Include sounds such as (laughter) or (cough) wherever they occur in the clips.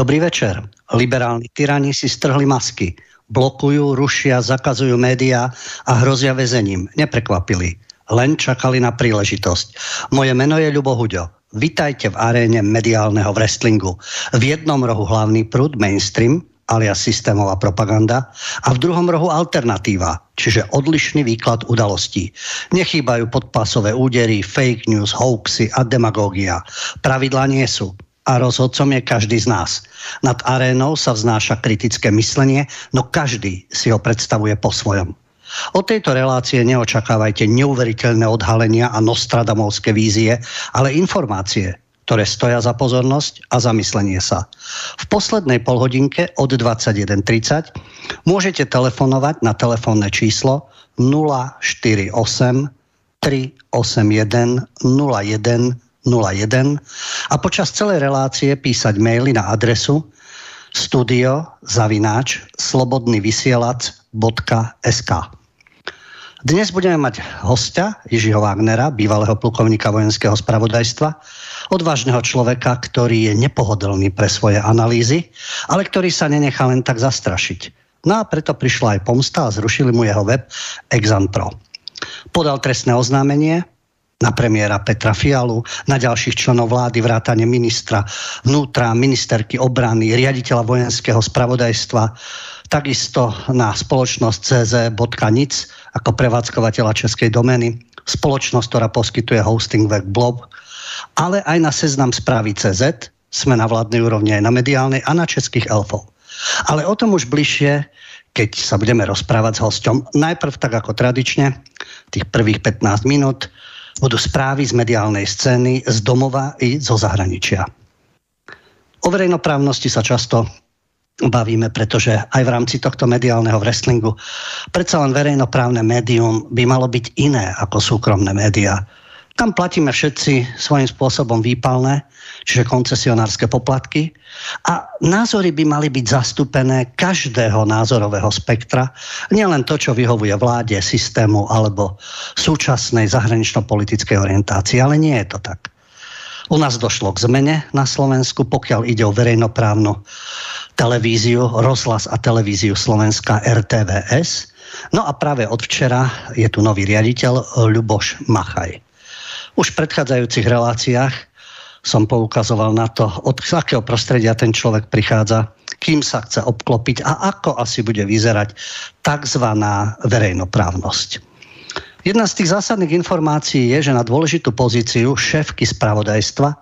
Dobrý večer. Liberálni tyrani si strhli masky. Blokujú, rušia, zakazujú médiá a hrozia väzením. Neprekvapili. Len čakali na príležitosť. Moje meno je Ľubo Huďo. Vitajte v aréne mediálneho wrestlingu. V jednom rohu hlavný prúd, mainstream, alias systémová propaganda a v druhom rohu alternatíva, čiže odlišný výklad udalostí. Nechýbajú podpásové údery, fake news, hoaxy a demagógia. Pravidla nie sú a rozhodcom je každý z nás. Nad arénou sa vznáša kritické myslenie, no každý si ho predstavuje po svojom. Od tejto relácie neočakávajte neuveriteľné odhalenia a nostradamovské vízie, ale informácie, ktoré stoja za pozornosť a zamyslenie sa. V poslednej polhodinke od 21.30 môžete telefonovať na telefónne číslo 048 381 01 01 a počas celej relácie písať maily na adresu studio zavináč slobodnyvysielac.sk Dnes budeme mať hostia Jižiho Wagnera, bývalého plukovníka vojenského spravodajstva, odvážneho človeka, ktorý je nepohodlný pre svoje analýzy, ale ktorý sa nenechá len tak zastrašiť. No a preto prišla aj pomsta a zrušili mu jeho web Exantro. Podal trestné oznámenie na premiéra Petra Fialu, na ďalších členov vlády, vrátane ministra vnútra, ministerky obrany, riaditeľa vojenského spravodajstva, takisto na spoločnosť cz.nic ako prevádzkovateľa českej domény, spoločnosť, ktorá poskytuje hosting web blog, ale aj na seznam správy CZ, sme na vládnej úrovni aj na mediálnej a na českých elfov. Ale o tom už bližšie, keď sa budeme rozprávať s hosťom. Najprv tak ako tradične, tých prvých 15 minút, budú správy z mediálnej scény z domova i zo zahraničia. O verejnoprávnosti sa často bavíme, pretože aj v rámci tohto mediálneho wrestlingu predsa len verejnoprávne médium by malo byť iné ako súkromné médiá. Tam platíme všetci svojím spôsobom výpalné, čiže koncesionárske poplatky a názory by mali byť zastúpené každého názorového spektra, nielen to, čo vyhovuje vláde, systému alebo súčasnej zahranično-politickej orientácii, ale nie je to tak. U nás došlo k zmene na Slovensku, pokiaľ ide o verejnoprávnu televíziu, rozhlas a televíziu Slovenska RTVS. No a práve od včera je tu nový riaditeľ Ľuboš Machaj. Už v predchádzajúcich reláciách som poukazoval na to, od akého prostredia ten človek prichádza, kým sa chce obklopiť a ako asi bude vyzerať tzv. verejnoprávnosť. Jedna z tých zásadných informácií je, že na dôležitú pozíciu šéfky spravodajstva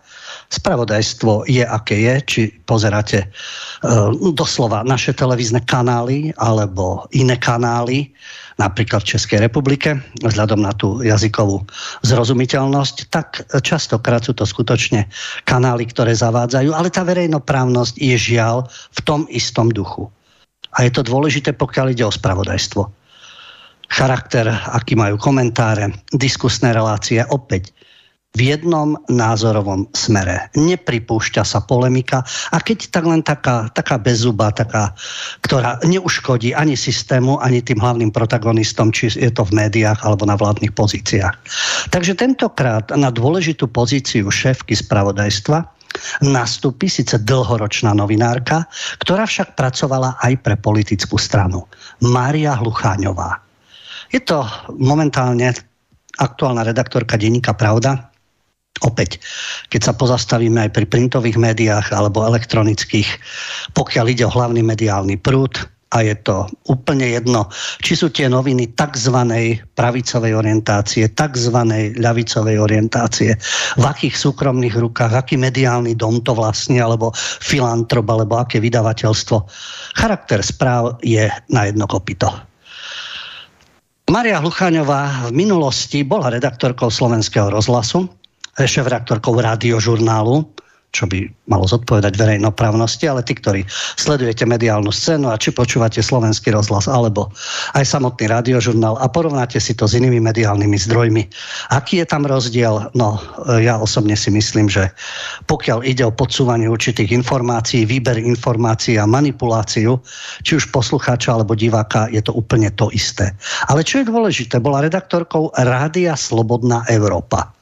Spravodajstvo je, aké je, či pozeráte uh, doslova naše televízne kanály alebo iné kanály, napríklad v Českej republike, vzhľadom na tú jazykovú zrozumiteľnosť, tak častokrát sú to skutočne kanály, ktoré zavádzajú, ale tá verejnoprávnosť je žiaľ v tom istom duchu. A je to dôležité, pokiaľ ide o spravodajstvo. Charakter, aký majú komentáre, diskusné relácie, opäť v jednom názorovom smere. Nepripúšťa sa polemika a keď tak len taká, taká bezuba, taká, ktorá neuškodí ani systému, ani tým hlavným protagonistom, či je to v médiách alebo na vládnych pozíciách. Takže tentokrát na dôležitú pozíciu šéfky spravodajstva nastúpi síce dlhoročná novinárka, ktorá však pracovala aj pre politickú stranu. Mária Hlucháňová. Je to momentálne aktuálna redaktorka denníka Pravda, Opäť, keď sa pozastavíme aj pri printových médiách alebo elektronických, pokiaľ ide o hlavný mediálny prúd, a je to úplne jedno, či sú tie noviny tzv. pravicovej orientácie, tzv. ľavicovej orientácie, v akých súkromných rukách, aký mediálny dom to vlastne, alebo filantrop, alebo aké vydavateľstvo. Charakter správ je na jedno kopito. Maria Hlucháňová v minulosti bola redaktorkou slovenského rozhlasu, šéf-reaktorkou radiožurnálu, čo by malo zodpovedať verejnoprávnosti, ale tí, ktorí sledujete mediálnu scénu a či počúvate slovenský rozhlas alebo aj samotný radiožurnál a porovnáte si to s inými mediálnymi zdrojmi. Aký je tam rozdiel? No, ja osobne si myslím, že pokiaľ ide o podsúvanie určitých informácií, výber informácií a manipuláciu, či už poslucháča alebo diváka, je to úplne to isté. Ale čo je dôležité, bola redaktorkou Rádia Slobodná Európa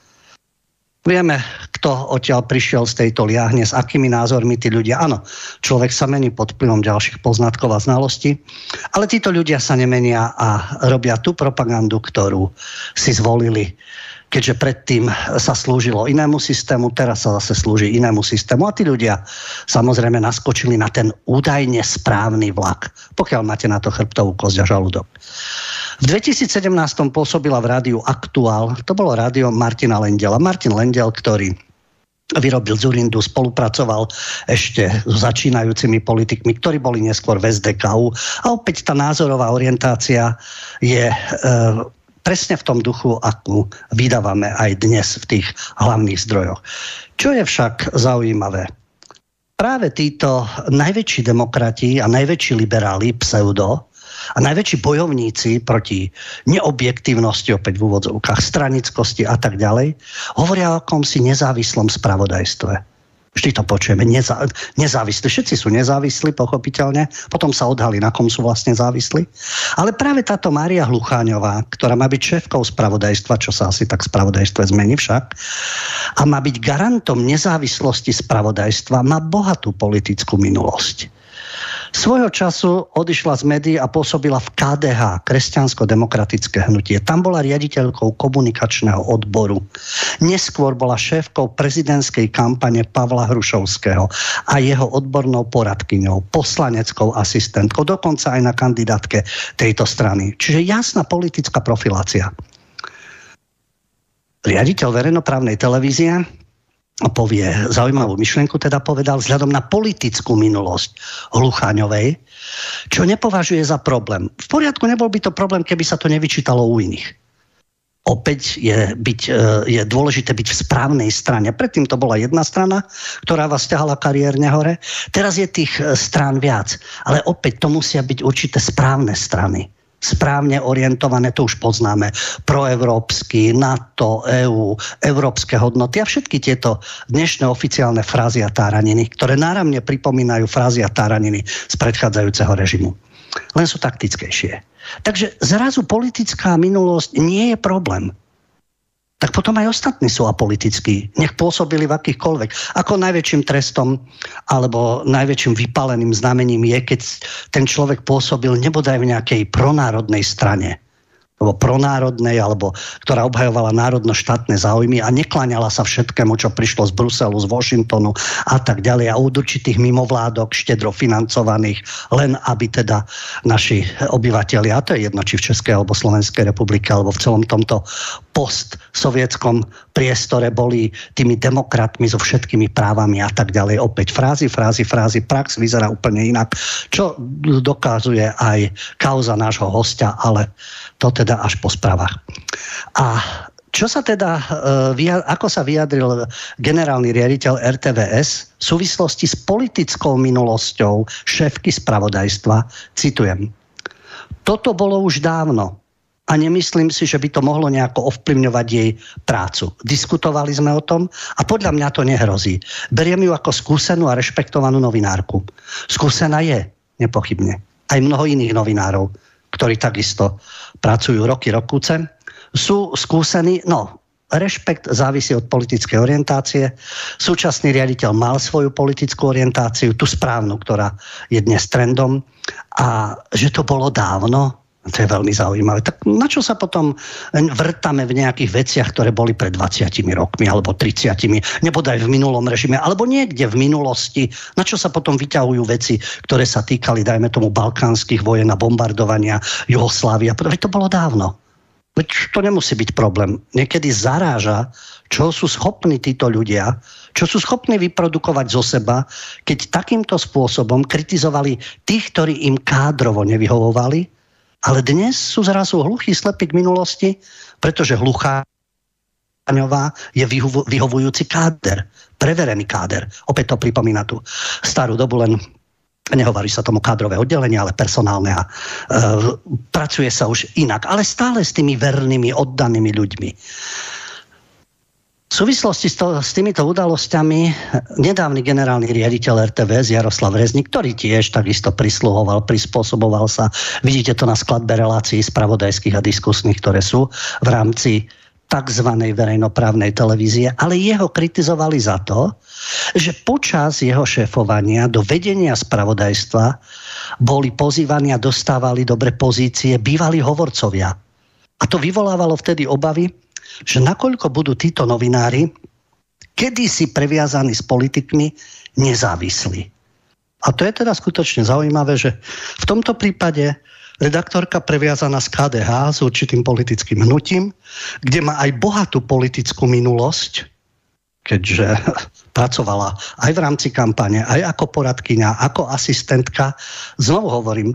Vieme, kto odtiaľ prišiel z tejto liahne, s akými názormi tí ľudia. Áno, človek sa mení pod vplyvom ďalších poznatkov a znalostí, ale títo ľudia sa nemenia a robia tú propagandu, ktorú si zvolili keďže predtým sa slúžilo inému systému, teraz sa zase slúži inému systému a tí ľudia samozrejme naskočili na ten údajne správny vlak, pokiaľ máte na to chrbtovú kosť a žalúdok. V 2017 pôsobila v rádiu Aktuál, to bolo rádio Martina Lendela. Martin Lendel, ktorý vyrobil Zurindu, spolupracoval ešte s začínajúcimi politikmi, ktorí boli neskôr v SDKU. A opäť tá názorová orientácia je e, presne v tom duchu, akú vydávame aj dnes v tých hlavných zdrojoch. Čo je však zaujímavé? Práve títo najväčší demokrati a najväčší liberáli, pseudo, a najväčší bojovníci proti neobjektívnosti, opäť v úvodzovkách, stranickosti a tak ďalej, hovoria o akomsi nezávislom spravodajstve. Vždy to počujeme, nezá, nezávislí. Všetci sú nezávislí, pochopiteľne. Potom sa odhalí, na kom sú vlastne závislí. Ale práve táto Mária Hlucháňová, ktorá má byť šéfkou spravodajstva, čo sa asi tak spravodajstve zmení však, a má byť garantom nezávislosti spravodajstva, má bohatú politickú minulosť. Svojho času odišla z médií a pôsobila v KDH, Kresťansko-demokratické hnutie. Tam bola riaditeľkou komunikačného odboru. Neskôr bola šéfkou prezidentskej kampane Pavla Hrušovského a jeho odbornou poradkyňou, poslaneckou asistentkou, dokonca aj na kandidátke tejto strany. Čiže jasná politická profilácia. Riaditeľ verejnoprávnej televízie povie zaujímavú myšlienku, teda povedal vzhľadom na politickú minulosť Hlucháňovej, čo nepovažuje za problém. V poriadku nebol by to problém, keby sa to nevyčítalo u iných. Opäť je, byť, e, je dôležité byť v správnej strane. Predtým to bola jedna strana, ktorá vás ťahala kariérne hore. Teraz je tých e, strán viac. Ale opäť to musia byť určité správne strany správne orientované, to už poznáme, proevropský, NATO, EU, európske hodnoty a všetky tieto dnešné oficiálne frázy a táraniny, ktoré náramne pripomínajú frázy a táraniny z predchádzajúceho režimu. Len sú taktickejšie. Takže zrazu politická minulosť nie je problém tak potom aj ostatní sú apolitickí. Nech pôsobili v akýchkoľvek. Ako najväčším trestom alebo najväčším vypaleným znamením je, keď ten človek pôsobil nebodaj v nejakej pronárodnej strane alebo pronárodnej, alebo ktorá obhajovala národno-štátne záujmy a nekláňala sa všetkému, čo prišlo z Bruselu, z Washingtonu a tak ďalej a od určitých mimovládok štedro financovaných, len aby teda naši obyvateľi, a to je jedno, či v Českej alebo Slovenskej republike, alebo v celom tomto post-sovietskom priestore boli tými demokratmi so všetkými právami a tak ďalej. Opäť frázy, frázy, frázy, prax vyzerá úplne inak, čo dokazuje aj kauza nášho hostia, ale to teda až po správach. A čo sa teda, e, ako sa vyjadril generálny riaditeľ RTVS v súvislosti s politickou minulosťou šéfky spravodajstva, citujem. Toto bolo už dávno a nemyslím si, že by to mohlo nejako ovplyvňovať jej prácu. Diskutovali sme o tom a podľa mňa to nehrozí. Beriem ju ako skúsenú a rešpektovanú novinárku. Skúsená je, nepochybne. Aj mnoho iných novinárov ktorí takisto pracujú roky, rokuce, sú skúsení, no, rešpekt závisí od politickej orientácie. Súčasný riaditeľ mal svoju politickú orientáciu, tú správnu, ktorá je dnes trendom. A že to bolo dávno, to je veľmi zaujímavé. Tak na čo sa potom vrtame v nejakých veciach, ktoré boli pred 20 rokmi alebo 30, nebodaj v minulom režime, alebo niekde v minulosti, na čo sa potom vyťahujú veci, ktoré sa týkali, dajme tomu, balkánskych vojen a bombardovania Jugoslávia. To bolo dávno. Veď to nemusí byť problém. Niekedy zaráža, čo sú schopní títo ľudia, čo sú schopní vyprodukovať zo seba, keď takýmto spôsobom kritizovali tých, ktorí im kádrovo nevyhovovali ale dnes sú zrazu hluchí, slepí k minulosti, pretože hluchá Ňová je vyhovujúci káder, preverený káder. Opäť to pripomína tú starú dobu, len nehovorí sa tomu kádrové oddelenie, ale personálne a e, pracuje sa už inak, ale stále s tými vernými, oddanými ľuďmi. V súvislosti s, to, s týmito udalosťami nedávny generálny riaditeľ RTVS Jaroslav Reznik, ktorý tiež takisto prisluhoval, prispôsoboval sa, vidíte to na skladbe relácií spravodajských a diskusných, ktoré sú v rámci tzv. verejnoprávnej televízie, ale jeho kritizovali za to, že počas jeho šéfovania do vedenia spravodajstva boli pozývaní a dostávali dobre pozície bývalí hovorcovia. A to vyvolávalo vtedy obavy, že nakoľko budú títo novinári kedysi previazaní s politikmi nezávislí. A to je teda skutočne zaujímavé, že v tomto prípade redaktorka previazaná z KDH s určitým politickým hnutím, kde má aj bohatú politickú minulosť, keďže (laughs) pracovala aj v rámci kampane, aj ako poradkyňa, ako asistentka. Znovu hovorím,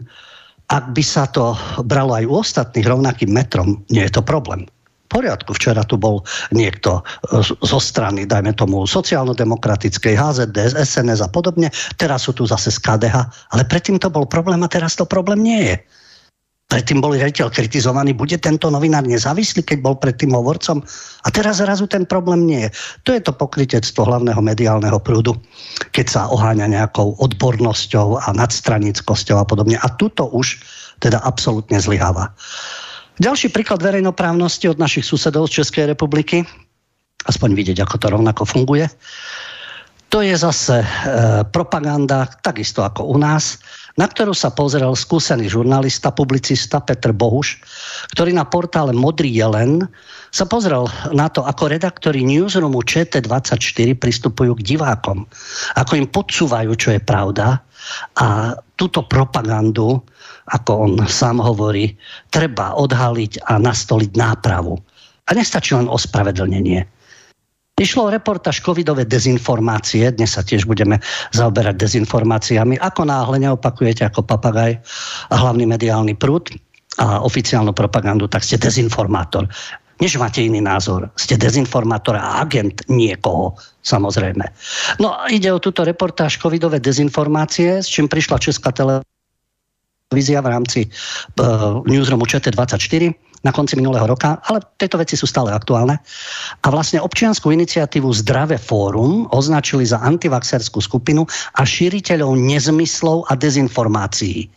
ak by sa to bralo aj u ostatných rovnakým metrom, nie je to problém poriadku. Včera tu bol niekto e, zo strany, dajme tomu, sociálno-demokratickej HZD, SNS a podobne. Teraz sú tu zase z KDH. Ale predtým to bol problém a teraz to problém nie je. Predtým bol riaditeľ kritizovaný, bude tento novinár nezávislý, keď bol predtým hovorcom. A teraz zrazu ten problém nie je. To je to pokrytectvo hlavného mediálneho prúdu, keď sa oháňa nejakou odbornosťou a nadstranickosťou a podobne. A tuto už teda absolútne zlyháva. Ďalší príklad verejnoprávnosti od našich susedov z Českej republiky, aspoň vidieť, ako to rovnako funguje, to je zase e, propaganda, takisto ako u nás, na ktorú sa pozrel skúsený žurnalista, publicista Petr Bohuš, ktorý na portále Modrý jelen sa pozrel na to, ako redaktori newsroomu ČT24 pristupujú k divákom, ako im podsúvajú, čo je pravda a túto propagandu ako on sám hovorí, treba odhaliť a nastoliť nápravu. A nestačí len ospravedlnenie. Išlo o reportáž covidové dezinformácie, dnes sa tiež budeme zaoberať dezinformáciami. Ako náhle neopakujete ako papagaj a hlavný mediálny prúd a oficiálnu propagandu, tak ste dezinformátor. Než máte iný názor. Ste dezinformátor a agent niekoho, samozrejme. No a ide o túto reportáž covidové dezinformácie, s čím prišla Česká televízia televízia v rámci uh, newsroomu ČT24 na konci minulého roka, ale tieto veci sú stále aktuálne. A vlastne občianskú iniciatívu Zdravé fórum označili za antivaxerskú skupinu a šíriteľov nezmyslov a dezinformácií.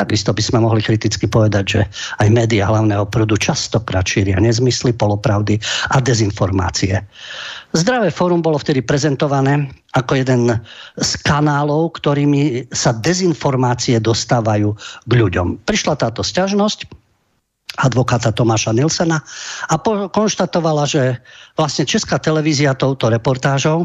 Takisto by sme mohli kriticky povedať, že aj médiá hlavného prúdu častokrát šíria nezmysly, polopravdy a dezinformácie. Zdravé fórum bolo vtedy prezentované ako jeden z kanálov, ktorými sa dezinformácie dostávajú k ľuďom. Prišla táto sťažnosť advokáta Tomáša Nilsena a konštatovala, že vlastne Česká televízia touto reportážou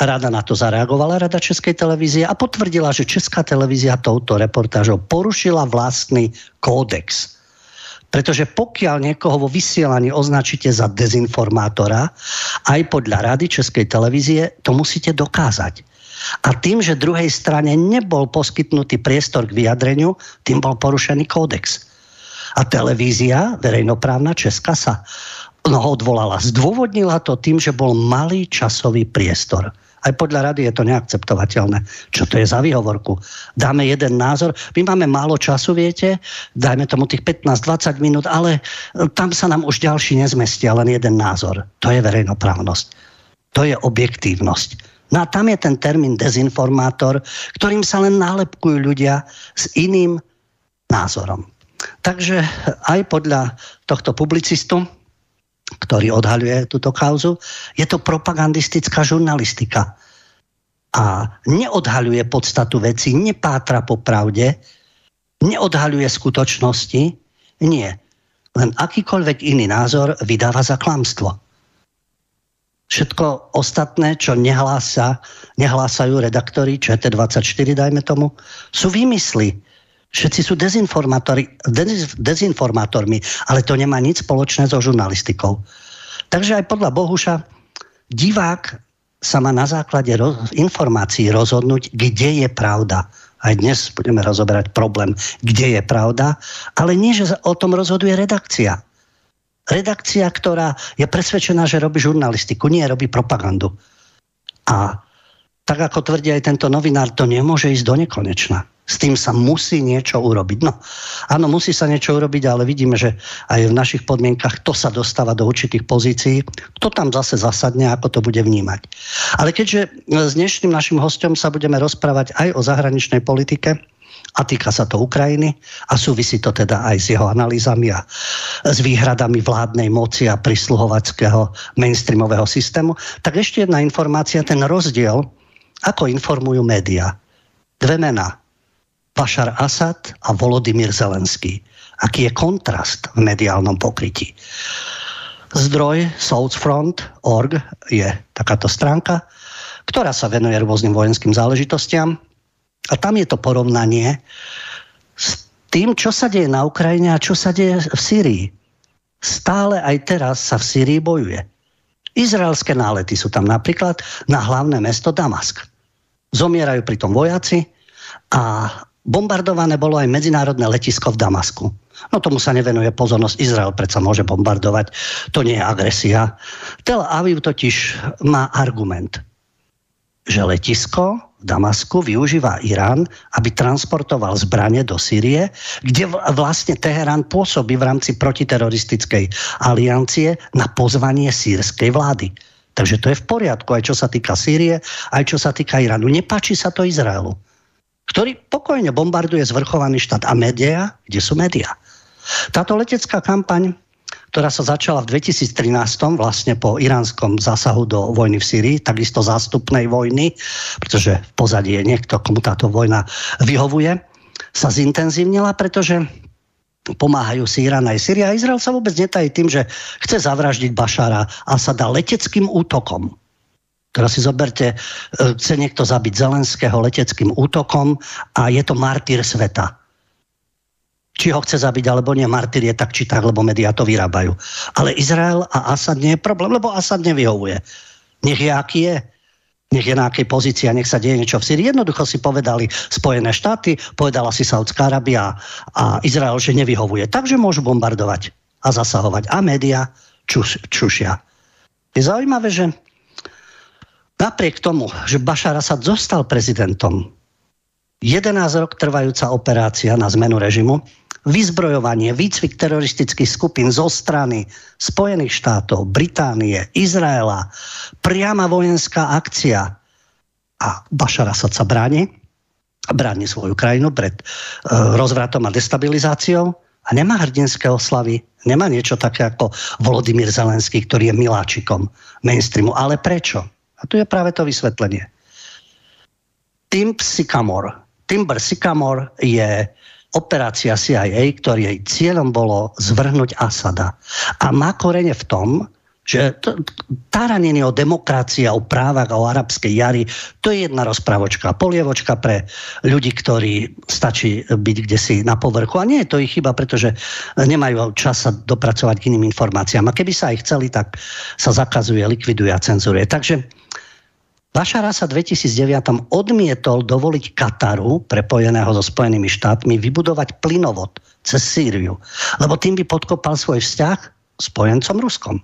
Rada na to zareagovala, Rada Českej televízie a potvrdila, že Česká televízia touto reportážou porušila vlastný kódex. Pretože pokiaľ niekoho vo vysielaní označíte za dezinformátora, aj podľa Rady Českej televízie to musíte dokázať. A tým, že druhej strane nebol poskytnutý priestor k vyjadreniu, tým bol porušený kódex. A televízia, verejnoprávna Česka sa no, odvolala. Zdôvodnila to tým, že bol malý časový priestor. Aj podľa rady je to neakceptovateľné. Čo to je za výhovorku? Dáme jeden názor. My máme málo času, viete, dajme tomu tých 15-20 minút, ale e, tam sa nám už ďalší nezmestia, len jeden názor. To je verejnoprávnosť. To je objektívnosť. No a tam je ten termín dezinformátor, ktorým sa len nálepkujú ľudia s iným názorom. Takže aj podľa tohto publicistu ktorý odhaľuje túto kauzu, je to propagandistická žurnalistika. A neodhaľuje podstatu veci, nepátra po pravde, neodhaľuje skutočnosti, nie. Len akýkoľvek iný názor vydáva za klamstvo. Všetko ostatné, čo nehlása, nehlásajú redaktori ČT24, dajme tomu, sú výmysly Všetci dezinformátori, dezinformátormi, ale to nemá nič spoločné so žurnalistikou. Takže aj podľa Bohuša divák sa má na základe roz, informácií rozhodnúť, kde je pravda. Aj dnes budeme rozoberať problém, kde je pravda, ale nie, že o tom rozhoduje redakcia. Redakcia, ktorá je presvedčená, že robí žurnalistiku, nie robí propagandu. A tak ako tvrdí aj tento novinár, to nemôže ísť do nekonečna. S tým sa musí niečo urobiť. No, áno, musí sa niečo urobiť, ale vidíme, že aj v našich podmienkach to sa dostáva do určitých pozícií. To tam zase zasadne, ako to bude vnímať. Ale keďže s dnešným našim hostom sa budeme rozprávať aj o zahraničnej politike, a týka sa to Ukrajiny a súvisí to teda aj s jeho analýzami a s výhradami vládnej moci a prisluhovackého mainstreamového systému, tak ešte jedna informácia, ten rozdiel, ako informujú média. Dve mená. Bashar Assad a Volodymyr Zelenský. Aký je kontrast v mediálnom pokrytí. Zdroj Southfront.org je takáto stránka, ktorá sa venuje rôznym vojenským záležitostiam a tam je to porovnanie s tým, čo sa deje na Ukrajine a čo sa deje v Syrii. Stále aj teraz sa v Syrii bojuje. Izraelské nálety sú tam napríklad na hlavné mesto Damask. Zomierajú pritom vojaci a bombardované bolo aj medzinárodné letisko v Damasku. No tomu sa nevenuje pozornosť. Izrael predsa môže bombardovať. To nie je agresia. Tel Aviv totiž má argument, že letisko Damasku využíva Irán, aby transportoval zbranie do Sýrie, kde vlastne Teherán pôsobí v rámci protiteroristickej aliancie na pozvanie sírskej vlády. Takže to je v poriadku, aj čo sa týka Sýrie, aj čo sa týka Iránu. Nepáči sa to Izraelu, ktorý pokojne bombarduje zvrchovaný štát a média, kde sú médiá. Táto letecká kampaň ktorá sa začala v 2013 vlastne po iránskom zásahu do vojny v Syrii, takisto zástupnej vojny, pretože v pozadí je niekto, komu táto vojna vyhovuje, sa zintenzívnila, pretože pomáhajú si Irán aj Syria. A Izrael sa vôbec netají tým, že chce zavraždiť Bašara Asada leteckým útokom. Teraz si zoberte, e, chce niekto zabiť Zelenského leteckým útokom a je to martýr sveta či ho chce zabiť alebo nie, martyr je tak či tak, lebo médiá to vyrábajú. Ale Izrael a Asad nie je problém, lebo Asad nevyhovuje. Nech je aký je. Nech je na akej pozícii a nech sa deje niečo v Syrii. Jednoducho si povedali Spojené štáty, povedala si Saudská Arabia a Izrael, že nevyhovuje. Takže môžu bombardovať a zasahovať. A média čuš, čušia. Je zaujímavé, že napriek tomu, že Bashar Assad zostal prezidentom, 11 rok trvajúca operácia na zmenu režimu, vyzbrojovanie, výcvik teroristických skupín zo strany Spojených štátov, Británie, Izraela, priama vojenská akcia a Bashar Assad sa bráni, bráni svoju krajinu pred uh, rozvratom a destabilizáciou a nemá hrdinské oslavy, nemá niečo také ako Volodymyr Zelenský, ktorý je miláčikom mainstreamu. Ale prečo? A tu je práve to vysvetlenie. Tim Sycamore, Timber Sycamore je operácia CIA, ktorý jej cieľom bolo zvrhnúť Asada. A má korene v tom, že táraniny o demokracii a o právach a o arabskej jari, to je jedna rozprávočka, polievočka pre ľudí, ktorí stačí byť kde si na povrchu. A nie je to ich chyba, pretože nemajú čas sa dopracovať k iným informáciám. A keby sa aj chceli, tak sa zakazuje, likviduje a cenzuruje. Takže Bašar sa 2009 odmietol dovoliť Kataru, prepojeného so Spojenými štátmi, vybudovať plynovod cez Sýriu, lebo tým by podkopal svoj vzťah spojencom Ruskom.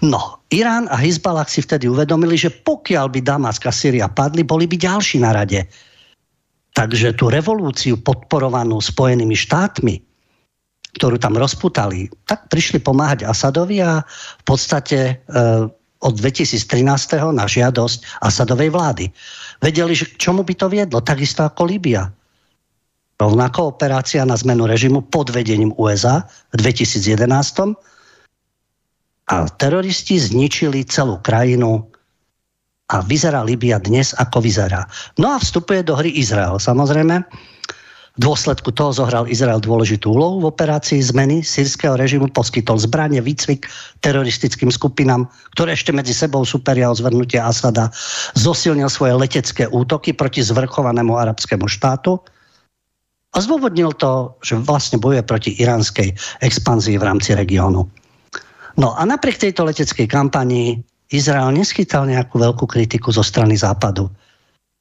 No, Irán a Hezbalah si vtedy uvedomili, že pokiaľ by Damask a Syria padli, boli by ďalší na rade. Takže tú revolúciu podporovanú Spojenými štátmi, ktorú tam rozputali, tak prišli pomáhať Asadovi a v podstate e, od 2013. na žiadosť Asadovej vlády. Vedeli, že k čomu by to viedlo, takisto ako Líbia. Rovnako operácia na zmenu režimu pod vedením USA v 2011. A teroristi zničili celú krajinu a vyzerá Libia dnes, ako vyzerá. No a vstupuje do hry Izrael, samozrejme. V dôsledku toho zohral Izrael dôležitú úlohu v operácii zmeny sírskeho režimu, poskytol zbranie, výcvik teroristickým skupinám, ktoré ešte medzi sebou superia o zvrhnutie Asada, zosilnil svoje letecké útoky proti zvrchovanému arabskému štátu a zdôvodnil to, že vlastne bojuje proti iránskej expanzii v rámci regiónu. No a napriek tejto leteckej kampanii Izrael neschytal nejakú veľkú kritiku zo strany západu.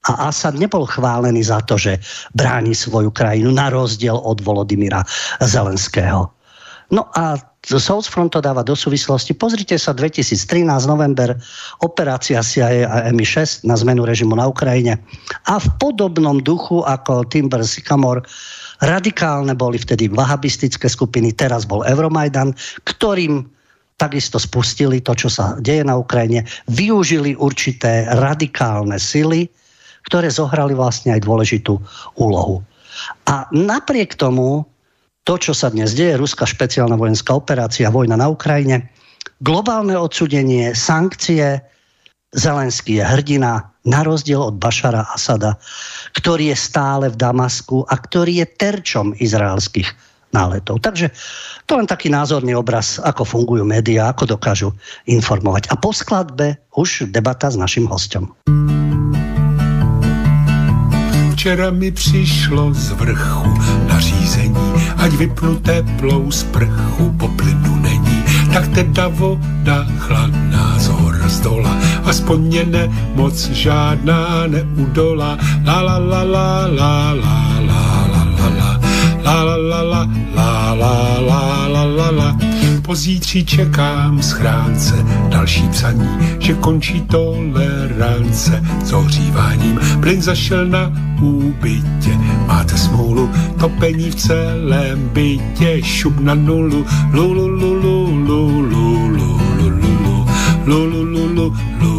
A Asad nebol chválený za to, že bráni svoju krajinu na rozdiel od Volodymyra Zelenského. No a Southfront to dáva do súvislosti. Pozrite sa, 2013 november, operácia CIA a MI6 na zmenu režimu na Ukrajine. A v podobnom duchu ako Timber Sycamore radikálne boli vtedy vahabistické skupiny, teraz bol Euromajdan, ktorým takisto spustili to, čo sa deje na Ukrajine, využili určité radikálne sily, ktoré zohrali vlastne aj dôležitú úlohu. A napriek tomu, to, čo sa dnes deje, ruská špeciálna vojenská operácia, vojna na Ukrajine, globálne odsudenie, sankcie, Zelenský je hrdina, na rozdiel od Bašara Asada, ktorý je stále v Damasku a ktorý je terčom izraelských náletov. Takže to len taký názorný obraz, ako fungujú médiá, ako dokážu informovať. A po skladbe už debata s naším hostem. Včera mi přišlo z vrchu nařízení, ať vypnu teplou sprchu, po plynu není, tak teda voda chladná z hora z dola, aspoň mě nemoc žádná neudola, la la la la la la la la la la la la la la la la Pozítří čekám schránce další psaní, že končí tolerance s ohříváním. Plyn zašel na úbytě, máte smůlu, topení v celém bytě, šup na nulu, lulu, lulu, lulu, lulu, lulu, lulu, lulu, lulu, lulu,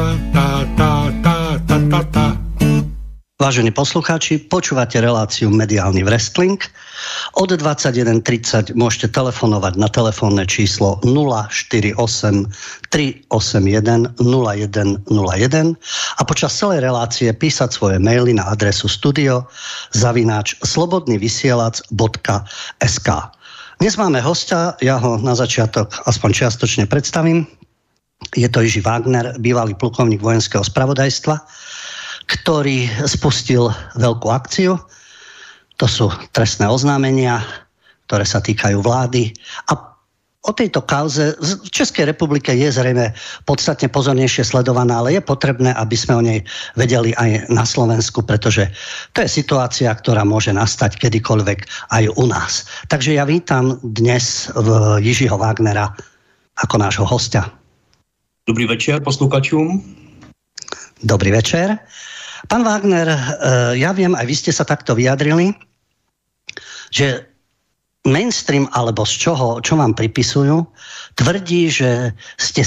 Vážení poslucháči, počúvate reláciu Mediálny wrestling. Od 21.30 môžete telefonovať na telefónne číslo 048 381 0101 a počas celej relácie písať svoje maily na adresu studio zavináč slobodnyvysielac.sk Dnes máme hostia, ja ho na začiatok aspoň čiastočne predstavím. Je to Jiži Wagner, bývalý plukovník vojenského spravodajstva ktorý spustil veľkú akciu. To sú trestné oznámenia, ktoré sa týkajú vlády. A o tejto kauze v Českej republike je zrejme podstatne pozornejšie sledovaná, ale je potrebné, aby sme o nej vedeli aj na Slovensku, pretože to je situácia, ktorá môže nastať kedykoľvek aj u nás. Takže ja vítam dnes v Jižiho Wagnera ako nášho hostia. Dobrý večer posluchačům. Dobrý večer. Pán Wagner, eh, ja viem, aj vy ste sa takto vyjadrili, že mainstream, alebo z čoho, čo vám pripisujú, tvrdí, že ste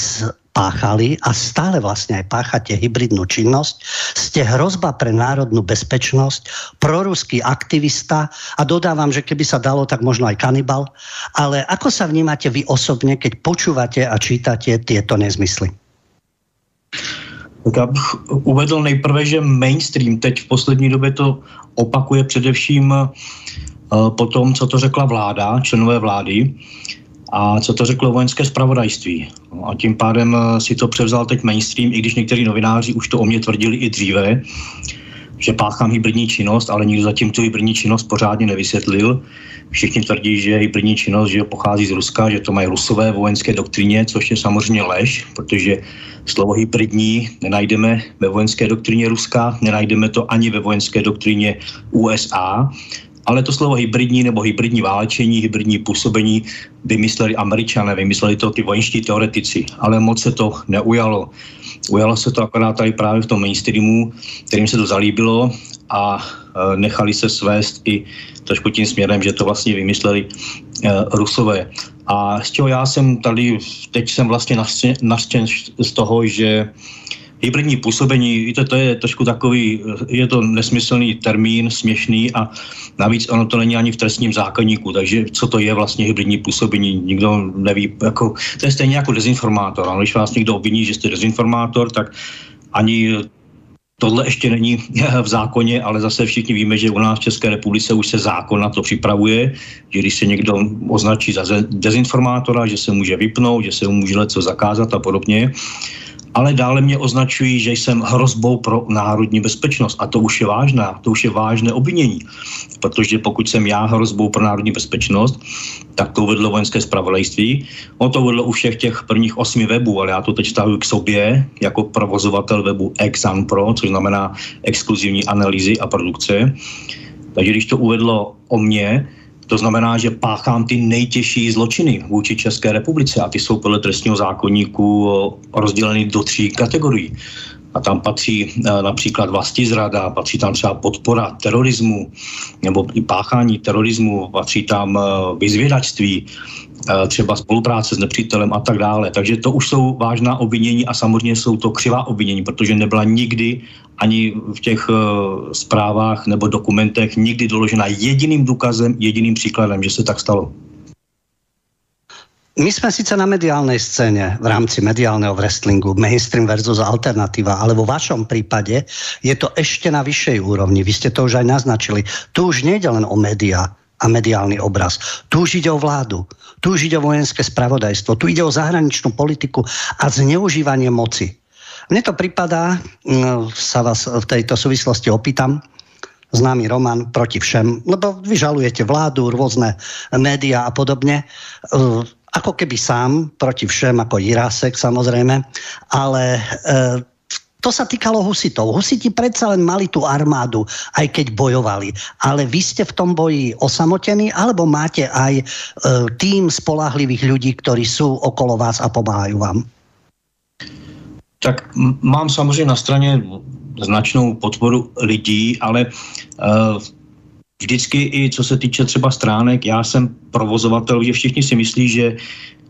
páchali a stále vlastne aj páchate hybridnú činnosť, ste hrozba pre národnú bezpečnosť, proruský aktivista a dodávam, že keby sa dalo, tak možno aj kanibal. Ale ako sa vnímate vy osobne, keď počúvate a čítate tieto nezmysly? Tak já bych uvedl nejprve, že mainstream teď v poslední době to opakuje především eh, po tom, co to řekla vláda, členové vlády a co to řeklo vojenské spravodajství. A tím pádem eh, si to převzal teď mainstream, i když někteří novináři už to o mě tvrdili i dříve, že páchám hybridní činnost, ale nikdo zatím tu hybridní činnost pořádně nevysvětlil. Všichni tvrdí, že hybridní činnost že pochází z Ruska, že to mají rusové vojenské doktríně, což je samozřejmě lež, protože slovo hybridní nenajdeme ve vojenské doktríně Ruska, nenajdeme to ani ve vojenské doktríně USA, ale to slovo hybridní nebo hybridní válečení, hybridní působení vymysleli američané, vymysleli to ty vojenští teoretici, ale moc se to neujalo. Ujalo se to akorát tady právě v tom mainstreamu, kterým se to zalíbilo a e, nechali se svést i trošku tím směrem, že to vlastně vymysleli e, Rusové. A z čeho já jsem tady, teď jsem vlastně naštěn z toho, že hybridní působení, víte, to je trošku takový, je to nesmyslný termín, směšný a navíc ono to není ani v trestním zákonníku, takže co to je vlastně hybridní působení, nikdo neví, jako, to je stejně jako dezinformátor, ale když vás někdo obviní, že jste dezinformátor, tak ani Tohle ještě není (laughs) v zákoně, ale zase všichni víme, že u nás v České republice už se zákon na to připravuje, že když se někdo označí za dezinformátora, že se může vypnout, že se mu může něco zakázat a podobně ale dále mě označují, že jsem hrozbou pro národní bezpečnost. A to už je vážné, to už je vážné obvinění. Protože pokud jsem já hrozbou pro národní bezpečnost, tak to uvedlo vojenské zpravodajství. On to uvedlo u všech těch prvních osmi webů, ale já to teď stahuji k sobě jako provozovatel webu Exam Pro, což znamená exkluzivní analýzy a produkce. Takže když to uvedlo o mně, To znamená, že páchám ty nejtěžší zločiny vůči České republice a ty jsou podle trestního zákonníku rozděleny do tří kategorií. A tam patří e, například zrada, patří tam třeba podpora terorismu nebo i páchání terorismu, patří tam e, vyzvědačství, třeba spolupráce s nepřítelem a tak dále. Takže to už jsou vážná obvinění a samozřejmě jsou to křivá obvinění, protože nebyla nikdy ani v těch zprávách nebo dokumentech nikdy doložena jediným důkazem, jediným příkladem, že se tak stalo. My sme síce na mediálnej scéne v rámci mediálneho wrestlingu, mainstream versus alternatíva, ale vo vašom prípade je to ešte na vyššej úrovni. Vy ste to už aj naznačili. Tu už nejde len o média a mediálny obraz. Tu už ide o vládu, tu už ide o vojenské spravodajstvo, tu ide o zahraničnú politiku a zneužívanie moci. Mne to pripadá, mm, sa vás v tejto súvislosti opýtam, známy Roman proti všem, lebo vy žalujete vládu, rôzne médiá a podobne ako keby sám proti všem, ako Jirásek samozrejme, ale e, to sa týkalo husitov. Husiti predsa len mali tú armádu, aj keď bojovali. Ale vy ste v tom boji osamotení, alebo máte aj e, tým spolahlivých ľudí, ktorí sú okolo vás a pomáhajú vám? Tak mám samozřejmě na straně značnou podporu lidí, ale uh, vždycky i co se týče třeba stránek, já jsem provozovatel, že všichni si myslí, že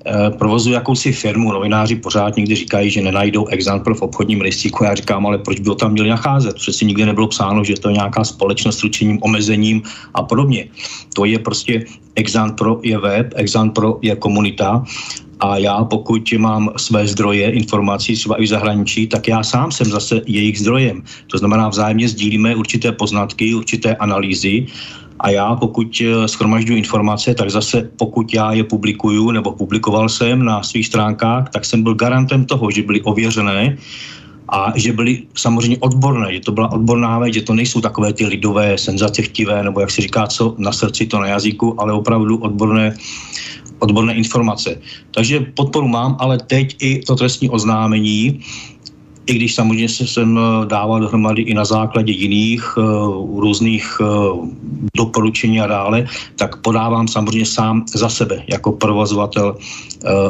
eh, provozují jakousi firmu. Novináři pořád někdy říkají, že nenajdou example v obchodním listíku. Já říkám, ale proč by ho tam měli nacházet? Přeci nikdy nebylo psáno, že to je nějaká společnost s ručením, omezením a podobně. To je prostě Exampro je web, Exampro je komunita a já, pokud mám své zdroje informací, třeba i v zahraničí, tak já sám jsem zase jejich zdrojem. To znamená, vzájemně sdílíme určité poznatky, určité analýzy a já, pokud eh, schromažďuji informace, tak zase pokud já je publikuju nebo publikoval jsem na svých stránkách, tak jsem byl garantem toho, že byly ověřené a že byly samozřejmě odborné, že to byla odborná věc, že to nejsou takové ty lidové, senzacechtivé, nebo jak se říká, co na srdci, to na jazyku, ale opravdu odborné odborné informace. Takže podporu mám, ale teď i to trestní oznámení, i když samozřejmě se jsem eh, dával dohromady i na základě jiných uh, různých uh, doporučení a dále, tak podávám samozřejmě sám za sebe jako provozovatel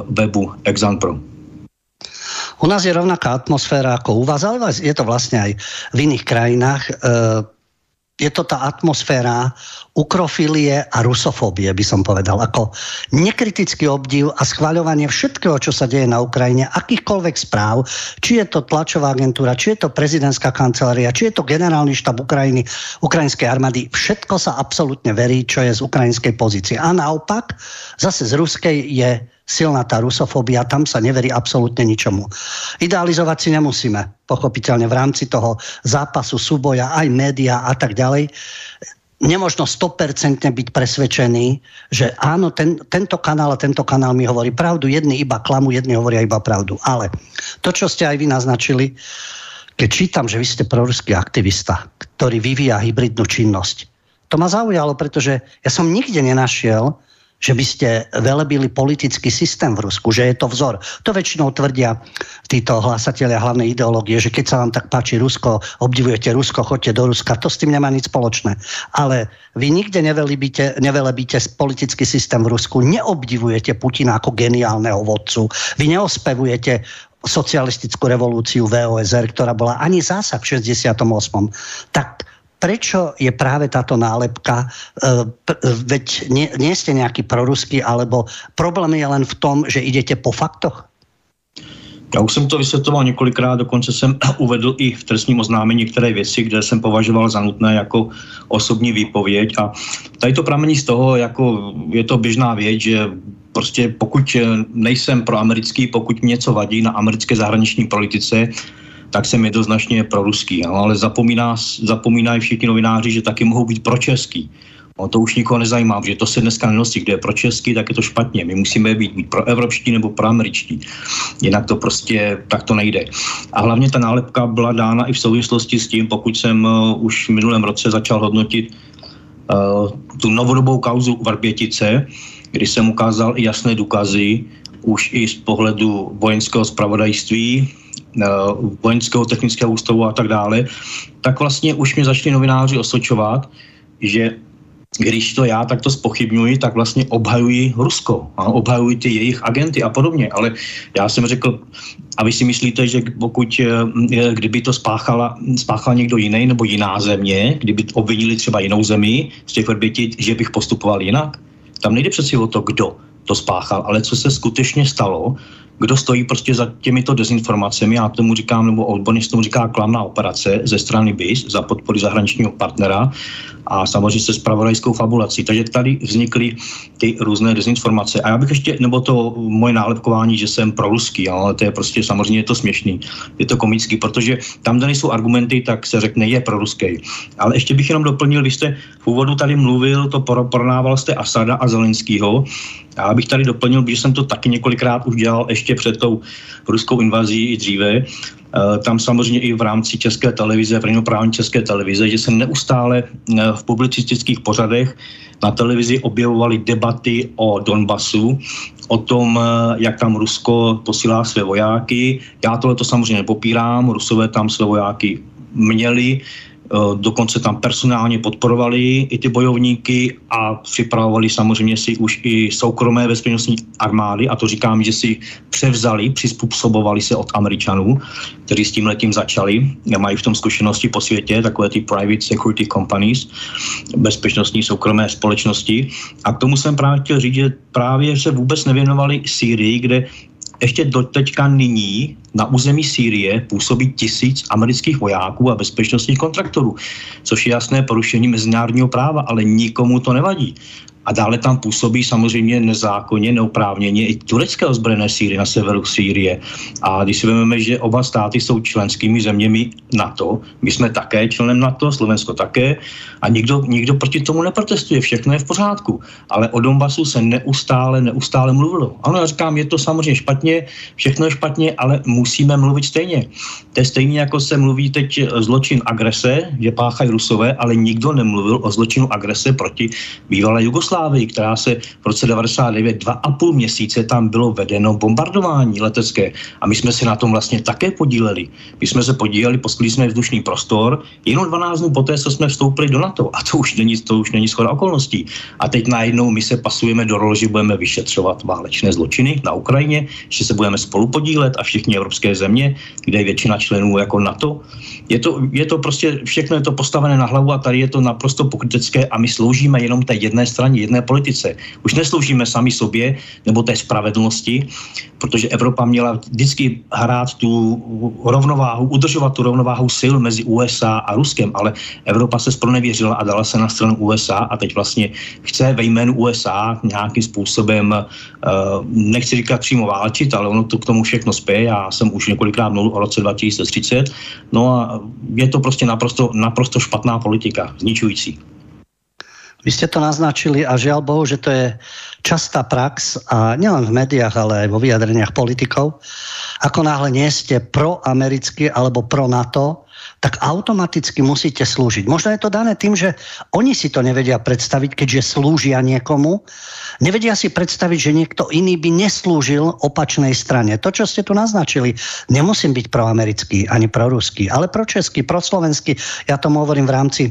webu Exampro. U nás je rovnaká atmosféra jako u vás, ale je to vlastně aj v jiných krajinách je to tá atmosféra ukrofilie a rusofóbie, by som povedal. Ako nekritický obdiv a schváľovanie všetkého, čo sa deje na Ukrajine, akýchkoľvek správ, či je to tlačová agentúra, či je to prezidentská kancelária, či je to generálny štab Ukrajiny, ukrajinskej armády, všetko sa absolútne verí, čo je z ukrajinskej pozície. A naopak, zase z ruskej je silná tá rusofobia, tam sa neverí absolútne ničomu. Idealizovať si nemusíme, pochopiteľne v rámci toho zápasu, súboja, aj média a tak ďalej. Nemožno 100% byť presvedčený, že áno, ten, tento kanál a tento kanál mi hovorí pravdu, jedni iba klamu, jedni hovoria iba pravdu. Ale to, čo ste aj vy naznačili, keď čítam, že vy ste proruský aktivista, ktorý vyvíja hybridnú činnosť, to ma zaujalo, pretože ja som nikde nenašiel, že by ste velebili politický systém v Rusku, že je to vzor. To väčšinou tvrdia títo hlásatelia hlavnej ideológie, že keď sa vám tak páči Rusko, obdivujete Rusko, chodte do Ruska, to s tým nemá nič spoločné. Ale vy nikde nevelebíte, nevelebíte politický systém v Rusku, neobdivujete Putina ako geniálneho vodcu, vy neospevujete socialistickú revolúciu VOSR, ktorá bola ani zásah v 68. Tak prečo je práve táto nálepka, e, veď nie, nie ste nejaký proruský, alebo problém je len v tom, že idete po faktoch? Já už jsem to vysvětloval několikrát, dokonce jsem (clears throat) uvedl i v trestním oznámení některé věci, kde jsem považoval za nutné jako osobní výpověď a tady to pramení z toho, jako je to běžná věc, že prostě pokud nejsem pro americký, pokud něco vadí na americké zahraniční politice, tak jsem jednoznačně proruský. No, ale zapomíná, zapomínají všichni novináři, že taky mohou být pro český. No, to už nikoho nezajímá, že to se dneska nenosí. Kde je pro český, tak je to špatně. My musíme být buď pro evropští nebo pro američtí. Jinak to prostě tak to nejde. A hlavně ta nálepka byla dána i v souvislosti s tím, pokud jsem uh, už v minulém roce začal hodnotit uh, tu novodobou kauzu Vrbětice, kdy jsem ukázal i jasné důkazy, už i z pohledu vojenského spravodajství, Eh, vojenského technického ústavu a tak dále, tak vlastně už mě začali novináři osočovat, že když to já takto spochybňuji, tak vlastně obhajuji Rusko, a obhajuji ty jejich agenty a podobně. Ale já jsem řekl, a vy si myslíte, že pokud, eh, kdyby to spáchala, spáchal někdo jiný nebo jiná země, kdyby obvinili třeba jinou zemi z těch odbětí, že bych postupoval jinak? Tam nejde přeci o to, kdo to spáchal, ale co se skutečně stalo kdo stojí prostě za těmito dezinformacemi, já tomu říkám, nebo odborně tomu říká klamná operace ze strany BIS za podpory zahraničního partnera a samozřejmě se spravodajskou fabulací. Takže tady vznikly ty různé dezinformace. A já bych ještě, nebo to moje nálepkování, že jsem pro ruský, ale to je prostě samozřejmě je to směšný, je to komický, protože tam, kde nejsou argumenty, tak se řekne je pro ruský. Ale ještě bych jenom doplnil, vy jste v úvodu tady mluvil, to porovnával jste Asada a Zelenského. Já bych tady doplnil, že jsem to taky několikrát už dělal ještě před tou ruskou invazí i dříve. E, tam samozřejmě i v rámci české televize, veřejnoprávní české televize, že se neustále e, v publicistických pořadech na televizi objevovaly debaty o Donbasu, o tom, e, jak tam Rusko posílá své vojáky. Já tohle to samozřejmě nepopírám, Rusové tam své vojáky měli, Eh, dokonce tam personálně podporovali i ty bojovníky a připravovali samozřejmě si už i soukromé bezpečnostní armády a to říkám, že si převzali, přizpůsobovali se od Američanů, kteří s tím letím začali, mají v tom zkušenosti po světě, takové ty private security companies, bezpečnostní soukromé společnosti. A k tomu jsem právě chtěl říct, že právě se vůbec nevěnovali Sýrii, kde ještě do teďka nyní na území Sýrie působí tisíc amerických vojáků a bezpečnostních kontraktorů, což je jasné porušení mezinárodního práva, ale nikomu to nevadí. A dále tam působí samozřejmě nezákonně, neoprávněně i turecké ozbrojené síly na severu Sýrie. A když si vezmeme, že oba státy jsou členskými zeměmi NATO, my jsme také členem NATO, Slovensko také, a nikdo, nikdo proti tomu neprotestuje, všechno je v pořádku. Ale o Donbasu se neustále, neustále mluvilo. Ano, říkám, je to samozřejmě špatně, všechno je špatně, ale musíme mluvit stejně. To je stejně, jako se mluví teď zločin agrese, že páchají Rusové, ale nikdo nemluvil o zločinu agrese proti bývalé Jugoslávii Jugoslávii, která se v roce 99 dva a půl měsíce tam bylo vedeno bombardování letecké a my jsme se na tom vlastně také podíleli. My jsme se podíleli, poskytli jsme vzdušný prostor, jenom 12 dnů poté, co jsme vstoupili do NATO a to už není, to už není schoda okolností. A teď najednou my se pasujeme do role, že budeme vyšetřovat válečné zločiny na Ukrajině, že se budeme spolu podílet a všichni evropské země, kde je většina členů jako NATO. Je to, je to prostě, všechno je to postavené na hlavu a tady je to naprosto pokrytecké a my sloužíme jenom té jedné straně, jedné politice. Už nesloužíme sami sobě nebo té spravedlnosti, protože Evropa měla vždycky hrát tu rovnováhu, udržovat tu rovnováhu sil mezi USA a Ruskem, ale Evropa se spronevěřila a dala se na stranu USA a teď vlastně chce ve jménu USA nějakým způsobem, uh, nechci říkat přímo válčit, ale ono to k tomu všechno spěje. Já jsem už několikrát mluvil o roce 2030. No a je to prostě naprosto, naprosto špatná politika, zničující. Vy ste to naznačili a žiaľ Bohu, že to je častá prax a nielen v médiách, ale aj vo vyjadreniach politikov. Ako náhle nie ste proamerický alebo pro NATO, tak automaticky musíte slúžiť. Možno je to dané tým, že oni si to nevedia predstaviť, keďže slúžia niekomu. Nevedia si predstaviť, že niekto iný by neslúžil opačnej strane. To, čo ste tu naznačili, nemusím byť proamerický ani proruský, ale pro český, pro slovenský. Ja tomu hovorím v rámci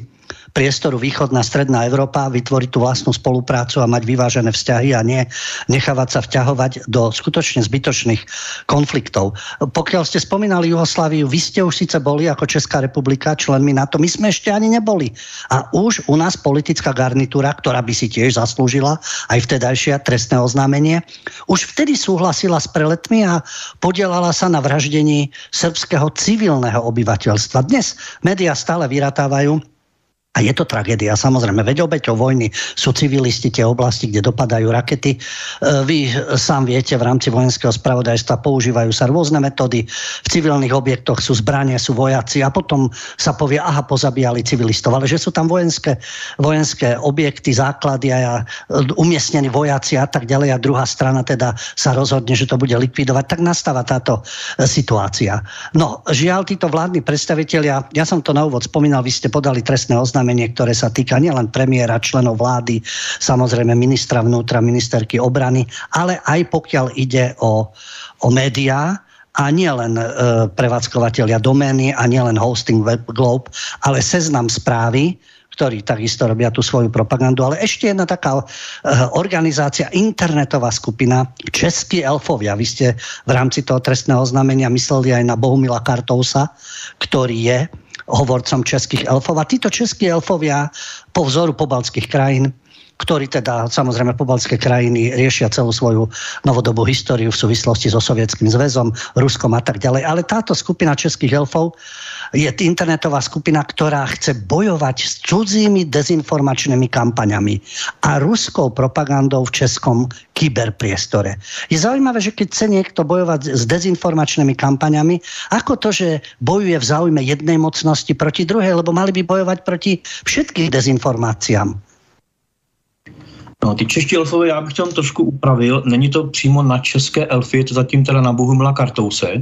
priestoru východná stredná Európa, vytvoriť tú vlastnú spoluprácu a mať vyvážené vzťahy a nie nechávať sa vťahovať do skutočne zbytočných konfliktov. Pokiaľ ste spomínali Jugosláviu, vy ste už síce boli ako Česká republika členmi NATO, my sme ešte ani neboli. A už u nás politická garnitúra, ktorá by si tiež zaslúžila aj vtedajšia trestné oznámenie, už vtedy súhlasila s preletmi a podielala sa na vraždení srbského civilného obyvateľstva. Dnes médiá stále vyratávajú, a je to tragédia, samozrejme. Veď obeťou vojny sú civilisti, tie oblasti, kde dopadajú rakety. E, vy sám viete, v rámci vojenského spravodajstva používajú sa rôzne metódy. V civilných objektoch sú zbranie, sú vojaci a potom sa povie, aha, pozabíjali civilistov. Ale že sú tam vojenské, vojenské objekty, základy a umiestnení vojaci a tak ďalej a druhá strana teda sa rozhodne, že to bude likvidovať, tak nastáva táto e, situácia. No, žiaľ, títo vládni predstavitelia, ja som to na úvod spomínal, vy ste podali trestné oznámenie oznámenie, ktoré sa týka nielen premiéra, členov vlády, samozrejme ministra vnútra, ministerky obrany, ale aj pokiaľ ide o, o médiá, a nielen e, prevádzkovateľia domény a nielen hosting Web Globe, ale seznam správy, ktorí takisto robia tú svoju propagandu, ale ešte jedna taká uh, organizácia, internetová skupina Českí elfovia. Vy ste v rámci toho trestného oznámenia mysleli aj na Bohumila Kartousa, ktorý je hovorcom českých elfov. A títo českí elfovia po vzoru pobalských krajín ktorí teda samozrejme pobalské krajiny riešia celú svoju novodobú históriu v súvislosti so Sovietským zväzom, Ruskom a tak ďalej. Ale táto skupina českých elfov je internetová skupina, ktorá chce bojovať s cudzími dezinformačnými kampaňami a ruskou propagandou v českom kyberpriestore. Je zaujímavé, že keď chce niekto bojovať s dezinformačnými kampaňami, ako to, že bojuje v záujme jednej mocnosti proti druhej, lebo mali by bojovať proti všetkým dezinformáciám. No, ty čeští elfové, já bych to trošku upravil. Není to přímo na české elfy, je to zatím teda na Bohumila Kartouse,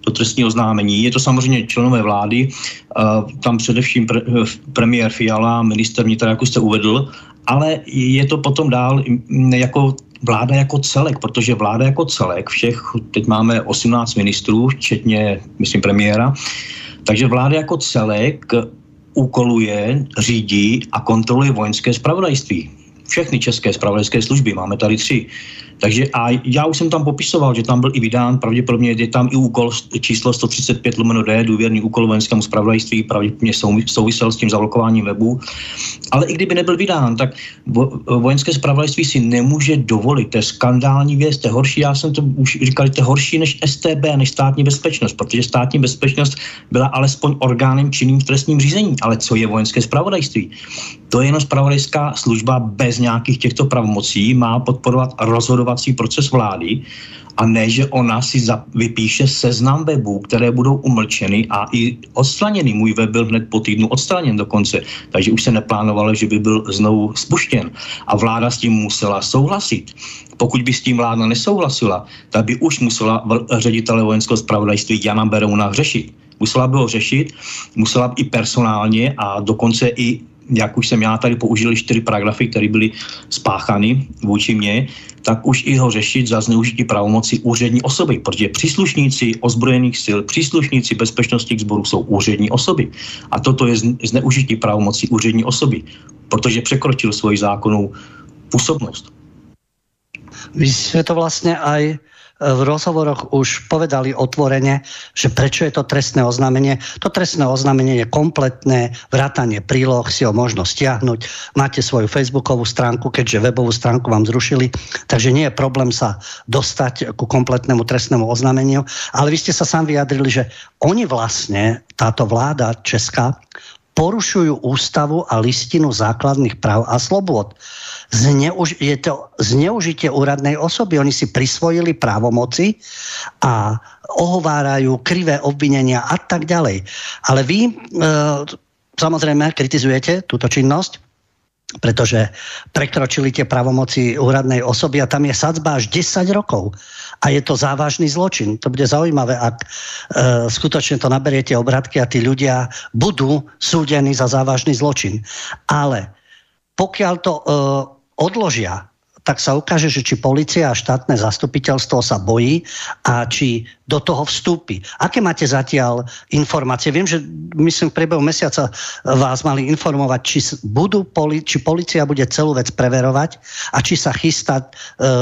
to trestní oznámení. Je to samozřejmě členové vlády, tam především pre, premiér Fiala, minister vnitra, jak už jste uvedl, ale je to potom dál jako vláda jako celek, protože vláda jako celek, všech, teď máme 18 ministrů, včetně, myslím, premiéra, takže vláda jako celek úkoluje, řídí a kontroluje vojenské spravodajství všechny české spravodajské služby, máme tady tři. Takže a já už jsem tam popisoval, že tam byl i vydán, pravděpodobně je tam i úkol číslo 135 lumeno D, důvěrný úkol vojenskému spravodajství, pravděpodobně souvisel s tím zablokováním webu. Ale i kdyby nebyl vydán, tak vojenské spravodajství si nemůže dovolit. To je skandální věc, to je horší, já jsem to už říkal, to je horší než STB, než státní bezpečnost, protože státní bezpečnost byla alespoň orgánem činným v trestním řízení. Ale co je vojenské spravodajství? To je jenom spravodajská služba bez nějakých těchto pravomocí, má podporovat rozhodovat rozhodovací proces vlády a ne, že ona si vypíše seznam webů, které budou umlčeny a i odstraněny. Můj web byl hned po týdnu odstraněn dokonce, takže už se neplánovalo, že by byl znovu spuštěn. A vláda s tím musela souhlasit. Pokud by s tím vláda nesouhlasila, tak by už musela ředitele vojenského zpravodajství Jana Berouna řešit. Musela by ho řešit, musela i personálně a dokonce i jak už jsem já tady použil čtyři paragrafy, které byly spáchany vůči mně, tak už i ho řešit za zneužití pravomoci úřední osoby, protože příslušníci ozbrojených sil, příslušníci bezpečnostních sborů jsou úřední osoby. A toto je zneužití pravomoci úřední osoby, protože překročil svoji zákonnou působnost. Vy ste to vlastne aj v rozhovoroch už povedali otvorene, že prečo je to trestné oznámenie. To trestné oznámenie je kompletné, vrátanie príloh si ho možno stiahnuť. Máte svoju facebookovú stránku, keďže webovú stránku vám zrušili, takže nie je problém sa dostať ku kompletnému trestnému oznámeniu. Ale vy ste sa sám vyjadrili, že oni vlastne, táto vláda česká, porušujú ústavu a listinu základných práv a slobod zneuž- je to zneužitie úradnej osoby. Oni si prisvojili právomoci a ohovárajú krivé obvinenia a tak ďalej. Ale vy e, samozrejme kritizujete túto činnosť, pretože prekročili tie pravomoci úradnej osoby a tam je sadzba až 10 rokov. A je to závažný zločin. To bude zaujímavé, ak e, skutočne to naberiete obratky a tí ľudia budú súdení za závažný zločin. Ale pokiaľ to e, odložia, tak sa ukáže, že či policia a štátne zastupiteľstvo sa bojí a či do toho vstúpi. Aké máte zatiaľ informácie? Viem, že myslím v priebehu mesiaca vás mali informovať, či, budú, či policia bude celú vec preverovať a či sa chystá e,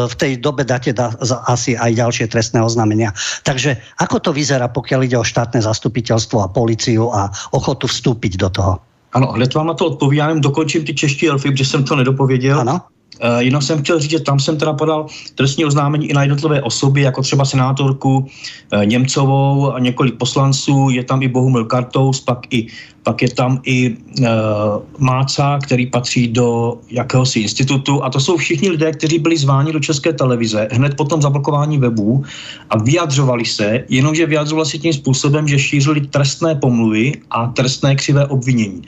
v tej dobe dáte da, asi aj ďalšie trestné oznámenia. Takže ako to vyzerá, pokiaľ ide o štátne zastupiteľstvo a policiu a ochotu vstúpiť do toho? Ano, hned vám na to odpovím, dokončím ty čeští elfy, protože jsem to nedopověděl. Ano. Uh, jenom jsem chtěl říct, že tam jsem teda podal trestní oznámení i na jednotlivé osoby, jako třeba senátorku uh, Němcovou a několik poslanců, je tam i Bohumil Kartous, pak i pak je tam i uh, Máca, který patří do jakéhosi institutu a to jsou všichni lidé, kteří byli zváni do České televize hned po tom zablokování webů a vyjadřovali se, jenomže vyjadřovali se tím způsobem, že šířili trestné pomluvy a trestné křivé obvinění.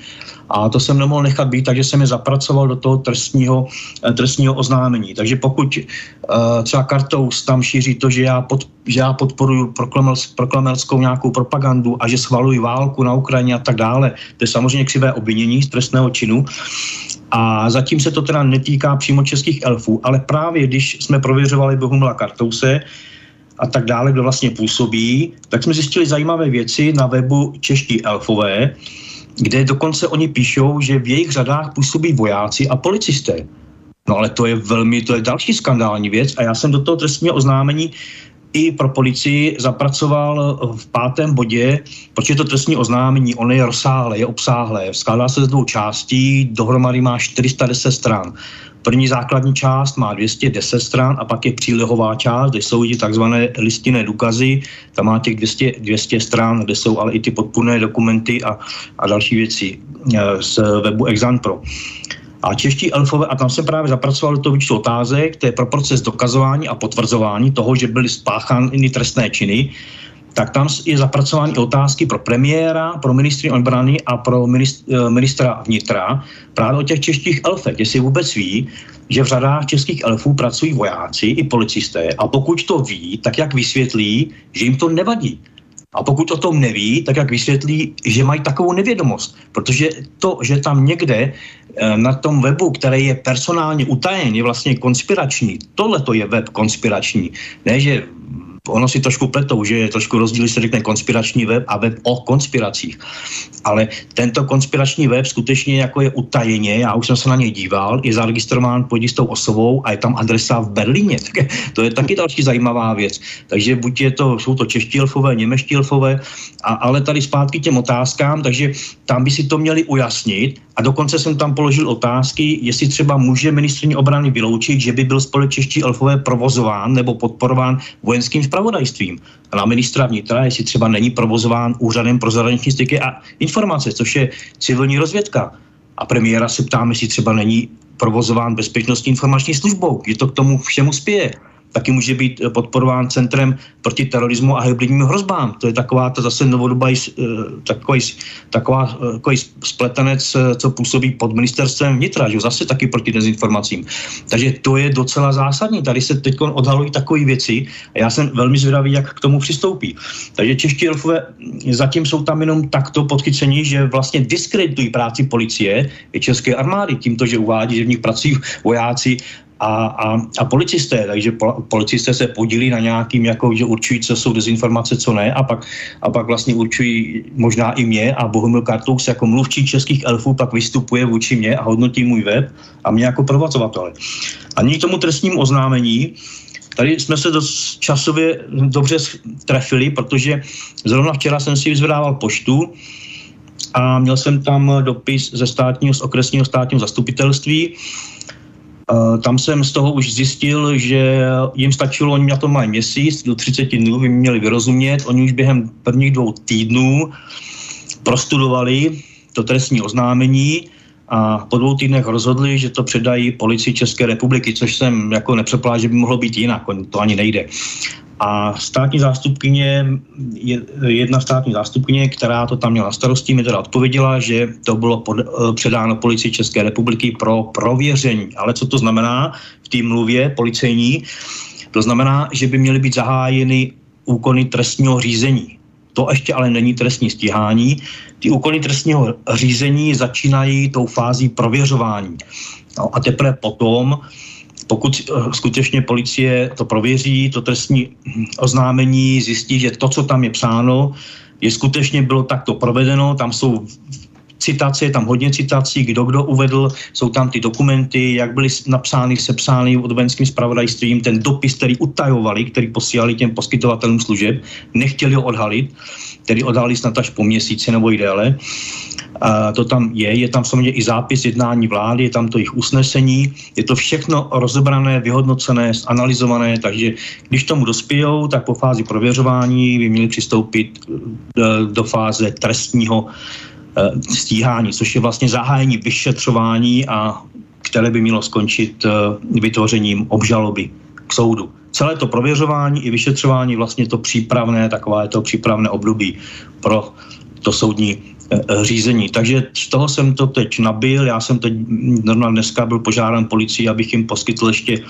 A to jsem nemohl nechat být, takže jsem je zapracoval do toho trestního, eh, trestního oznámení. Takže pokud uh, třeba kartou tam šíří to, že já, pod, že já podporuji proklamelskou nějakou propagandu a že schvaluji válku na Ukrajině a tak dále, to je samozřejmě křivé obvinění z trestného činu. A zatím se to teda netýká přímo českých elfů, ale právě když jsme prověřovali Bohumila Kartouse, a tak dále, kdo vlastně působí, tak jsme zjistili zajímavé věci na webu Čeští elfové, kde dokonce oni píšou, že v jejich řadách působí vojáci a policisté. No ale to je velmi, to je další skandální věc a já jsem do toho trestního oznámení i pro policii zapracoval v pátém bodě, protože to trestní oznámení, ono je rozsáhlé, je obsáhlé, skládá se z dvou částí, dohromady má 410 stran. První základní část má 210 stran a pak je přílehová část, kde jsou i takzvané listinné důkazy, tam má těch 200, 200 stran, kde jsou ale i ty podpůrné dokumenty a, a další věci eh, z webu Exampro. Pro. A čeští elfové, a tam jsem právě zapracoval to výčtu otázek, to je pro proces dokazování a potvrzování toho, že byly spáchány trestné činy, tak tam je zapracování otázky pro premiéra, pro ministry obrany a pro eh, ministra vnitra právě o těch češtích elfech, jestli vůbec ví, že v řadách českých elfů pracují vojáci i policisté a pokud to ví, tak jak vysvětlí, že jim to nevadí. A pokud o tom neví, tak jak vysvětlí, že mají takovou nevědomost. Protože to, že tam někde na tom webu, který je personálně utajen, je vlastně konspirační. Tohle to je web konspirační. Ne, že ono si trošku pletou, že je trošku rozdíl, se řekne konspirační web a web o konspiracích. Ale tento konspirační web skutečně jako je utajeně, já už jsem se na něj díval, je zaregistrován pod jistou osobou a je tam adresa v Berlíně. (laughs) Tak to je taky další zajímavá věc. Takže buď je to, jsou to čeští elfové, němečtí elfové, a, ale tady zpátky těm otázkám, takže tam by si to měli ujasnit a dokonce jsem tam položil otázky, jestli třeba může ministrině obrany vyloučit, že by byl společeští elfové provozován nebo podporován vojenským spravodajstvím. A na ministra vnitra, jestli třeba není provozován úřadem pro zahraniční styky a informace, což je civilní rozvědka. A premiéra se ptáme, jestli třeba není provozován bezpečnostní informační službou, že to k tomu všemu spěje taky může být eh, podporován Centrem proti terorismu a hybridním hrozbám. To je taková to zase novodobá eh, takový, taková, eh, takový spletanec, co působí pod ministerstvem vnitra, že zase taky proti dezinformacím. Takže to je docela zásadní. Tady se teď odhalují takové věci a já jsem velmi zvědavý, jak k tomu přistoupí. Takže čeští elfové zatím jsou tam jenom takto podchycení, že vlastně diskreditují práci policie i české armády tímto, že uvádí, že v nich pracují vojáci a, a, a policisté, takže policisté se podílí na nějakým, jako, že určují, co jsou dezinformace, co ne, a pak, a pak vlastně určují možná i mě a Bohumil Kartous jako mluvčí českých elfů pak vystupuje vůči mě a hodnotí můj web a mě jako provozovatele. A nyní tomu trestním oznámení, Tady jsme se dost časově dobře trefili, protože zrovna včera jsem si vyzvedával poštu a měl jsem tam dopis ze státního, z okresního státního zastupitelství, tam jsem z toho už zjistil, že jim stačilo, oni na to mají měsíc, do 30 dnů by měli vyrozumět. Oni už během prvních dvou týdnů prostudovali to trestní oznámení a po dvou týdnech rozhodli, že to předají policii České republiky, což jsem jako nepřeplá, že by mohlo být jinak, to ani nejde. A státní zástupkyně, jedna státní zástupkyně, která to tam měla na starosti, mi teda odpověděla, že to bylo pod, eh, předáno policii České republiky pro prověření. Ale co to znamená v té mluvě policejní? To znamená, že by měly být zahájeny úkony trestního řízení. To ještě ale není trestní stíhání. Ty úkony trestního řízení začínají tou fází prověřování. No a teprve potom pokud eh, skutečně policie to prověří, to trestní oznámení, zjistí, že to, co tam je psáno, je skutečně bylo takto provedeno, tam jsou citace, je tam hodně citací, kdo kdo uvedl, jsou tam ty dokumenty, jak byly napsány, sepsány vojenským spravodajstvím, ten dopis, který utajovali, který posílali těm poskytovatelům služeb, nechtěli ho odhalit, který odhalili snad až po měsíci nebo i déle. A to tam je, je tam samozřejmě i zápis jednání vlády, je tam to jejich usnesení, je to všechno rozebrané, vyhodnocené, analyzované, takže když tomu dospějou, tak po fázi prověřování by měli přistoupit do, do fáze trestního stíhání, což je vlastně zahájení vyšetřování a které by mělo skončit eh, vytvořením obžaloby k soudu. Celé to prověřování i vyšetřování, vlastně to přípravné, takové to přípravné období pro to soudní eh, řízení. Takže z toho jsem to teď nabil, já jsem teď normálně dneska byl požádán policií, abych jim poskytl ještě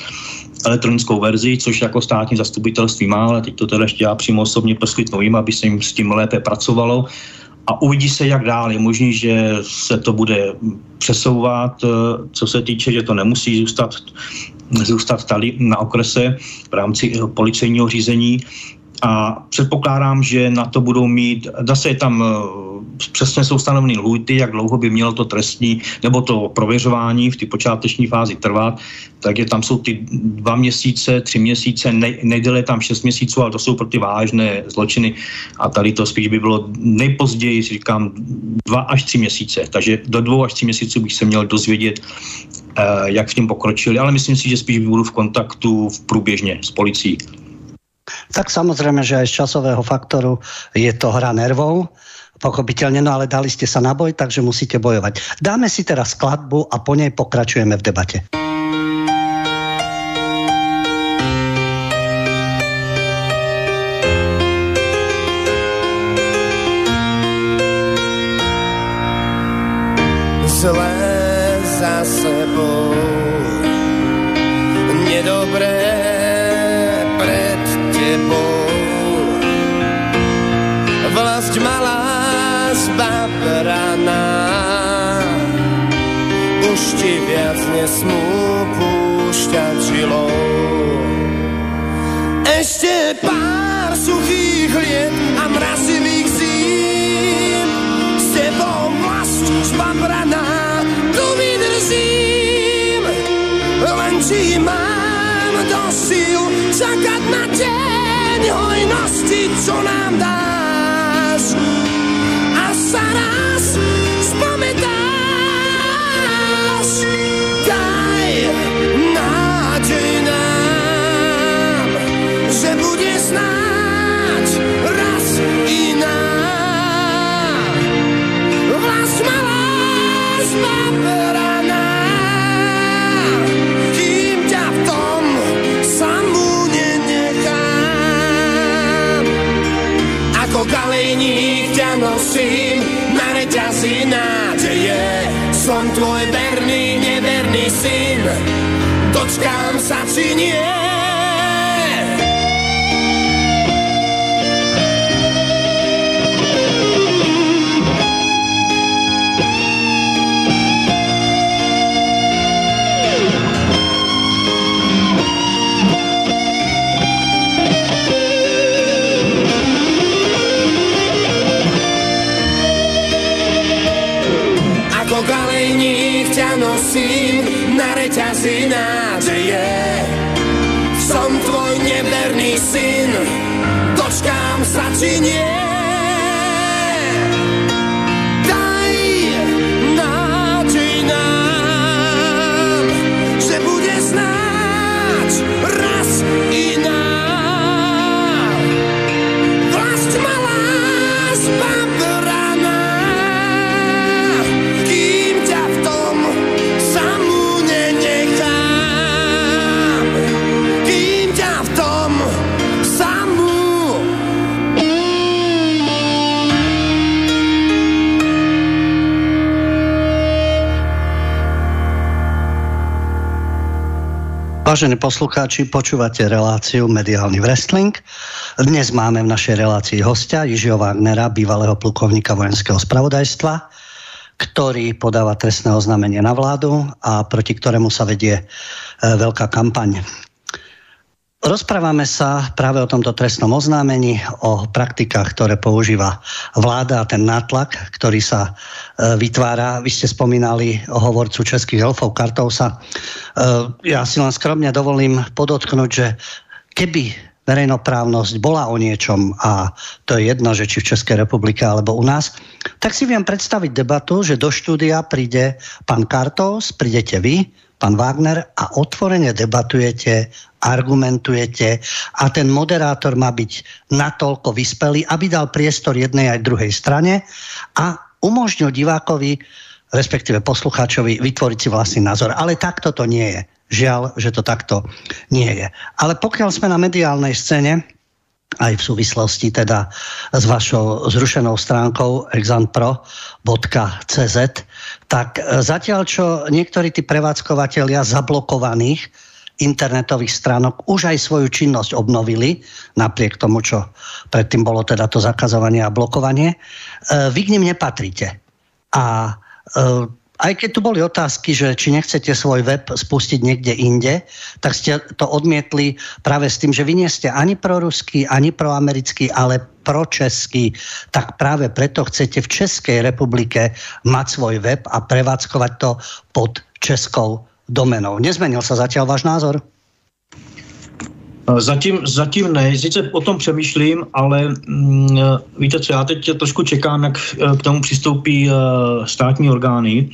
elektronickou verzi, což jako státní zastupitelství má, ale teď to teda ještě já přímo osobně poskytnu jim, aby se jim s tím lépe pracovalo a uvidí se, jak dál. Je možný, že se to bude přesouvat, eh, co se týče, že to nemusí zůstat, zůstat tady na okrese v rámci eh, policejního řízení. A předpokládám, že na to budou mít, zase je tam eh, přesně jsou stanoveny lhůty, jak dlouho by mělo to trestní nebo to prověřování v té počáteční fázi trvat, tak je tam jsou ty dva měsíce, tři měsíce, nej, tam šest měsíců, ale to jsou pro ty vážné zločiny a tady to spíš by bylo nejpozději, říkám, dva až tři měsíce. Takže do dvou až tři měsíců bych se měl dozvědět, eh, jak v tím pokročili, ale myslím si, že spíš budu v kontaktu v průběžně s policií. Tak samozřejmě, že aj z časového faktoru je to hra nervov, pochopitelně, no ale dali ste sa na boj, takže musíte bojovat. Dáme si teraz skladbu a po něj pokračujeme v debate. Nosím na reťazi nádeje. Som tvoj neverný syn, dočkám sa či nie. Vážení poslucháči, počúvate reláciu Mediálny wrestling. Dnes máme v našej relácii hostia Jižiho Wagnera, bývalého plukovníka vojenského spravodajstva, ktorý podáva trestné oznámenie na vládu a proti ktorému sa vedie e, veľká kampaň. Rozprávame sa práve o tomto trestnom oznámení, o praktikách, ktoré používa vláda a ten nátlak, ktorý sa e, vytvára. Vy ste spomínali o hovorcu českých elfov Kartousa. E, ja si len skromne dovolím podotknúť, že keby verejnoprávnosť bola o niečom a to je jedno, že či v Českej republike alebo u nás, tak si viem predstaviť debatu, že do štúdia príde pán Kartous, prídete vy, pán Wagner a otvorene debatujete argumentujete a ten moderátor má byť natoľko vyspelý, aby dal priestor jednej aj druhej strane a umožnil divákovi, respektíve poslucháčovi, vytvoriť si vlastný názor. Ale takto to nie je. Žiaľ, že to takto nie je. Ale pokiaľ sme na mediálnej scéne, aj v súvislosti teda s vašou zrušenou stránkou exanpro.cz, tak zatiaľ, čo niektorí tí prevádzkovateľia zablokovaných internetových stránok už aj svoju činnosť obnovili, napriek tomu, čo predtým bolo teda to zakazovanie a blokovanie. E, vy k ním nepatríte. A e, aj keď tu boli otázky, že či nechcete svoj web spustiť niekde inde, tak ste to odmietli práve s tým, že vy nie ste ani proruský, ani proamerický, ale pročeský. Tak práve preto chcete v Českej republike mať svoj web a prevádzkovať to pod českou domenou. Nezmenil sa zatiaľ váš názor? Zatím, zatím ne, sice o tom přemýšlím, ale mm, víte co, já teď trošku čekám, jak k tomu přistoupí uh, státní orgány,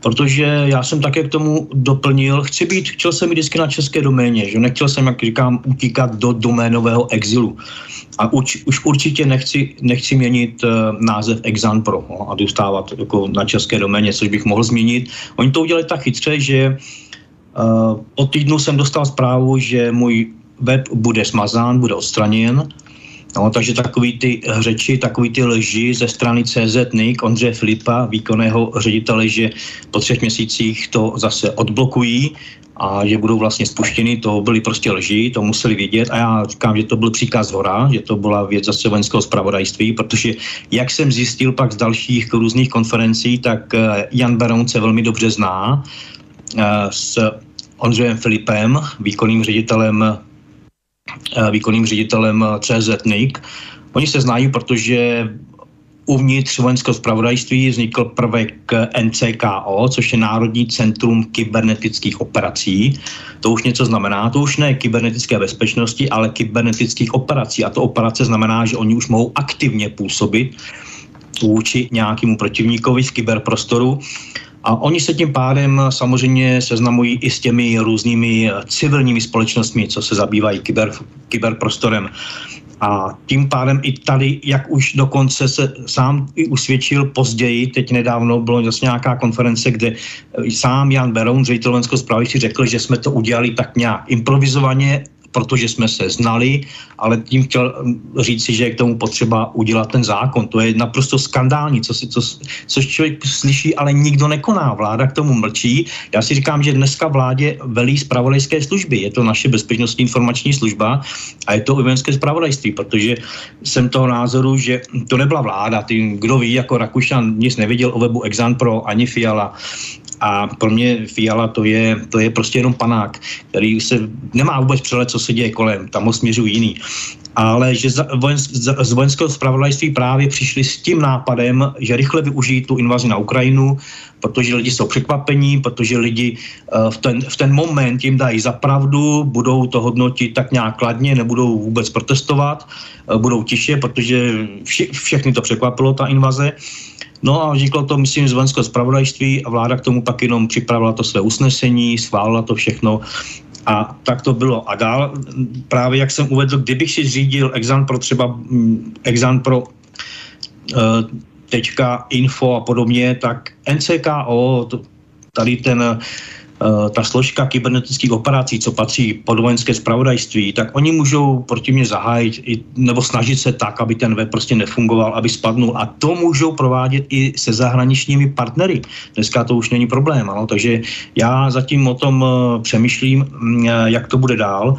protože já jsem také k tomu doplnil, chci být, chtěl jsem být vždycky na české doméně, že nechtěl jsem, jak říkám, utíkat do doménového exilu. A už, už určitě nechci, nechci měnit uh, název Exanpro no, a dostávat jako na české doméně, což bych mohl změnit. Oni to udělali tak chytře, že uh, po týdnu jsem dostal zprávu, že můj web bude smazán, bude odstraněn. No, takže takový ty řeči, takový ty lži ze strany CZ NIK Ondřeje Filipa, výkonného ředitele, že po třech měsících to zase odblokují a že budou vlastně spuštěny, to byly prostě lži, to museli vědět a já říkám, že to byl příkaz hora, že to byla věc zase vojenského zpravodajství, protože jak jsem zjistil pak z dalších různých konferencí, tak eh, Jan Baron se velmi dobře zná eh, s Ondřejem Filipem, výkonným ředitelem výkonným ředitelem eh, CZ NIC. Oni se znají, protože uvnitř vojenského zpravodajství vznikl prvek NCKO, což je Národní centrum kybernetických operací. To už něco znamená, to už ne kybernetické bezpečnosti, ale kybernetických operací. A to operace znamená, že oni už mohou aktivně působit vůči nějakému protivníkovi v kyberprostoru. A oni se tím pádem samozřejmě seznamují i s těmi různými civilními společnostmi, co se zabývají kyber, kyberprostorem. A tím pádem i tady, jak už dokonce se sám i usvědčil později, teď nedávno bylo zase nějaká konference, kde sám Jan Beroun, ředitel vojenského zprávy, si řekl, že jsme to udělali tak nějak improvizovaně protože jsme se znali, ale tím chtěl hm, říci, že je k tomu potřeba udělat ten zákon. To je naprosto skandální, co si, co, což člověk slyší, ale nikdo nekoná. Vláda k tomu mlčí. Já si říkám, že dneska vládě velí zpravodajské služby. Je to naše bezpečnostní informační služba a je to vojenské zpravodajství, protože jsem toho názoru, že to nebyla vláda. Ty, kdo ví, jako Rakušan nic nevěděl o webu Exan Pro ani Fiala, a pro mě Fiala to je, to je prostě jenom panák, který se nemá vůbec přehled, co se děje kolem, tam ho směřují jiný. Ale že z, z vojenského zpravodajství právě přišli s tím nápadem, že rychle využijí tu invazi na Ukrajinu, protože lidi jsou překvapení, protože lidi uh, v, ten, v ten moment jim dají za pravdu, budou to hodnotit tak nějak kladně, nebudou vůbec protestovat, uh, budou tiše, protože vše, všechny to překvapilo, ta invaze. No a vzniklo to, myslím, z vojenského zpravodajství a vláda k tomu pak jenom připravila to své usnesení, schválila to všechno a tak to bylo. A dál, právě jak jsem uvedl, kdybych si zřídil exam pro třeba mm, exam pro uh, teďka info a podobně, tak NCKO, to, tady ten ta složka kybernetických operací, co patří pod vojenské spravodajství, tak oni můžou proti mě zahájit i, nebo snažit se tak, aby ten web prostě nefungoval, aby spadnul. A to můžou provádět i se zahraničními partnery. Dneska to už není problém. Ano? Takže já zatím o tom uh, přemýšlím, uh, jak to bude dál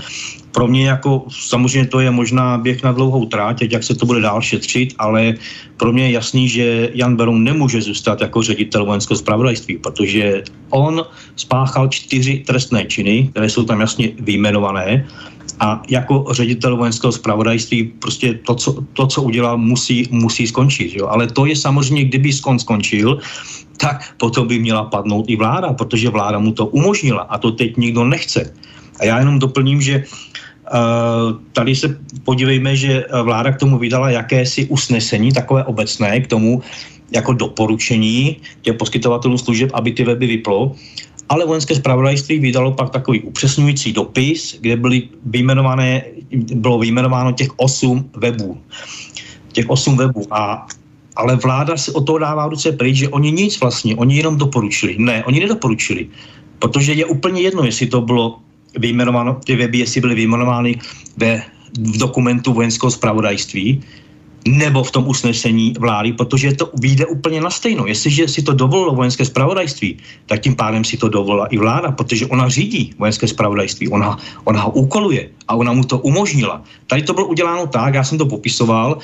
pro mě jako samozřejmě to je možná běh na dlouhou tráť, jak se to bude dál šetřit, ale pro mě je jasný, že Jan Beroun nemůže zůstat jako ředitel vojenského zpravodajství, protože on spáchal čtyři trestné činy, které jsou tam jasně vyjmenované a jako ředitel vojenského zpravodajství prostě to, co, to, co udělal, musí, musí skončit. Jo? Ale to je samozřejmě, kdyby skon skončil, tak potom by měla padnout i vláda, protože vláda mu to umožnila a to teď nikdo nechce. A já jenom doplním, že Eh, tady se podívejme, že vláda k tomu vydala jakési usnesení, takové obecné, k tomu jako doporučení těch poskytovatelů služeb, aby ty weby vyplo. Ale vojenské zpravodajství vydalo pak takový upřesňující dopis, kde byly vyjmenované, bylo vyjmenováno těch osm webů. Těch osm webů. A ale vláda se o to dává ruce pryč, že oni nic vlastně, oni jenom doporučili. Ne, oni nedoporučili, protože je úplně jedno, jestli to bylo vyjmenováno, ty weby, jestli byly vyjmenovány ve, v dokumentu vojenského zpravodajství, nebo v tom usnesení vlády, protože to vyjde úplně na stejno. Jestliže si to dovolilo vojenské zpravodajství, tak tím pádem si to dovolila i vláda, protože ona řídí vojenské zpravodajství, ona, ona ho úkoluje a ona mu to umožnila. Tady to bylo uděláno tak, já jsem to popisoval,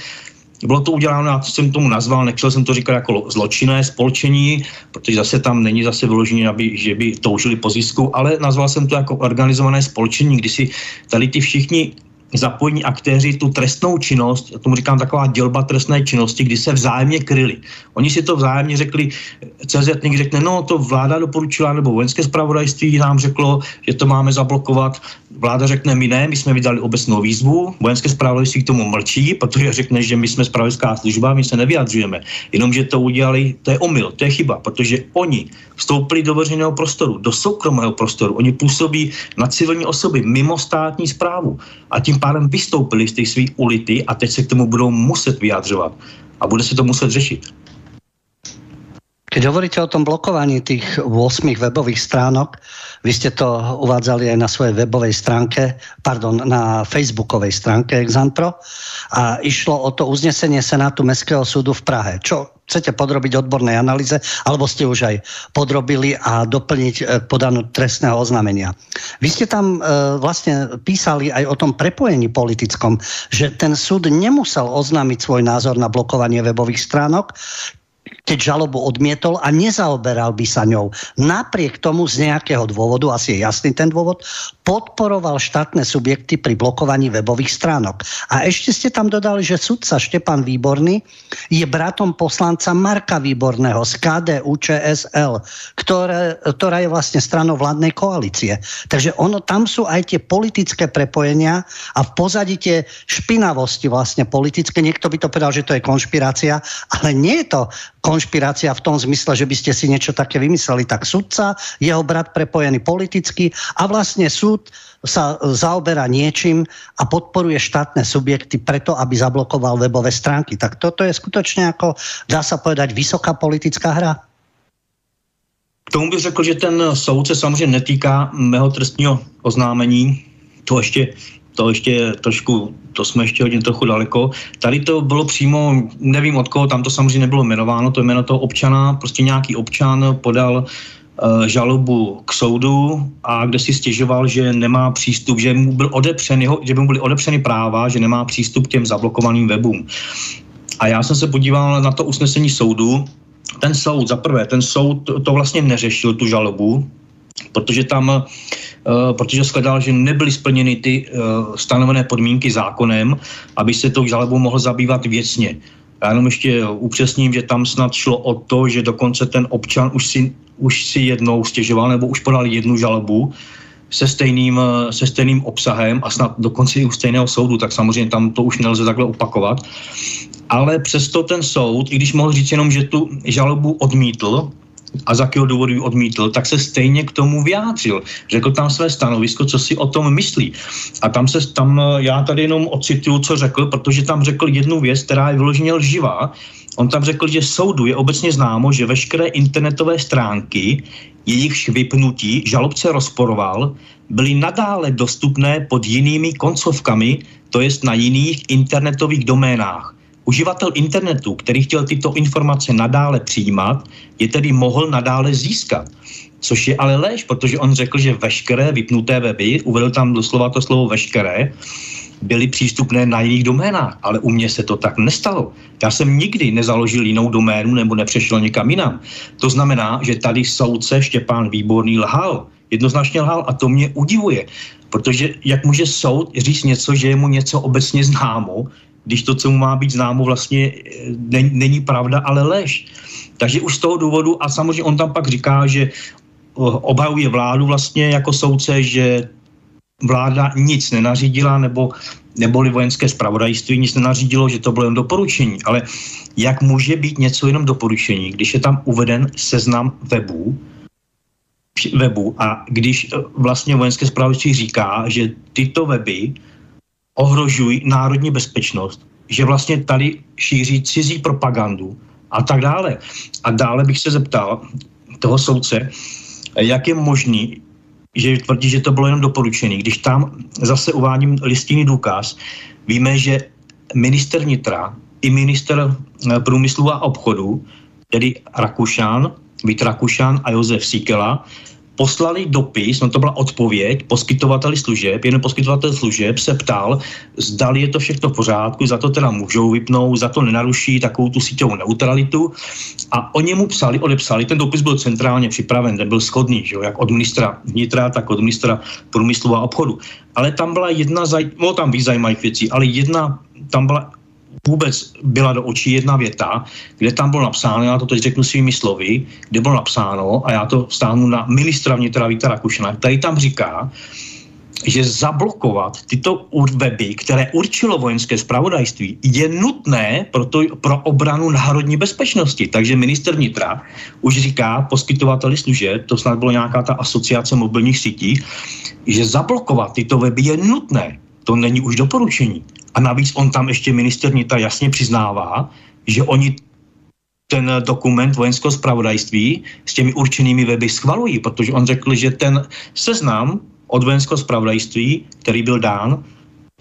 bylo to uděláno, já jsem tomu nazval, nechtěl jsem to říkat jako zločinné spolčení, protože zase tam není zase vyložené, aby, že by toužili po zisku, ale nazval jsem to jako organizované spolčení, kdy si tady ty všichni zapojení aktéři tu trestnou činnost, já tomu říkám taková dělba trestné činnosti, kdy se vzájemně kryli. Oni si to vzájemně řekli, CZ někdy řekne, no to vláda doporučila, nebo vojenské zpravodajství nám řeklo, že to máme zablokovat. Vláda řekne, my ne, my jsme vydali obecnou výzvu, vojenské zpravodajství k tomu mlčí, protože řekne, že my jsme zpravodajská služba, my se nevyjadřujeme. Jenomže to udělali, to je omyl, to je chyba, protože oni vstoupili do veřejného prostoru, do soukromého prostoru, oni působí na civilní osoby, mimo státní zprávu a tím pádem vystoupili z té své ulity a teď se k tomu budou muset vyjadřovat a bude se to muset řešit. Keď hovoríte o tom blokovaní tých 8 webových stránok, vy ste to uvádzali aj na svojej webovej stránke, pardon, na facebookovej stránke Exantro a išlo o to uznesenie Senátu Mestského súdu v Prahe. Čo chcete podrobiť odbornej analýze, alebo ste už aj podrobili a doplniť e, podanú trestného oznámenia. Vy ste tam e, vlastne písali aj o tom prepojení politickom, že ten súd nemusel oznámiť svoj názor na blokovanie webových stránok, keď žalobu odmietol a nezaoberal by sa ňou. Napriek tomu z nejakého dôvodu, asi je jasný ten dôvod, podporoval štátne subjekty pri blokovaní webových stránok. A ešte ste tam dodali, že sudca Štepan Výborný je bratom poslanca Marka Výborného z KDU ČSL, ktoré, ktorá je vlastne stranou vládnej koalície. Takže ono, tam sú aj tie politické prepojenia a v pozadí tie špinavosti vlastne politické. Niekto by to povedal, že to je konšpirácia, ale nie je to konšpirácia v tom zmysle, že by ste si niečo také vymysleli. Tak sudca, jeho brat prepojený politicky a vlastne súd sa zaoberá niečím a podporuje štátne subjekty preto, aby zablokoval webové stránky. Tak toto je skutočně jako, dá se povedať, vysoká politická hra. Tomu bych řekl, že ten soud se samozřejmě netýká mého trestního oznámení. To ještě, to ještě trošku, to jsme ještě hodně trochu daleko. Tady to bylo přímo, nevím od koho, tam to samozřejmě nebylo jmenováno, to jméno toho občana, prostě nějaký občan podal Eh, žalobu k soudu a kde si stěžoval, že nemá přístup, že mu byl odepřen, jeho, že mu byly odepřeny práva, že nemá přístup k těm zablokovaným webům. A já jsem se podíval na to usnesení soudu. Ten soud, za prvé, ten soud to vlastně neřešil, tu žalobu, protože tam, uh, protože shledal, že nebyly splněny ty uh, stanovené podmínky zákonem, aby se tou žalobou mohl zabývat věcně. Já jenom ještě upřesním, že tam snad šlo o to, že dokonce ten občan už si už si jednou stěžoval nebo už podal jednu žalobu se stejným, se stejným obsahem a snad dokonce i u stejného soudu, tak samozřejmě tam to už nelze takhle opakovat. Ale přesto ten soud, i když mohl říct jenom, že tu žalobu odmítl, a z jakého důvodu ji odmítl, tak se stejně k tomu vyjádřil. Řekl tam své stanovisko, co si o tom myslí. A tam se tam já tady jenom ocituju, co řekl, protože tam řekl jednu věc, která je vyloženě lživá, On tam řekl, že soudu je obecně známo, že veškeré internetové stránky, jejichž vypnutí žalobce rozporoval, byly nadále dostupné pod jinými koncovkami, to jest na jiných internetových doménách. Uživatel internetu, který chtěl tyto informace nadále přijímat, je tedy mohl nadále získat. Což je ale lež, protože on řekl, že veškeré vypnuté weby, uvedl tam doslova to slovo veškeré, byly přístupné na jiných doménách, ale u mě se to tak nestalo. Já jsem nikdy nezaložil jinou doménu nebo nepřešel někam jinam. To znamená, že tady soudce Štěpán Výborný lhal. Jednoznačně lhal a to mě udivuje, protože jak může soud říct něco, že je mu něco obecně známo, když to, co mu má být známo, vlastně eh, není, není pravda, ale lež. Takže už z toho důvodu, a samozřejmě on tam pak říká, že eh, obhajuje vládu vlastně jako soudce, že vláda nic nenařídila, nebo neboli vojenské spravodajství nic nenařídilo, že to bylo jen doporučení. Ale jak může být něco jenom doporučení, když je tam uveden seznam webů, webu a když eh, vlastně vojenské spravodajství říká, že tyto weby ohrožují národní bezpečnost, že vlastně tady šíří cizí propagandu a tak dále. A dále bych se zeptal toho soudce, jak je možný, že tvrdí, že to bylo jenom doporučený. Když tam zase uvádím listinný důkaz, víme, že minister vnitra i minister eh, průmyslu a obchodu, tedy Rakušan, Vít Rakušan a Josef Sikela, poslali dopis, no to byla odpověď poskytovateli služeb, jeden poskytovatel služeb se ptal, zdali je to všechno v pořádku, za to teda můžou vypnout, za to nenaruší takovou tu síťovou neutralitu a oni mu psali, odepsali, ten dopis byl centrálně připraven, ten byl schodný, že jo, jak od ministra vnitra, tak od ministra průmyslu a obchodu. Ale tam byla jedna, zaj... no tam víc zajímavých věcí, ale jedna, tam byla vůbec byla do očí jedna věta, kde tam bylo napsáno, já to teď řeknu svými slovy, kde bylo napsáno, a já to stáhnu na ministra vnitra Víta Rakušana, který tam říká, že zablokovat tyto weby, které určilo vojenské spravodajství, je nutné pro, to, pro obranu národní bezpečnosti. Takže minister vnitra už říká poskytovateli služeb, to snad bylo nějaká ta asociace mobilních sítí, že zablokovat tyto weby je nutné. To není už doporučení. A navíc on tam ještě minister vnitra jasně přiznává, že oni ten dokument vojenského spravodajství s těmi určenými weby schvalují, protože on řekl, že ten seznam od vojenského spravodajství, který byl dán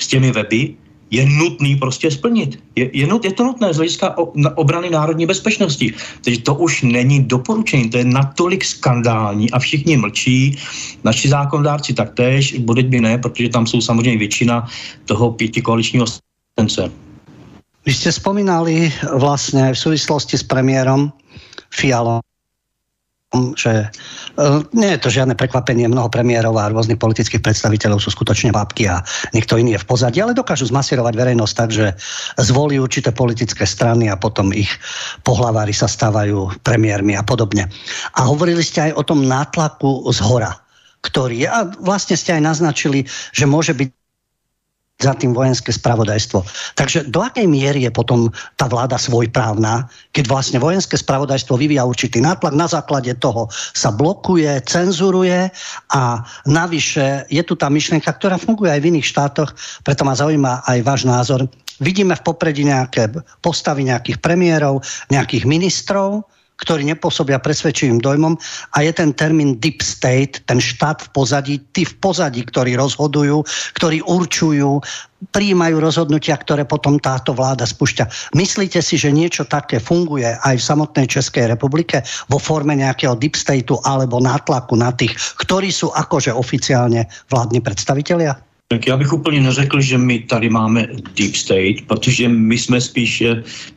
s těmi weby, je nutný prostě splnit. Je, je, nut, je to nutné z hlediska obrany národní bezpečnosti. Takže to už není doporučení, to je natolik skandální a všichni mlčí. Naši zákonodárci taktéž, bude by ne, protože tam jsou samozřejmě většina toho pětikoaličního stence. Vy jste vzpomínali vlastně v souvislosti s premiérom Fialom, že uh, nie je to žiadne prekvapenie, mnoho premiérov a rôznych politických predstaviteľov sú skutočne bábky a niekto iný je v pozadí, ale dokážu zmasírovať verejnosť tak, že zvolí určité politické strany a potom ich pohlavári sa stávajú premiérmi a podobne. A hovorili ste aj o tom nátlaku z hora, ktorý je, a vlastne ste aj naznačili, že môže byť za tým vojenské spravodajstvo. Takže do akej miery je potom tá vláda svojprávna, keď vlastne vojenské spravodajstvo vyvíja určitý nátlak, na základe toho sa blokuje, cenzuruje a navyše je tu tá myšlienka, ktorá funguje aj v iných štátoch, preto ma zaujíma aj váš názor. Vidíme v popredí nejaké postavy nejakých premiérov, nejakých ministrov, ktorí nepôsobia presvedčivým dojmom a je ten termín deep state, ten štát v pozadí, tí v pozadí, ktorí rozhodujú, ktorí určujú, príjmajú rozhodnutia, ktoré potom táto vláda spúšťa. Myslíte si, že niečo také funguje aj v samotnej Českej republike vo forme nejakého deep stateu alebo nátlaku na tých, ktorí sú akože oficiálně vládní predstavitelia? Tak já bych úplně neřekl, že my tady máme deep state, protože my jsme spíš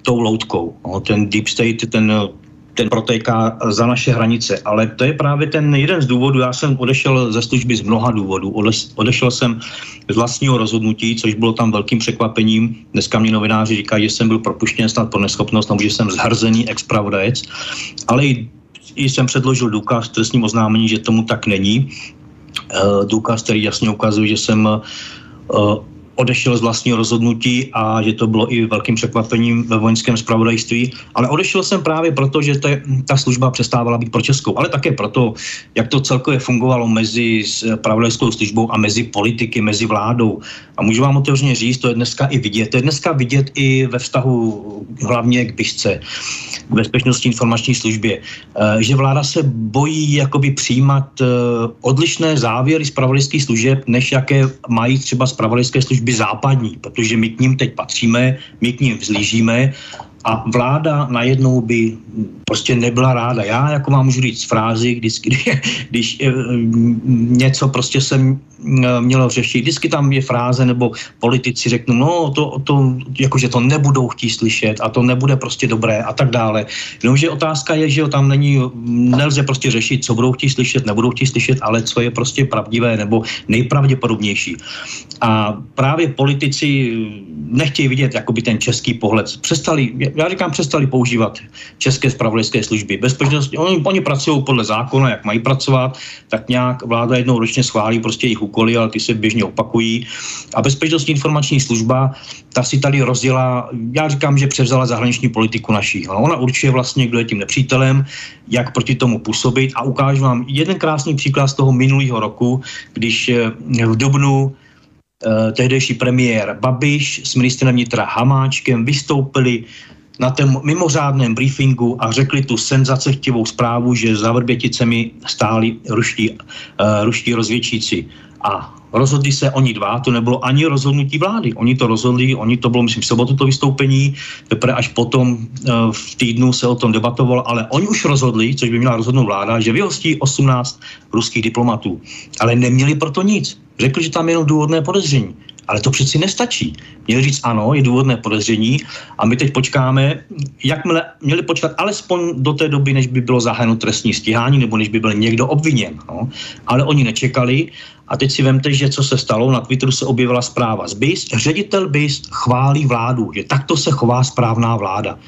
tou loutkou. No, ten deep state, ten ten protéká za naše hranice. Ale to je právě ten jeden z důvodů. Já jsem odešel ze služby z mnoha důvodů. Odešel jsem z vlastního rozhodnutí, což bylo tam velkým překvapením. Dneska mě novináři říkají, že jsem byl propuštěn snad pro neschopnost, nebo že jsem zhrzený expravodajec. Ale i, jsem předložil důkaz v trestním oznámení, že tomu tak není. Uh, důkaz, který jasně ukazuje, že jsem uh, odešel z vlastního rozhodnutí a že to bylo i velkým překvapením ve vojenském spravodajství. Ale odešel jsem právě proto, že to je, ta služba přestávala být pro Českou, ale také proto, jak to celkově fungovalo mezi spravodajskou službou a mezi politiky, mezi vládou. A můžu vám otevřeně říct, to je dneska i vidět. To je dneska vidět i ve vztahu hlavně k BISce, k bezpečnostní informační službě, eh, že vláda se bojí jakoby přijímat eh, odlišné závěry spravodajských služeb, než jaké mají třeba spravodajské služby západní, protože my k ním teď patříme, my k ním vzlížíme a vláda najednou by prostě nebyla ráda. Já jako vám můžu říct frázi, když, (laughs) když, když eh, něco prostě Eh, mělo řešit. Vždycky tam je fráze, nebo politici řeknou, no to, to jakože to nebudou chtít slyšet a to nebude prostě dobré a tak dále. Jenomže otázka je, že tam není, nelze prostě řešit, co budou chtít slyšet, nebudou chtít slyšet, ale co je prostě pravdivé nebo nejpravděpodobnější. A právě politici nechtějí vidět jakoby ten český pohled. Přestali, já říkám, přestali používat české spravodajské služby. Bezpečnost, oni, oni pracují podle zákona, jak mají pracovat, tak nějak vláda jednou ročně schválí prostě jejich úkoly, ale ty se běžně opakují. A bezpečnostní informační služba, ta si tady rozdělá, já říkám, že převzala zahraniční politiku naší. Ona určuje vlastně, kdo je tím nepřítelem, jak proti tomu působit a ukážu vám jeden krásný příklad z toho minulého roku, když eh, v Dubnu eh, tehdejší premiér Babiš s ministrem vnitra Hamáčkem vystoupili na tom mimořádném briefingu a řekli tu senzacechtivou zprávu, že za Vrběticemi stáli ruští, uh, ruští rozvědčíci. A rozhodli se oni dva, to nebylo ani rozhodnutí vlády. Oni to rozhodli, oni to bylo, myslím, v sobotu to vystoupení, teprve až potom uh, v týdnu se o tom debatovalo, ale oni už rozhodli, což by měla rozhodnout vláda, že vyhostí 18 ruských diplomatů. Ale neměli proto nic. Řekli, že tam je jenom důvodné podezření. Ale to přeci nestačí. Měli říct ano, je důvodné podezření a my teď počkáme, jakmile měli počkat alespoň do té doby, než by bylo zahájeno trestní stíhání nebo než by byl někdo obviněn. No. Ale oni nečekali a teď si vemte, že co se stalo, na Twitteru se objevila zpráva z BIS, ředitel BIS chválí vládu, že takto se chová správná vláda.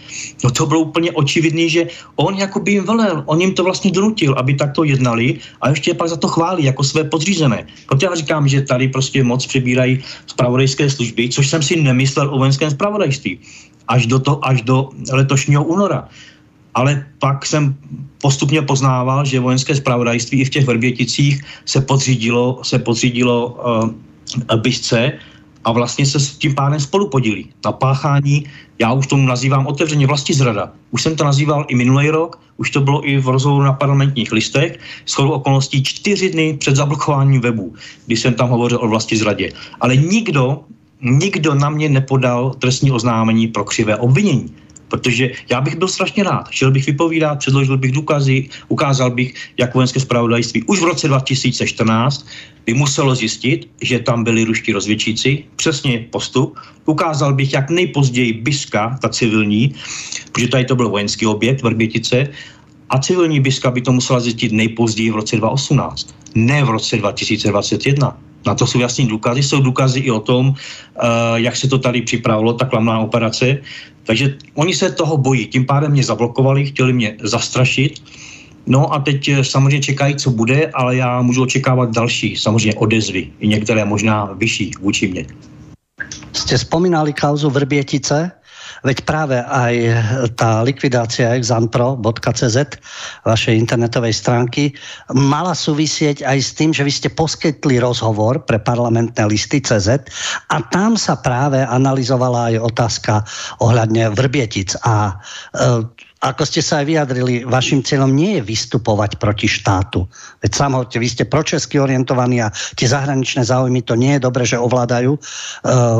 No to bylo úplně očividný, že on jako by jim velel, on jim to vlastně donutil, aby takto jednali a ještě pak za to chválí jako své podřízené. Proto já říkám, že tady prostě moc přebírají zpravodajské služby, což jsem si nemyslel o vojenském zpravodajství. Až do, to, až do letošního února ale pak jsem postupně poznával, že vojenské zpravodajství i v těch Vrběticích se podřídilo, se podřídilo uh, byšce a vlastně se s tím pádem spolu podílí na páchání, já už tomu nazývám otevřeně vlasti zrada. Už jsem to nazýval i minulý rok, už to bylo i v rozhovoru na parlamentních listech, s okolností čtyři dny před zablokováním webu, kdy jsem tam hovořil o vlasti zradě. Ale nikdo, nikdo na mě nepodal trestní oznámení pro křivé obvinění. Protože já bych byl strašně rád. Šel bych vypovídat, předložil bych důkazy, ukázal bych, jak vojenské zpravodajství už v roce 2014 by muselo zjistit, že tam byli ruští rozvědčíci, přesně postup. Ukázal bych, jak nejpozději Biska, ta civilní, protože tady to byl vojenský objekt Vrbětice, a civilní Biska by to musela zjistit nejpozději v roce 2018, ne v roce 2021. Na to jsou jasný důkazy. Jsou důkazy i o tom, uh, jak se to tady připravilo, ta klamná operace. Takže oni se toho bojí. Tím pádem mě zablokovali, chtěli mě zastrašit. No a teď eh, samozřejmě čekají, co bude, ale já můžu očekávat další, samozřejmě odezvy, i některé možná vyšší vůči mě. Jste vzpomínali kauzu Vrbětice? Veď práve aj tá likvidácia exanpro.cz vašej internetovej stránky mala súvisieť aj s tým, že vy ste poskytli rozhovor pre parlamentné listy CZ a tam sa práve analyzovala aj otázka ohľadne Vrbietic. A e, ako ste sa aj vyjadrili, vašim cieľom nie je vystupovať proti štátu. Veď sám vy ste pročesky orientovaní a tie zahraničné záujmy to nie je dobre, že ovládajú uh,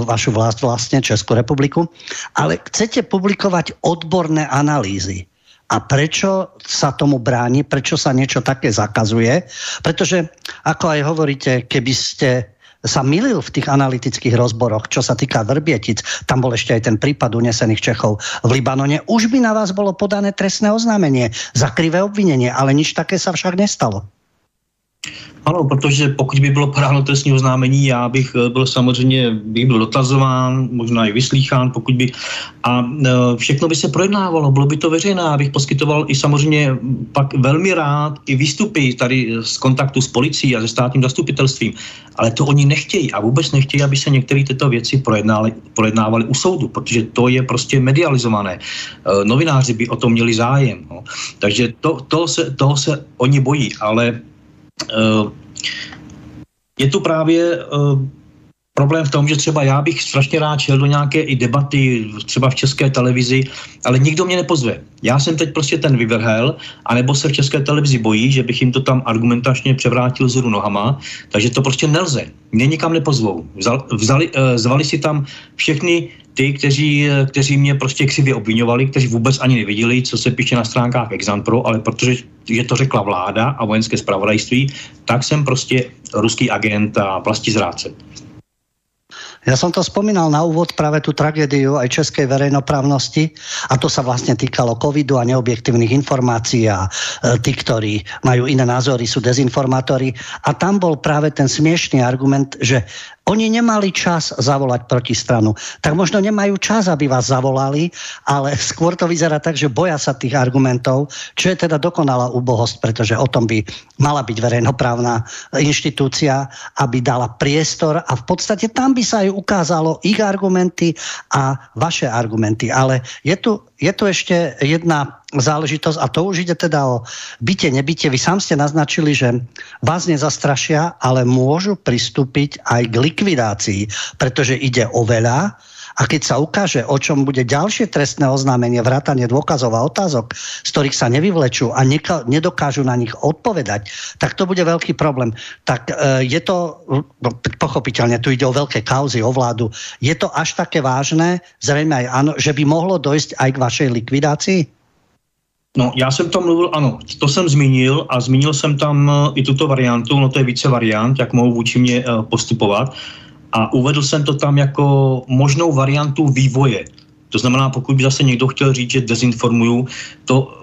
vašu vlast vlastne, Českú republiku. Ale chcete publikovať odborné analýzy. A prečo sa tomu bráni, prečo sa niečo také zakazuje? Pretože, ako aj hovoríte, keby ste sa milil v tých analytických rozboroch, čo sa týka Vrbietic, tam bol ešte aj ten prípad unesených Čechov v Libanone, už by na vás bolo podané trestné oznámenie za krivé obvinenie, ale nič také sa však nestalo. Ano, protože pokud by bylo podáno trestní oznámení, já bych eh, byl samozřejmě, bych byl dotazován, možná i vyslýchán, pokud by, a eh, všechno by se projednávalo, bylo by to veřejné, já bych poskytoval i samozřejmě pak velmi rád i výstupy tady z kontaktu s policií a se státním zastupitelstvím, ale to oni nechtějí a vůbec nechtějí, aby se některé tyto věci projednávali, projednávali u soudu, protože to je prostě medializované. Eh, novináři by o tom měli zájem. No. Takže to, to se, toho se oni bojí, ale Eh, je tu právě eh, problém v tom, že třeba já bych strašně rád šel do nějaké i debaty, třeba v české televizi, ale nikdo mě nepozve. Já jsem teď prostě ten vyvrhel, anebo se v české televizi bojí, že bych jim to tam argumentačně převrátil zhru nohama, takže to prostě nelze. Mě nikam nepozvou. Vzal, vzali, uh, zvali si tam všechny ty, kteří, kteří mě prostě křivě obvinovali, kteří vůbec ani neviděli, co se píše na stránkách Exampro, ale protože že to řekla vláda a vojenské zpravodajství, tak jsem prostě ruský agent a vlastizráce. Ja som to spomínal na úvod práve tú tragédiu aj českej verejnoprávnosti a to sa vlastne týkalo covidu a neobjektívnych informácií a e, tí, ktorí majú iné názory, sú dezinformátori. A tam bol práve ten smiešný argument, že oni nemali čas zavolať protistranu. Tak možno nemajú čas, aby vás zavolali, ale (laughs) skôr to vyzerá tak, že boja sa tých argumentov, čo je teda dokonalá úbohosť, pretože o tom by mala byť verejnoprávna inštitúcia, aby dala priestor a v podstate tam by sa aj ukázalo ich argumenty a vaše argumenty. Ale je tu, je tu ešte jedna záležitosť a to už ide teda o byte, nebyte. Vy sám ste naznačili, že vás nezastrašia, ale môžu pristúpiť aj k likvidácii, pretože ide o veľa a keď sa ukáže, o čom bude ďalšie trestné oznámenie, vrátanie dôkazov a otázok, z ktorých sa nevyvlečú a nedokážu na nich odpovedať, tak to bude veľký problém. Tak e, je to, pochopiteľne, tu ide o veľké kauzy, o vládu. Je to až také vážné, zrejme aj áno, že by mohlo dojsť aj k vašej likvidácii? No, já jsem tam mluvil, ano, to jsem zmínil a zmínil jsem tam e, i tuto variantu, no to je více variant, jak mohou vůči mě e, postupovat a uvedl jsem to tam jako možnou variantu vývoje. To znamená, pokud by zase někdo chtěl říct, že dezinformuju, to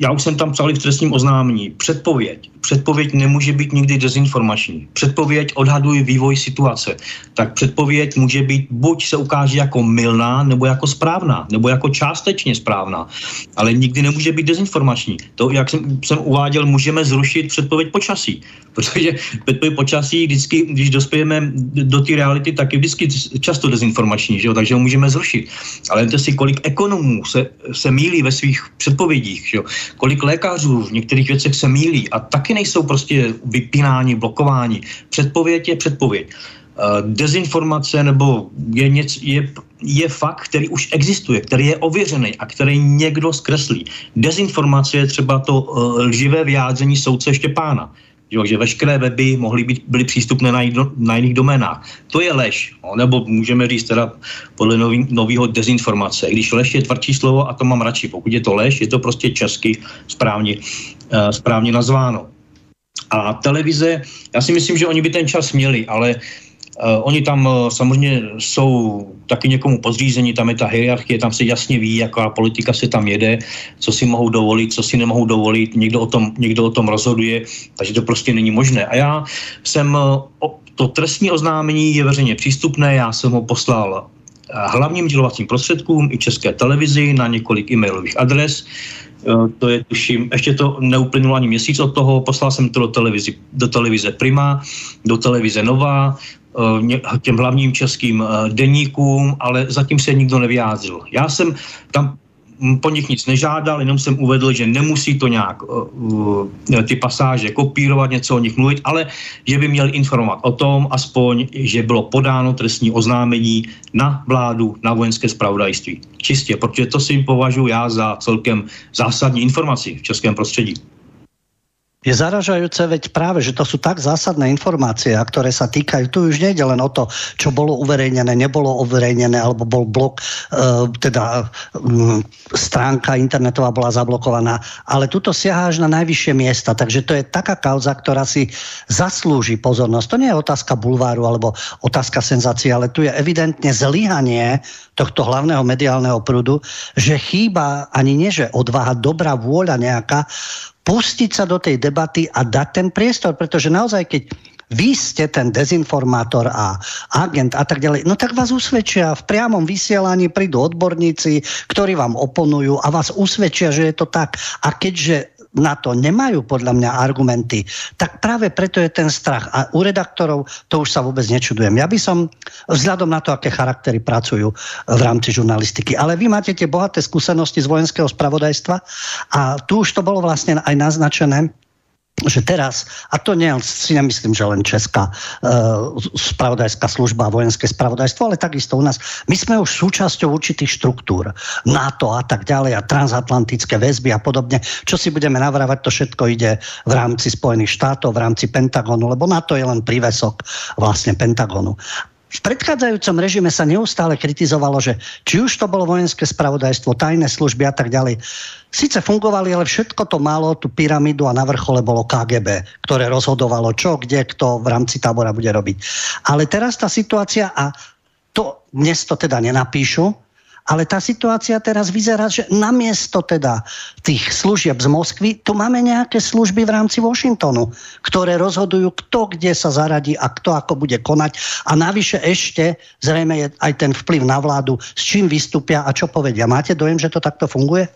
já už jsem tam psal v trestním oznámení. Předpověď. Předpověď nemůže být nikdy dezinformační. Předpověď odhaduje vývoj situace. Tak předpověď může být, buď se ukáže jako milná, nebo jako správná, nebo jako částečně správná. Ale nikdy nemůže být dezinformační. To, jak jsem, jsem uváděl, můžeme zrušit předpověď počasí. (laughs) Protože předpověď počasí vždycky, když dospějeme do té reality, tak je vždycky často dezinformační, že jo? takže ho můžeme zrušit. Ale jen si, kolik ekonomů se, se mílí ve svých předpovědích. Že jo? kolik lékařů v některých věcech se mílí a taky nejsou prostě vypínáni, blokováni. Předpověď je předpověď. Eh, dezinformace nebo je, něco, je, je fakt, který už existuje, který je ověřený a který někdo zkreslí. Dezinformace je třeba to uh, lživé vyjádření soudce Štěpána jo, že veškeré weby mohly být, byly přístupné na, jiných, na jiných doménách. To je lež, no, nebo můžeme říct teda podle nového dezinformace. Když lež je tvrdší slovo a to mám radši. Pokud je to lež, je to prostě česky správně, uh, správně nazváno. A televize, já si myslím, že oni by ten čas měli, ale uh, oni tam uh, samozřejmě jsou taky někomu podřízení, tam je ta hierarchie, tam se jasně ví, jaká politika se tam jede, co si mohou dovolit, co si nemohou dovolit, někdo o tom, někdo o tom rozhoduje, takže to prostě není možné. A já jsem, uh, to trestní oznámení je veřejně přístupné, já jsem ho poslal hlavním dělovacím prostředkům i české televizi na několik e-mailových adres. To je, tuším, ještě to neuplynulo ani měsíc od toho, poslal jsem to do, televizi, do televize Prima, do televize Nova, Eh, těm hlavním českým eh, deníkům, ale zatím se nikdo nevyjádřil. Já jsem tam po nich nic nežádal, jenom jsem uvedl, že nemusí to nějak uh, ty pasáže kopírovat, něco o nich mluvit, ale že by měli informovat o tom, aspoň, že bylo podáno trestní oznámení na vládu, na vojenské spravodajství. Čistě, protože to si považuji já za celkem zásadní informaci v českém prostředí je zaražajúce, veď práve, že to sú tak zásadné informácie, a ktoré sa týkajú, tu už nejde len o to, čo bolo uverejnené, nebolo uverejnené, alebo bol blok, e, teda e, stránka internetová bola zablokovaná, ale tuto siaha až na najvyššie miesta, takže to je taká kauza, ktorá si zaslúži pozornosť. To nie je otázka bulváru alebo otázka senzácie, ale tu je evidentne zlyhanie tohto hlavného mediálneho prúdu, že chýba ani nie, že odvaha, dobrá vôľa nejaká, pustiť sa do tej debaty a dať ten priestor, pretože naozaj, keď vy ste ten dezinformátor a agent a tak ďalej, no tak vás usvedčia v priamom vysielaní, prídu odborníci, ktorí vám oponujú a vás usvedčia, že je to tak. A keďže na to nemajú podľa mňa argumenty, tak práve preto je ten strach. A u redaktorov to už sa vôbec nečudujem. Ja by som, vzhľadom na to, aké charaktery pracujú v rámci žurnalistiky, ale vy máte tie bohaté skúsenosti z vojenského spravodajstva a tu už to bolo vlastne aj naznačené, že teraz, a to nie, si nemyslím, že len Česká uh, spravodajská služba, vojenské spravodajstvo, ale takisto u nás, my sme už súčasťou určitých štruktúr, NATO a tak ďalej a transatlantické väzby a podobne. Čo si budeme navrávať, to všetko ide v rámci Spojených štátov, v rámci Pentagonu, lebo NATO je len prívesok vlastne Pentagonu. V predchádzajúcom režime sa neustále kritizovalo, že či už to bolo vojenské spravodajstvo, tajné služby a tak ďalej, Sice fungovali, ale všetko to malo tú pyramídu a na vrchole bolo KGB, ktoré rozhodovalo čo, kde, kto v rámci tábora bude robiť. Ale teraz tá situácia, a to dnes to teda nenapíšu, ale tá situácia teraz vyzerá, že namiesto teda tých služieb z Moskvy, tu máme nejaké služby v rámci Washingtonu, ktoré rozhodujú, kto kde sa zaradí a kto ako bude konať. A navyše ešte zrejme je aj ten vplyv na vládu, s čím vystúpia a čo povedia. Máte dojem, že to takto funguje?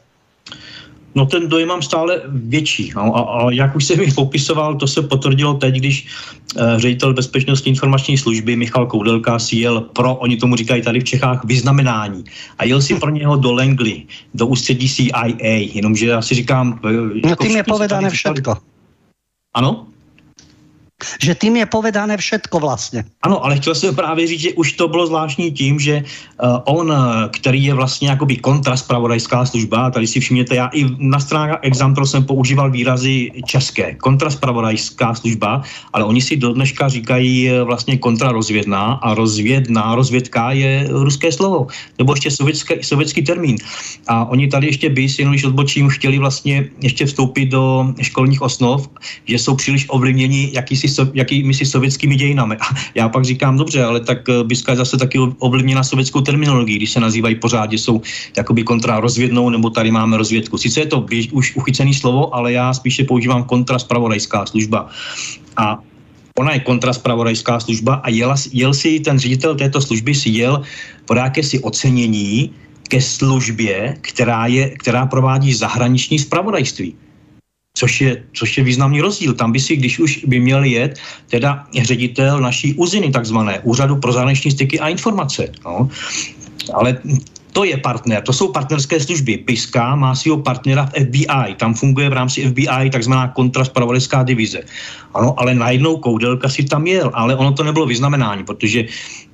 No ten dojem mám stále větší. No, a, a jak už jsem mi popisoval, to se potvrdilo teď, když uh, ředitel Bezpečnostní informační služby Michal Koudelka si jel pro, oni tomu říkají tady v Čechách, vyznamenání. A jel si pro něho do Langley, do ústředí CIA, jenomže já si říkám... Eh, no jako tím je povedané všetko. Ano? Že tím je povedané všetko vlastně. Ano, ale chtěl jsem právě říct, že už to bylo zvláštní tím, že uh, on, který je vlastně jakoby kontraspravodajská služba, tady si všimněte, já i na stránkách Examtro jsem používal výrazy české, kontraspravodajská služba, ale oni si do dneška říkají eh, vlastně kontrarozvědná a rozvědná, rozvědka je ruské slovo, nebo ještě sovětský, sovětský termín. A oni tady ještě by, jenom když odbočím, chtěli vlastně ještě vstoupit do školních osnov, že jsou příliš ovlivněni jakýsi so, jakými si sovětskými dějinami. A já pak říkám, dobře, ale tak eh, Biska je zase taky ovlivněna sovětskou terminologií, když se nazývají pořád, že jsou jakoby kontra rozvědnou, nebo tady máme rozvědku. Sice je to běž, už uchycený slovo, ale já spíše používám kontra spravodajská služba. A ona je kontraspravodajská služba a jel, jel si ten ředitel této služby si jel po si ocenění ke službě, která, je, která provádí zahraniční spravodajství což je, což je významný rozdíl. Tam by si, když už by měl jet, teda ředitel naší uziny takzvané, Úřadu pro zahraniční styky a informace. No. Ale to je partner, to jsou partnerské služby. PISKA má svého partnera v FBI, tam funguje v rámci FBI takzvaná kontraspravodajská divize. Ano, ale najednou koudelka si tam jel, ale ono to nebylo vyznamenání, protože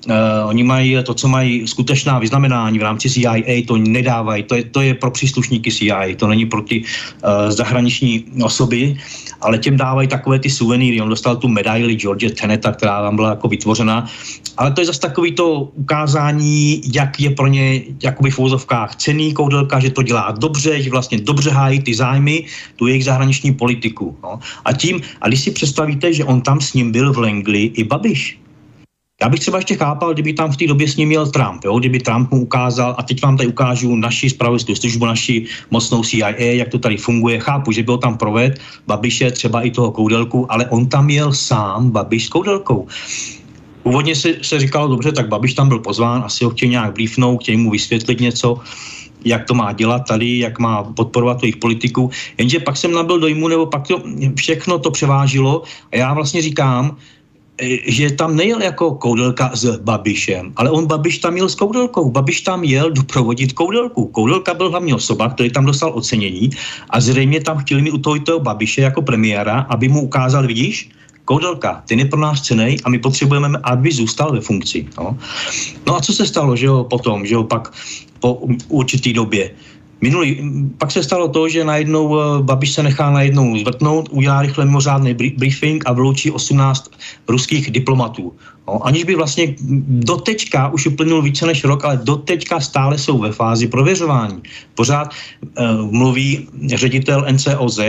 Uh, oni mají to, co mají skutečná vyznamenání v rámci CIA, to nedávají, to je, to je pro příslušníky CIA, to není pro ty uh, zahraniční osoby, ale těm dávají takové ty suvenýry. On dostal tu medaili George Teneta, která tam byla jako vytvořena, ale to je zase takový to ukázání, jak je pro ně jakoby v úzovkách cený koudelka, že to dělá dobře, že vlastně dobře hájí ty zájmy, tu jejich zahraniční politiku. No. A tím, a když si představíte, že on tam s ním byl v Langley i Babiš, já bych třeba ještě chápal, kdyby tam v té době s ním měl Trump, jo? kdyby Trump mu ukázal, a teď vám tady ukážu naši spravodajskou službu, naši mocnou CIA, jak to tady funguje. Chápu, že byl tam proved Babiše, třeba i toho koudelku, ale on tam jel sám, Babiš s koudelkou. Původně se, se říkalo, dobře, tak Babiš tam byl pozván, asi ho chtěl nějak blífnout, chtěl mu vysvětlit něco, jak to má dělat tady, jak má podporovat jejich politiku. Jenže pak jsem nabil dojmu, nebo pak to všechno to převážilo a já vlastně říkám, že tam nejel jako koudelka s Babišem, ale on Babiš tam jel s koudelkou. Babiš tam jel doprovodit koudelku. Koudelka byl hlavní osoba, který tam dostal ocenění a zřejmě tam chtěli mi u toho, toho Babiše jako premiéra, aby mu ukázal, vidíš, Koudelka, ten je pro nás cenej a my potřebujeme, aby zůstal ve funkci. No, no a co se stalo, že jo, potom, že jo, pak po určitý době? Minulý, pak se stalo to, že najednou eh, Babiš se nechá najednou zvrtnout, udělá rychle mimořádný briefing a vyloučí 18 ruských diplomatů. No, aniž by vlastně doteďka, už uplynul více než rok, ale doteďka stále jsou ve fázi prověřování. Pořád uh, mluví ředitel NCOZ,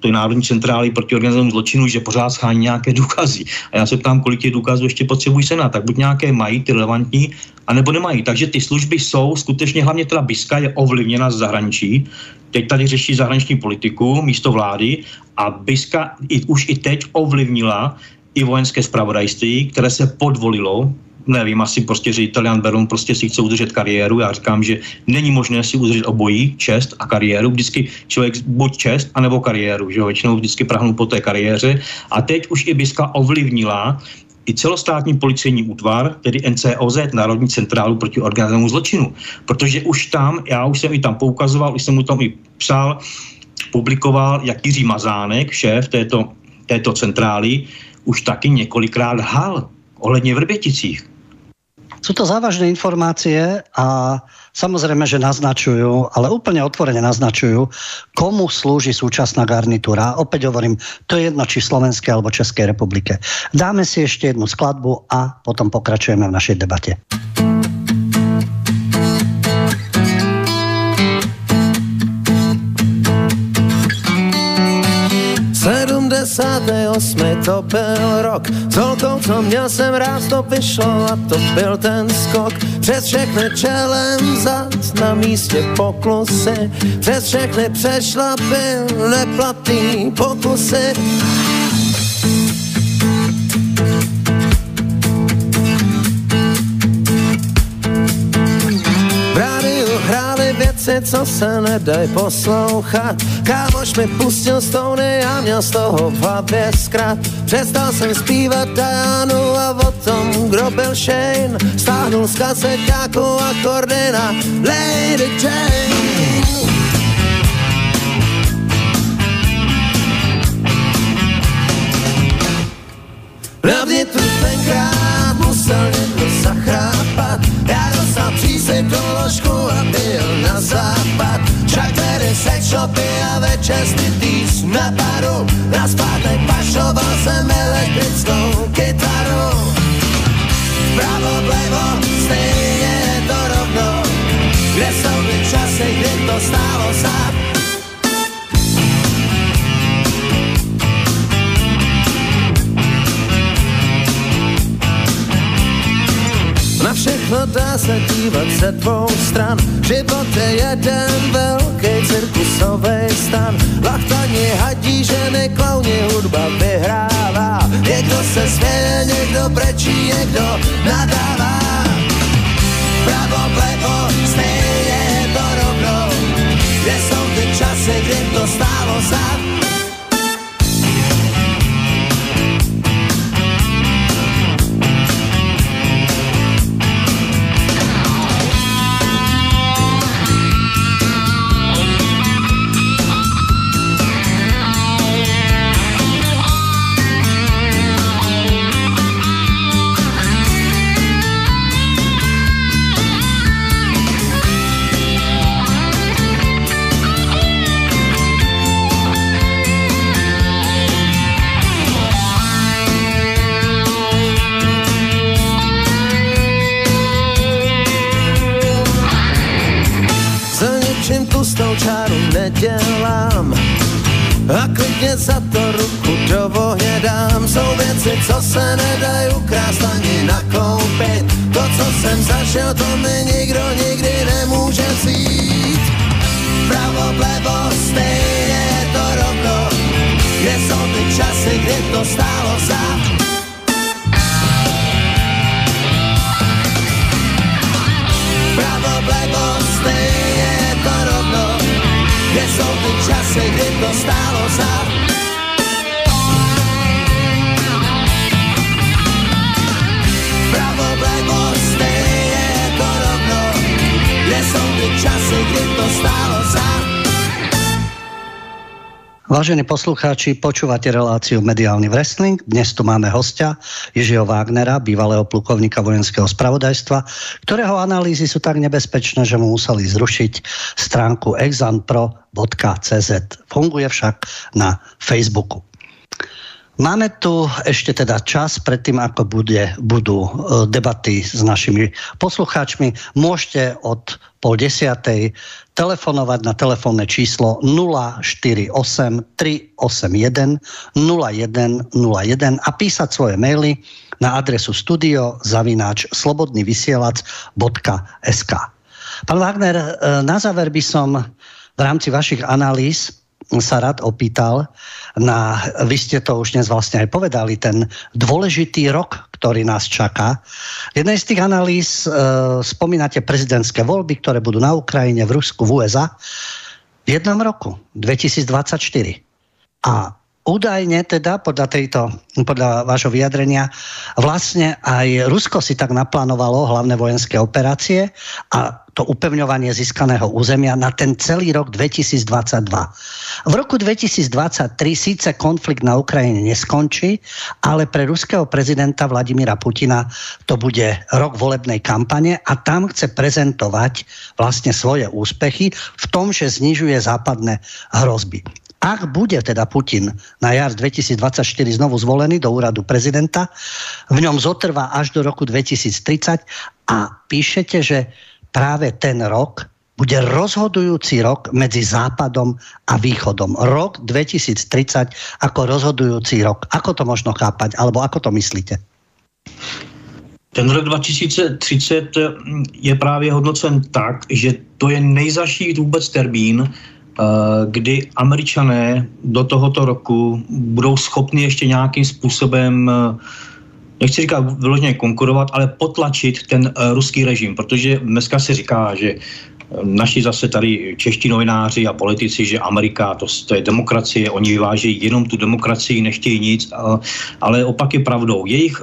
to je Národní centrály proti organizovanému zločinu, že pořád schání nějaké důkazy. A já se ptám, kolik těch důkazů ještě potřebují Senát. Tak buď nějaké mají, ty relevantní, anebo nemají. Takže ty služby jsou skutečně, hlavně teda BISKA je ovlivněna z zahraničí. Teď tady řeší zahraniční politiku místo vlády a BISKA i, už i teď ovlivnila i vojenské spravodajství, které se podvolilo nevím, asi prostě ředitel Jan Beron prostě si chce udržet kariéru. Já říkám, že není možné si udržet obojí, čest a kariéru. Vždycky člověk buď čest, anebo kariéru, že jo? většinou vždycky prahnu po té kariéře. A teď už i Biska ovlivnila i celostátní policejní útvar, tedy NCOZ, Národní centrálu proti organizovanému zločinu. Protože už tam, já už jsem i tam poukazoval, už jsem mu tam i psal, publikoval, jak Jiří Mazánek, šéf této, této centrály, už taky několikrát hal ohledně Vrběticích. Sú to závažné informácie a samozrejme, že naznačujú, ale úplne otvorene naznačujú, komu slúži súčasná garnitúra. Opäť hovorím, to je jedno, či Slovenskej alebo Českej republike. Dáme si ešte jednu skladbu a potom pokračujeme v našej debate. 98. to byl rok. S holkou, co měl jsem rád, to vyšlo a to byl ten skok. Přes všechny čelem zas na místě poklusy Přes všechny přešla byl neplatný pokusy věci, co se nedaj poslouchat. Kámoš mi pustil stouny a měl z toho v hlavě zkrat. Přestal jsem zpívat Dianu a o tom, kdo byl Shane. Stáhnul z kaseťáku akordy na Lady Jane. Hlavně tu tenkrát musel někdo zachrápat Já příslip do ložku a byl na západ. Čaklery, sex shopy a večer týs na paru Na zpátek pašoval jsem elektrickou kytaru. Pravo, vlevo, stejně je to rovno. Kde jsou ty časy, kdy to stálo sám Na všechno dá se dívat ze dvou stran. Život je jeden velký cirkusový stan. Lachtani, hadí, ženy, klauni, hudba vyhrává. Někdo se směje, někdo brečí, někdo nadává. Pravo, plevo, stejně je to rovno Kde jsou ty časy, kdy to stálo za se nedají ukrást ani nakoupit. To, co jsem zažil, to mi nikdo nikdy nemůže vzít. Pravo, vlevo, stejně je to rovno. Kde jsou ty časy, kdy to stálo za Pravo, vlevo, stejně je to rovno kde jsou ty časy, kdy to stálo za časy, kdy to stálo za Vážení poslucháči, počúvate reláciu Mediálny wrestling. Dnes tu máme hostia Jižiho Wagnera, bývalého plukovníka vojenského spravodajstva, ktorého analýzy sú tak nebezpečné, že mu museli zrušiť stránku exanpro.cz. Funguje však na Facebooku. Máme tu ešte teda čas predtým, ako bude, budú e, debaty s našimi poslucháčmi. Môžete od pol desiatej telefonovať na telefónne číslo 048 381 0101 a písať svoje maily na adresu studio zavináč slobodnyvysielac.sk Pán Wagner, e, na záver by som v rámci vašich analýz sa rád opýtal na, vy ste to už dnes vlastne aj povedali, ten dôležitý rok, ktorý nás čaká. V jednej z tých analýz e, spomínate prezidentské voľby, ktoré budú na Ukrajine, v Rusku, v USA v jednom roku, 2024. A údajne teda podľa, tejto, podľa vášho vyjadrenia vlastne aj Rusko si tak naplánovalo hlavné vojenské operácie a to upevňovanie získaného územia na ten celý rok 2022. V roku 2023 síce konflikt na Ukrajine neskončí, ale pre ruského prezidenta Vladimíra Putina to bude rok volebnej kampane a tam chce prezentovať vlastne svoje úspechy v tom, že znižuje západné hrozby. Ak bude teda Putin na jar 2024 znovu zvolený do úradu prezidenta, v ňom zotrvá až do roku 2030 a píšete, že práve ten rok bude rozhodujúci rok medzi Západom a Východom. Rok 2030 ako rozhodujúci rok. Ako to možno chápať, alebo ako to myslíte? Ten rok 2030 je právě hodnocen tak, že to je nejzaší vůbec termín, kdy američané do tohoto roku budou schopni ještě nějakým způsobem eh, nechci říkat vyloženě konkurovat, ale potlačit ten uh, ruský režim, protože dneska se říká, že naši zase tady čeští novináři a politici, že Amerika to, to je demokracie, oni vyvážejí jenom tu demokracii, nechtějí nic, ale opak je pravdou. Jejich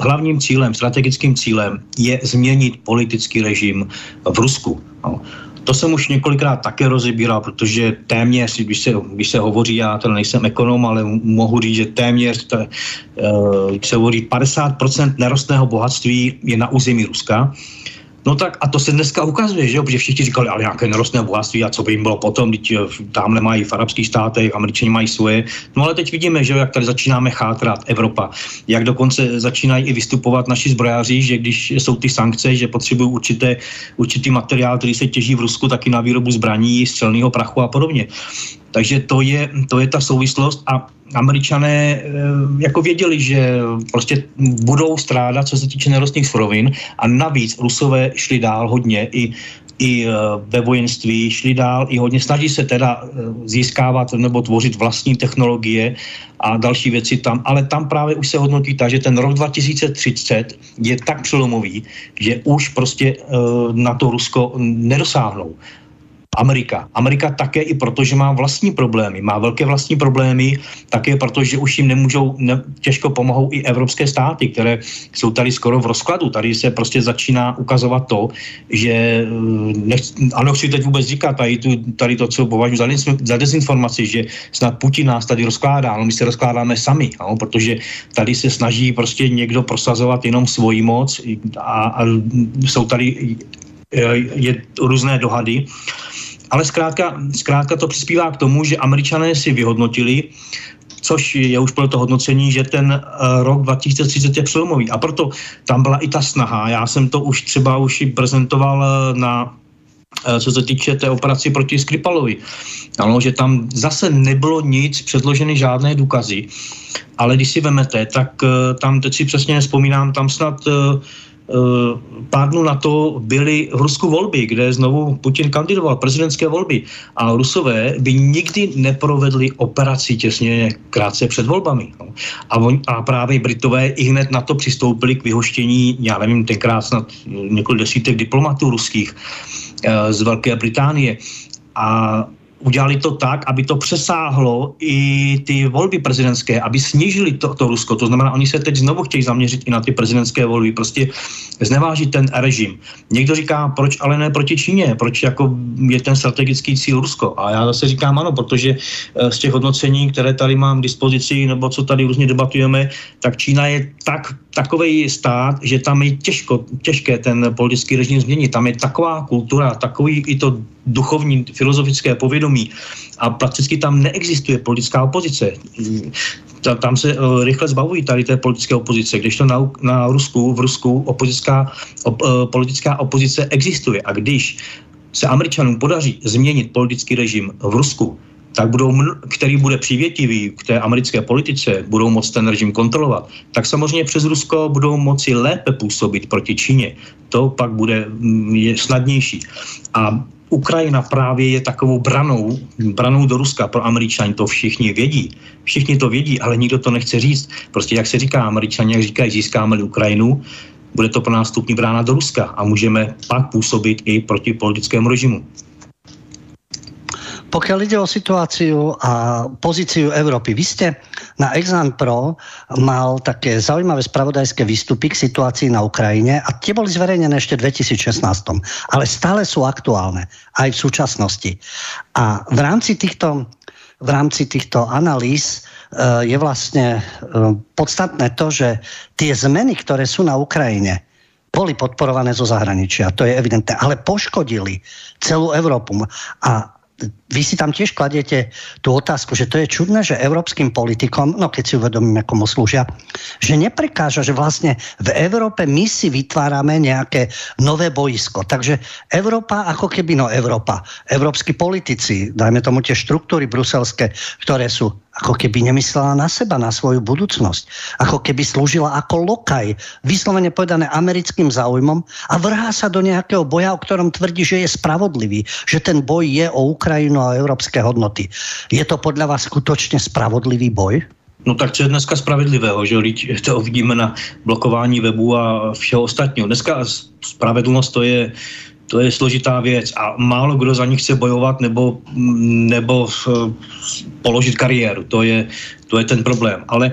hlavním cílem, strategickým cílem je změnit politický režim v Rusku. To jsem už několikrát také rozebíral, protože téměř, když se, když se hovoří, já to nejsem ekonom, ale mohu říct, že téměř, to, uh, když se hovoří 50% nerostného bohatství je na území Ruska, No tak a to se dneska ukazuje, že jo, protože všichni říkali, ale nějaké nerostné bohatství a co by jim bylo potom, teď eh, tamhle mají v arabských státech, američani mají svoje. No ale teď vidíme, že jo, jak tady začínáme chátrat Evropa, jak dokonce začínají i vystupovat naši zbrojáři, že když jsou ty sankce, že potřebují určité, určitý materiál, který se těží v Rusku, taky na výrobu zbraní, střelného prachu a podobně. Takže to je, to je ta souvislost a američané eh, jako věděli, že prostě budou strádat, co se týče nerostných surovin a navíc rusové šli dál hodně i i eh, ve vojenství šli dál, i hodně snaží se teda eh, získávat nebo tvořit vlastní technologie a další věci tam, ale tam právě už se hodnotí tak, že ten rok 2030 je tak přelomový, že už prostě na to Rusko nedosáhnou. Amerika. Amerika také i proto, že má vlastní problémy, má velké vlastní problémy, také proto, že už jim nemůžou, ne, těžko pomohou i evropské státy, které jsou tady skoro v rozkladu. Tady se prostě začíná ukazovat to, že eh, nech, ano, chci teď vůbec říkat tady, tu, tady to, co považuji za, za dezinformaci, že snad Putin nás tady rozkládá, no my se rozkládáme sami, no, protože tady se snaží prostě někdo prosazovat jenom svoji moc a, a jsou tady je, je různé dohady. Ale zkrátka, zkrátka to přispívá k tomu, že američané si vyhodnotili, což je už pro to hodnocení, že ten uh, rok 2030 je přelomový. A proto tam byla i ta snaha. Já jsem to už třeba už i prezentoval eh, na uh, co se týče té operaci proti Skripalovi. Ano, že tam zase nebylo nic, předloženy žádné důkazy, ale když si vemete, tak tam, teď si přesně nespomínám, tam snad Eh, pár dnů na to byly v Rusku volby, kde znovu Putin kandidoval, prezidentské volby. A Rusové by nikdy neprovedli operaci těsně krátce před volbami. No. A, on, a právě Britové i hned na to přistoupili k vyhoštění, já nevím, tenkrát snad několik desítek diplomatů ruských eh, z Velké Británie. A udělali to tak, aby to přesáhlo i ty volby prezidentské, aby snížili to, to Rusko. To znamená, oni se teď znovu chtějí zaměřit i na ty prezidentské volby, prostě znevážit ten režim. Někdo říká, proč ale ne proti Číně, proč jako je ten strategický cíl Rusko. A já zase říkám ano, protože eh, z těch hodnocení, které tady mám k dispozici, nebo co tady různě debatujeme, tak Čína je tak takový stát, že tam je těžko, těžké ten politický režim změnit. Tam je taková kultura, takový i to duchovní, filozofické povědomí a prakticky tam neexistuje politická opozice. Tam se uh, rychle zbavují tady té politické opozice, když to na, na Rusku, v Rusku opozická, op, uh, politická opozice existuje. A když se Američanům podaří změnit politický režim v Rusku, tak budou, který bude přívětivý k té americké politice, budou moct ten režim kontrolovat, tak samozřejmě přes Rusko budou moci lépe působit proti Číně. To pak bude mm, je snadnější. A Ukrajina právě je takovou branou, branou do Ruska pro Američany, to všichni vědí. Všichni to vědí, ale nikdo to nechce říct. Prostě jak se říká, Američani, jak říkají, získáme Ukrajinu, bude to pro nás vstupní brána do Ruska a můžeme pak působit i proti politickému režimu. Pokiaľ ide o situáciu a pozíciu Európy, vy ste na Exan Pro mal také zaujímavé spravodajské výstupy k situácii na Ukrajine a tie boli zverejnené ešte v 2016, ale stále sú aktuálne aj v súčasnosti. A v rámci týchto, v rámci týchto analýz uh, je vlastne uh, podstatné to, že tie zmeny, ktoré sú na Ukrajine, boli podporované zo zahraničia, to je evidentné, ale poškodili celú Európu. A vy si tam tiež kladete tú otázku, že to je čudné, že európskym politikom, no keď si uvedomíme, komu slúžia, že neprekáža, že vlastne v Európe my si vytvárame nejaké nové boisko. Takže Európa ako keby, no Európa, európsky politici, dajme tomu tie štruktúry bruselské, ktoré sú ako keby nemyslela na seba, na svoju budúcnosť. Ako keby slúžila ako lokaj, vyslovene povedané americkým záujmom a vrhá sa do nejakého boja, o ktorom tvrdí, že je spravodlivý, že ten boj je o Ukrajinu a evropské hodnoty. Je to podle vás skutečně spravodlivý boj? No tak co je dneska spravedlivého, že to uvidíme na blokování webu a všeho ostatního. Dneska spravedlnost to je to je složitá věc a málo kdo za ní chce bojovat nebo, nebo položit kariéru. To je, to je ten problém. Ale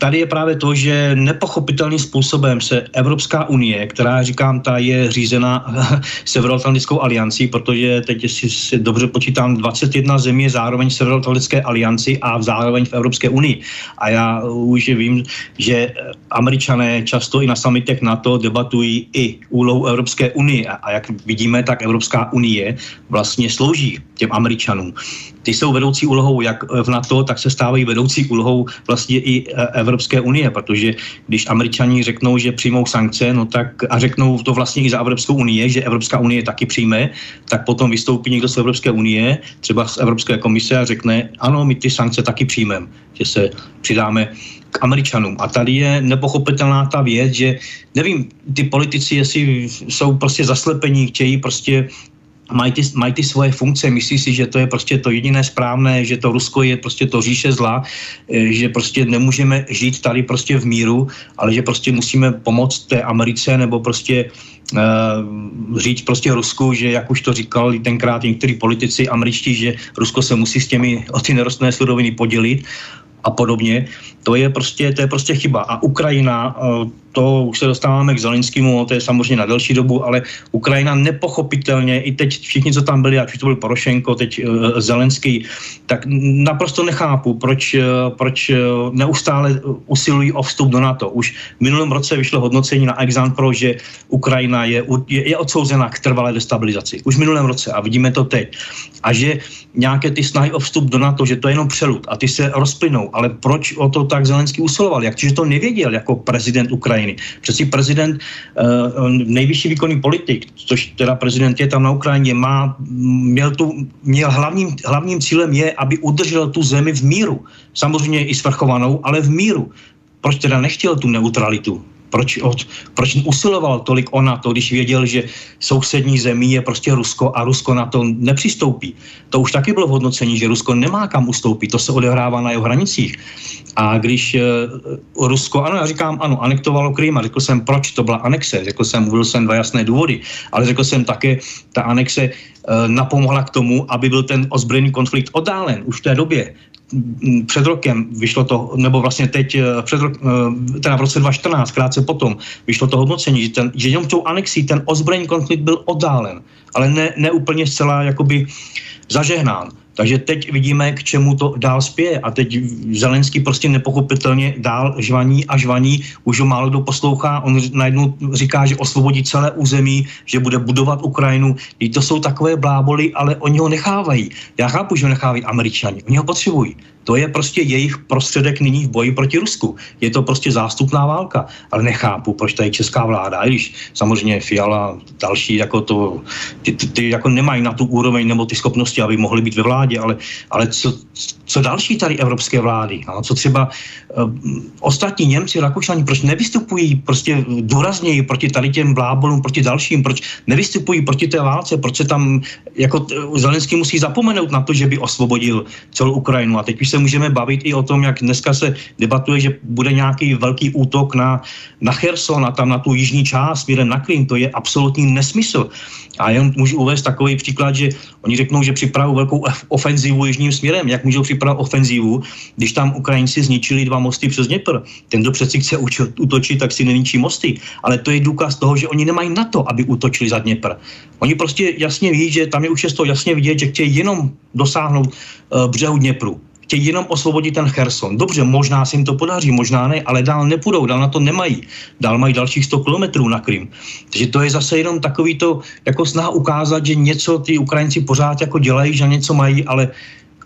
tady je právě to, že nepochopitelným způsobem se Evropská unie, která, říkám, ta je řízena (laughs) Severoatlantickou aliancí, protože teď, si, si dobře počítám, 21 zemí je zároveň Severoatlantické alianci a zároveň v Evropské unii. A já už vím, že američané často i na samitech NATO debatují i úlohu Evropské unie. A jak vidíme, tak Evropská unie vlastně slouží těm američanům ty jsou vedoucí úlohou jak v NATO, tak se stávají vedoucí úlohou vlastně i e, Evropské unie, protože když američani řeknou, že přijmou sankce, no tak a řeknou to vlastně i za Evropskou unie, že Evropská unie taky přijme, tak potom vystoupí někdo z Evropské unie, třeba z Evropské komise a řekne, ano, my ty sankce taky přijmeme, že se přidáme k Američanům. A tady je nepochopitelná ta věc, že nevím, ty politici, jestli jsou prostě zaslepení, chtějí prostě mají ty, mají ty svoje funkce, myslí si, že to je prostě to jediné správné, že to Rusko je prostě to říše zla, eh, že prostě nemůžeme žít tady prostě v míru, ale že prostě musíme pomoct té Americe nebo prostě uh, říct prostě Rusku, že jak už to říkal tenkrát někteří politici američtí, že Rusko se musí s těmi o ty nerostné suroviny podělit a podobně. To je prostě, to je prostě chyba. A Ukrajina, uh, to už se dostáváme k Zelenskému, to je samozřejmě na delší dobu, ale Ukrajina nepochopitelně, i teď všichni, co tam byli, ať už to byl Porošenko, teď uh, Zelenský, tak naprosto nechápu, proč, uh, proč uh, neustále usilují o vstup do NATO. Už v minulém roce vyšlo hodnocení na Exxon Pro, že Ukrajina je, je, je odsouzena k trvalé destabilizaci. Už v minulém roce a vidíme to teď. A že nějaké ty snahy o vstup do NATO, že to je jenom přelud a ty se rozplynou, ale proč o to tak Zelenský usiloval? Jak že to nevěděl jako prezident Ukrajiny? Ukrajiny. Přeci prezident, uh, nejvyšší výkonný politik, což teda prezident je tam na Ukrajině, má, měl, tu, měl hlavním, hlavním cílem je, aby udržel tu zemi v míru. Samozřejmě i svrchovanou, ale v míru. Proč teda nechtěl tu neutralitu? Proč, od, proč usiloval tolik o NATO, když věděl, že sousední zemí je prostě Rusko a Rusko na to nepřistoupí. To už taky bylo v hodnocení, že Rusko nemá kam ustoupit, to se odehrává na jeho hranicích. A když uh, Rusko, ano, já říkám, ano, anektovalo Krym a řekl jsem, proč to byla anexe, řekl jsem, mluvil jsem dva jasné důvody, ale řekl jsem také, ta anexe uh, napomohla k tomu, aby byl ten ozbrojený konflikt oddálen už v té době před rokem vyšlo to, nebo vlastně teď, eh, před rok, eh, teda v roce 2014, krátce potom, vyšlo to hodnocení, že, ten, že jenom tou anexí ten ozbrojený konflikt byl oddálen, ale ne, ne úplně zcela jakoby zažehnán. Takže teď vidíme, k čemu to dál spěje. A teď Zelenský prostě nepochopitelně dál žvaní a žvaní, už ho málo kdo poslouchá. On najednou říká, že osvobodí celé území, že bude budovat Ukrajinu. I to jsou takové bláboli, ale oni ho nechávají. Já chápu, že ho nechávají američani. Oni ho potřebují. To je prostě jejich prostředek nyní v boji proti Rusku. Je to prostě zástupná válka. Ale nechápu, proč tady česká vláda, i když samozřejmě Fiala další, jako to, ty, ty, ty jako nemají na tu úroveň nebo ty schopnosti, aby mohly být ve vládě, ale, ale co, co další tady evropské vlády? A co třeba uh, ostatní Němci, Rakušani, proč nevystupují prostě důrazněji proti tady těm blábolům, proti dalším, proč nevystupují proti té válce, proč se tam jako Zelenský musí zapomenout na to, že by osvobodil celou Ukrajinu. A teď už se můžeme bavit i o tom, jak dneska se debatuje, že bude nějaký velký útok na, na Cherson a tam na tu jižní část směrem na Krym. To je absolutní nesmysl. A jen můžu uvést takový příklad, že oni řeknou, že připravují velkou ofenzivu jižním směrem. Jak můžou připravit ofenzivu, když tam Ukrajinci zničili dva mosty přes Dněpr? Ten, kdo přeci chce útočit, tak si neníčí mosty. Ale to je důkaz toho, že oni nemají na to, aby útočili za Dněpr. Oni prostě jasně ví, že tam je už to jasně vidět, že chtějí jenom dosáhnout uh, břehu Dněpru chtějí jenom osvobodit ten Cherson. Dobře, možná se jim to podaří, možná ne, ale dál nepůjdou, dál na to nemají. Dál mají dalších 100 kilometrů na Krym. Takže to je zase jenom takový to, jako snaha ukázat, že něco ty Ukrajinci pořád jako dělají, že něco mají, ale,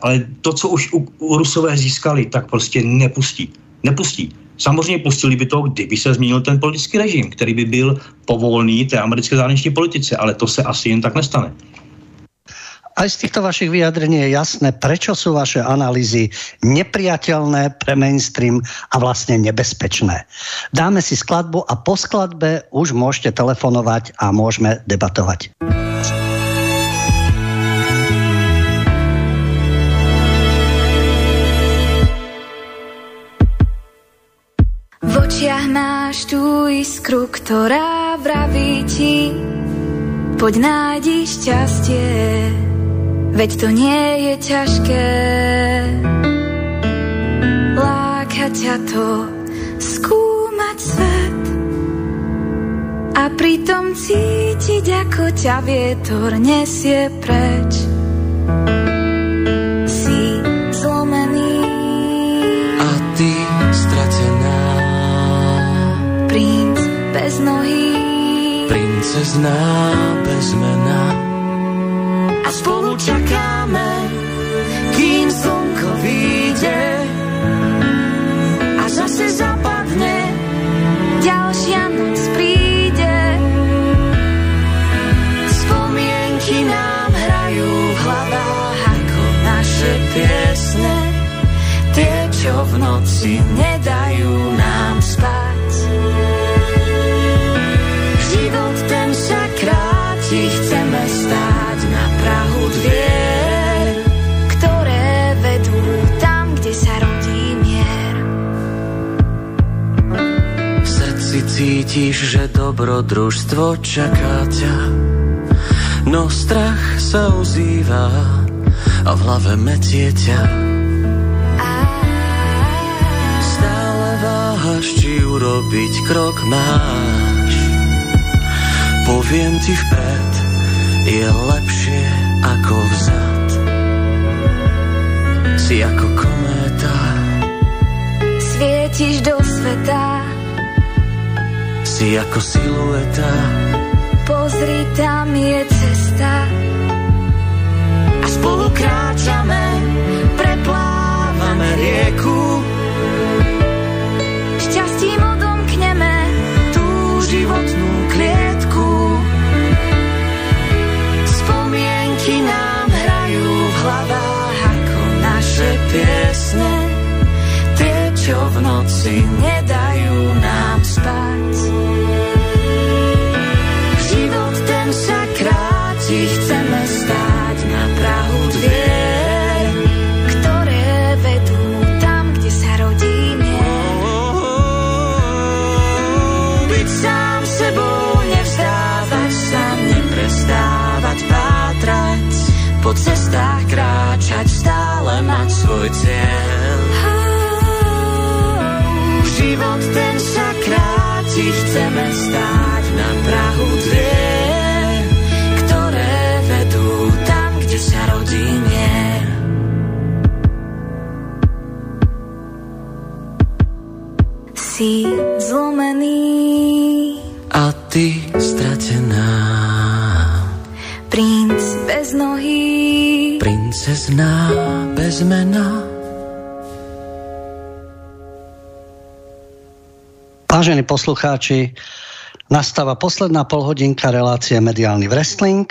ale to, co už u, u Rusové získali, tak prostě nepustí. Nepustí. Samozřejmě pustili by to, kdyby se změnil ten politický režim, který by byl povolný té americké zahraniční politice, ale to se asi jen tak nestane. Aj z týchto vašich vyjadrení je jasné, prečo sú vaše analýzy nepriateľné pre mainstream a vlastne nebezpečné. Dáme si skladbu a po skladbe už môžete telefonovať a môžeme debatovať. V očiach máš tú iskru, ktorá vraví ti, poď nájdi šťastie, veď to nie je ťažké. Láka ťa to skúmať svet a pritom cítiť, ako ťa vietor nesie preč. Si zlomený a ty stratená. Princ bez nohy princezná bez mena. A spolu čakáme, kým slnko vyjde a zase zapadne, ďalšia noc príde. Spomienky nám hrajú v hlavách ako naše piesne, tie, čo v noci nedajú cítiš, že dobrodružstvo čaká ťa, no strach sa ozýva a v hlave metie ťa. Stále váhaš, či urobiť krok máš. Poviem ti vpred, je lepšie ako vzad. Si ako kométa, Svietiš do sveta, si ako silueta, pozri, tam je cesta. a spolu kráčame, preplávame rieku. Šťastím odomkneme tú životnú klietku. Spomienky nám hrajú v hlavách ako naše piesne, tie, čo v noci nedajú nám spať. Život ten kráti, chceme stáť na Prahu pátrať, po cestách kráčať, stále mať svoj cieľ. Život ten sa kráti, chceme stáť na Prahu dvier, ktoré vedú tam, kde sa rodí mier. Si zlomený, A ty stratená, princ bez nohy. princezná bez mena. Vážení poslucháči, nastáva posledná polhodinka relácie Mediálny wrestling.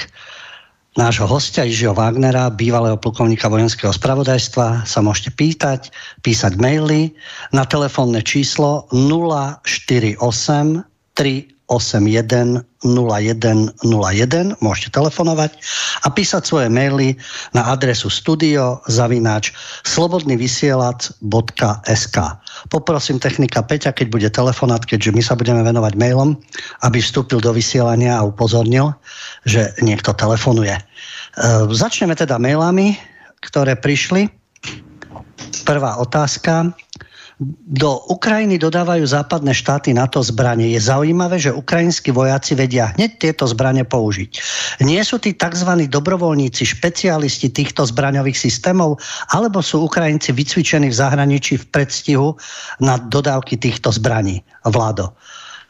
Nášho hostia Jižiho Wagnera, bývalého plukovníka vojenského spravodajstva, sa môžete pýtať, písať maily na telefónne číslo 048 381 0101. Môžete telefonovať a písať svoje maily na adresu studio zavináč slobodnyvysielac.sk Poprosím technika Peťa, keď bude telefonát, keďže my sa budeme venovať mailom, aby vstúpil do vysielania a upozornil, že niekto telefonuje. E, začneme teda mailami, ktoré prišli. Prvá otázka. Do Ukrajiny dodávajú západné štáty NATO zbranie. Je zaujímavé, že ukrajinskí vojaci vedia hneď tieto zbranie použiť. Nie sú tí tzv. dobrovoľníci, špecialisti týchto zbraňových systémov, alebo sú Ukrajinci vycvičení v zahraničí v predstihu na dodávky týchto zbraní? Vládo.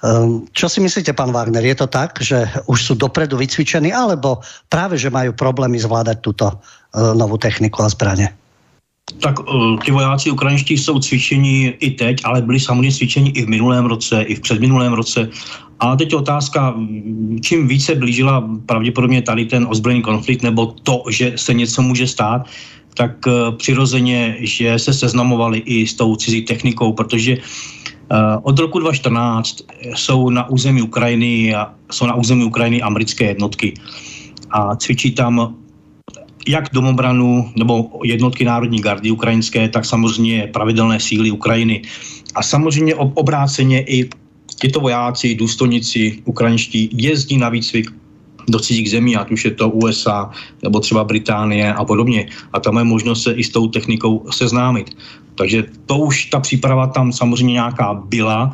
Um, čo si myslíte, pán Wagner? Je to tak, že už sú dopredu vycvičení, alebo práve, že majú problémy zvládať túto uh, novú techniku a zbranie? Tak uh, ti vojáci ukrajinští jsou cvičení i teď, ale byli samozřejmě cvičeni i v minulém roce, i v předminulém roce. A teď otázka, čím více blížila pravděpodobně tady ten ozbrojený konflikt, nebo to, že se něco může stát, tak uh, přirozeně, že se seznamovali i s tou cizí technikou, protože uh, od roku 2014 jsou na území Ukrajiny, jsou na území Ukrajiny americké jednotky a cvičí tam jak domobranu nebo jednotky Národní gardy ukrajinské, tak samozřejmě pravidelné síly Ukrajiny. A samozřejmě obráceně i tyto vojáci, důstojníci ukrajinští jezdí na výcvik do cizích zemí, ať už je to USA nebo třeba Británie a podobně. A tam je možnost se i s tou technikou seznámit. Takže to už ta příprava tam samozřejmě nějaká byla,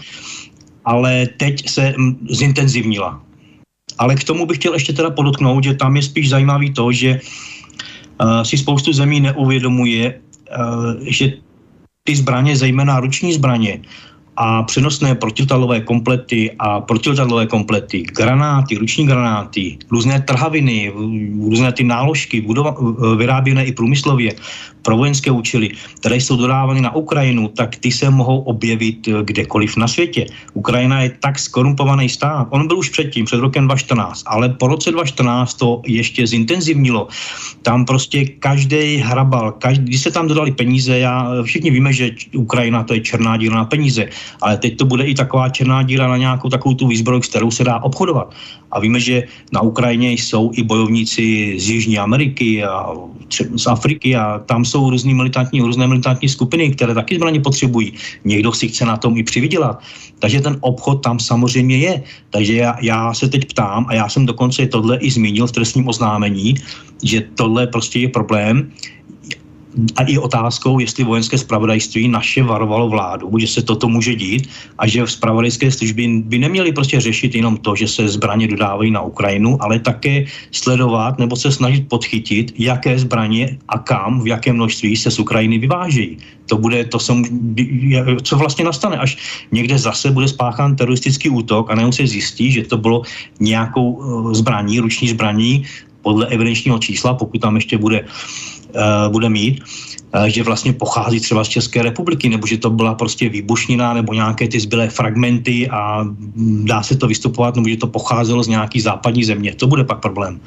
ale teď se zintenzivnila. Ale k tomu bych chtěl ještě teda podotknout, že tam je spíš zajímavý to, že si spoustu zemí neuvědomuje, uh, že ty zbraně, zejména ruční zbraně, a přenosné protiletalové komplety a protiletalové komplety, granáty, ruční granáty, různé trhaviny, různé ty náložky budova, vyráběné i průmyslově pro vojenské účely, které jsou dodávány na Ukrajinu, tak ty se mohou objevit eh, kdekoliv na světě. Ukrajina je tak skorumpovaný stát. On byl už předtím, před rokem 2014, ale po roce 2014 to ještě zintenzivnilo. Tam prostě každý hrabal, každý, když se tam dodali peníze, já, všichni víme, že Ukrajina to je černá díra na peníze, ale teď to bude i taková černá díra na nějakou takovou tu výzbroj, s kterou se dá obchodovat. A víme, že na Ukrajině jsou i bojovníci z Jižní Ameriky a z Afriky a tam jsou různý militantní, různé militantní skupiny, které taky zbraně potřebují. Někdo si chce na tom i přivydělat. Takže ten obchod tam samozřejmě je. Takže já, já se teď ptám, a já jsem dokonce tohle i zmínil v trestním oznámení, že tohle prostě je problém, a i otázkou, jestli vojenské spravodajství naše varovalo vládu, že se toto může dít a že v spravodajské služby by neměly prostě řešit jenom to, že se zbraně dodávají na Ukrajinu, ale také sledovat nebo se snažit podchytit, jaké zbraně a kam, v jakém množství se z Ukrajiny vyvážejí. To bude, to jsem, co vlastně nastane, až někde zase bude spáchán teroristický útok a najednou se zjistí, že to bylo nějakou eh, zbraní, ruční zbraní, podle evidenčního čísla, pokud tam ještě bude Eh, bude mít, eh, že vlastně pochází třeba z České republiky, nebo že to byla prostě výbušnina, nebo nějaké ty zbylé fragmenty a dá se to vystupovat, nebo že to pocházelo z nějaký západní země. To bude pak problém.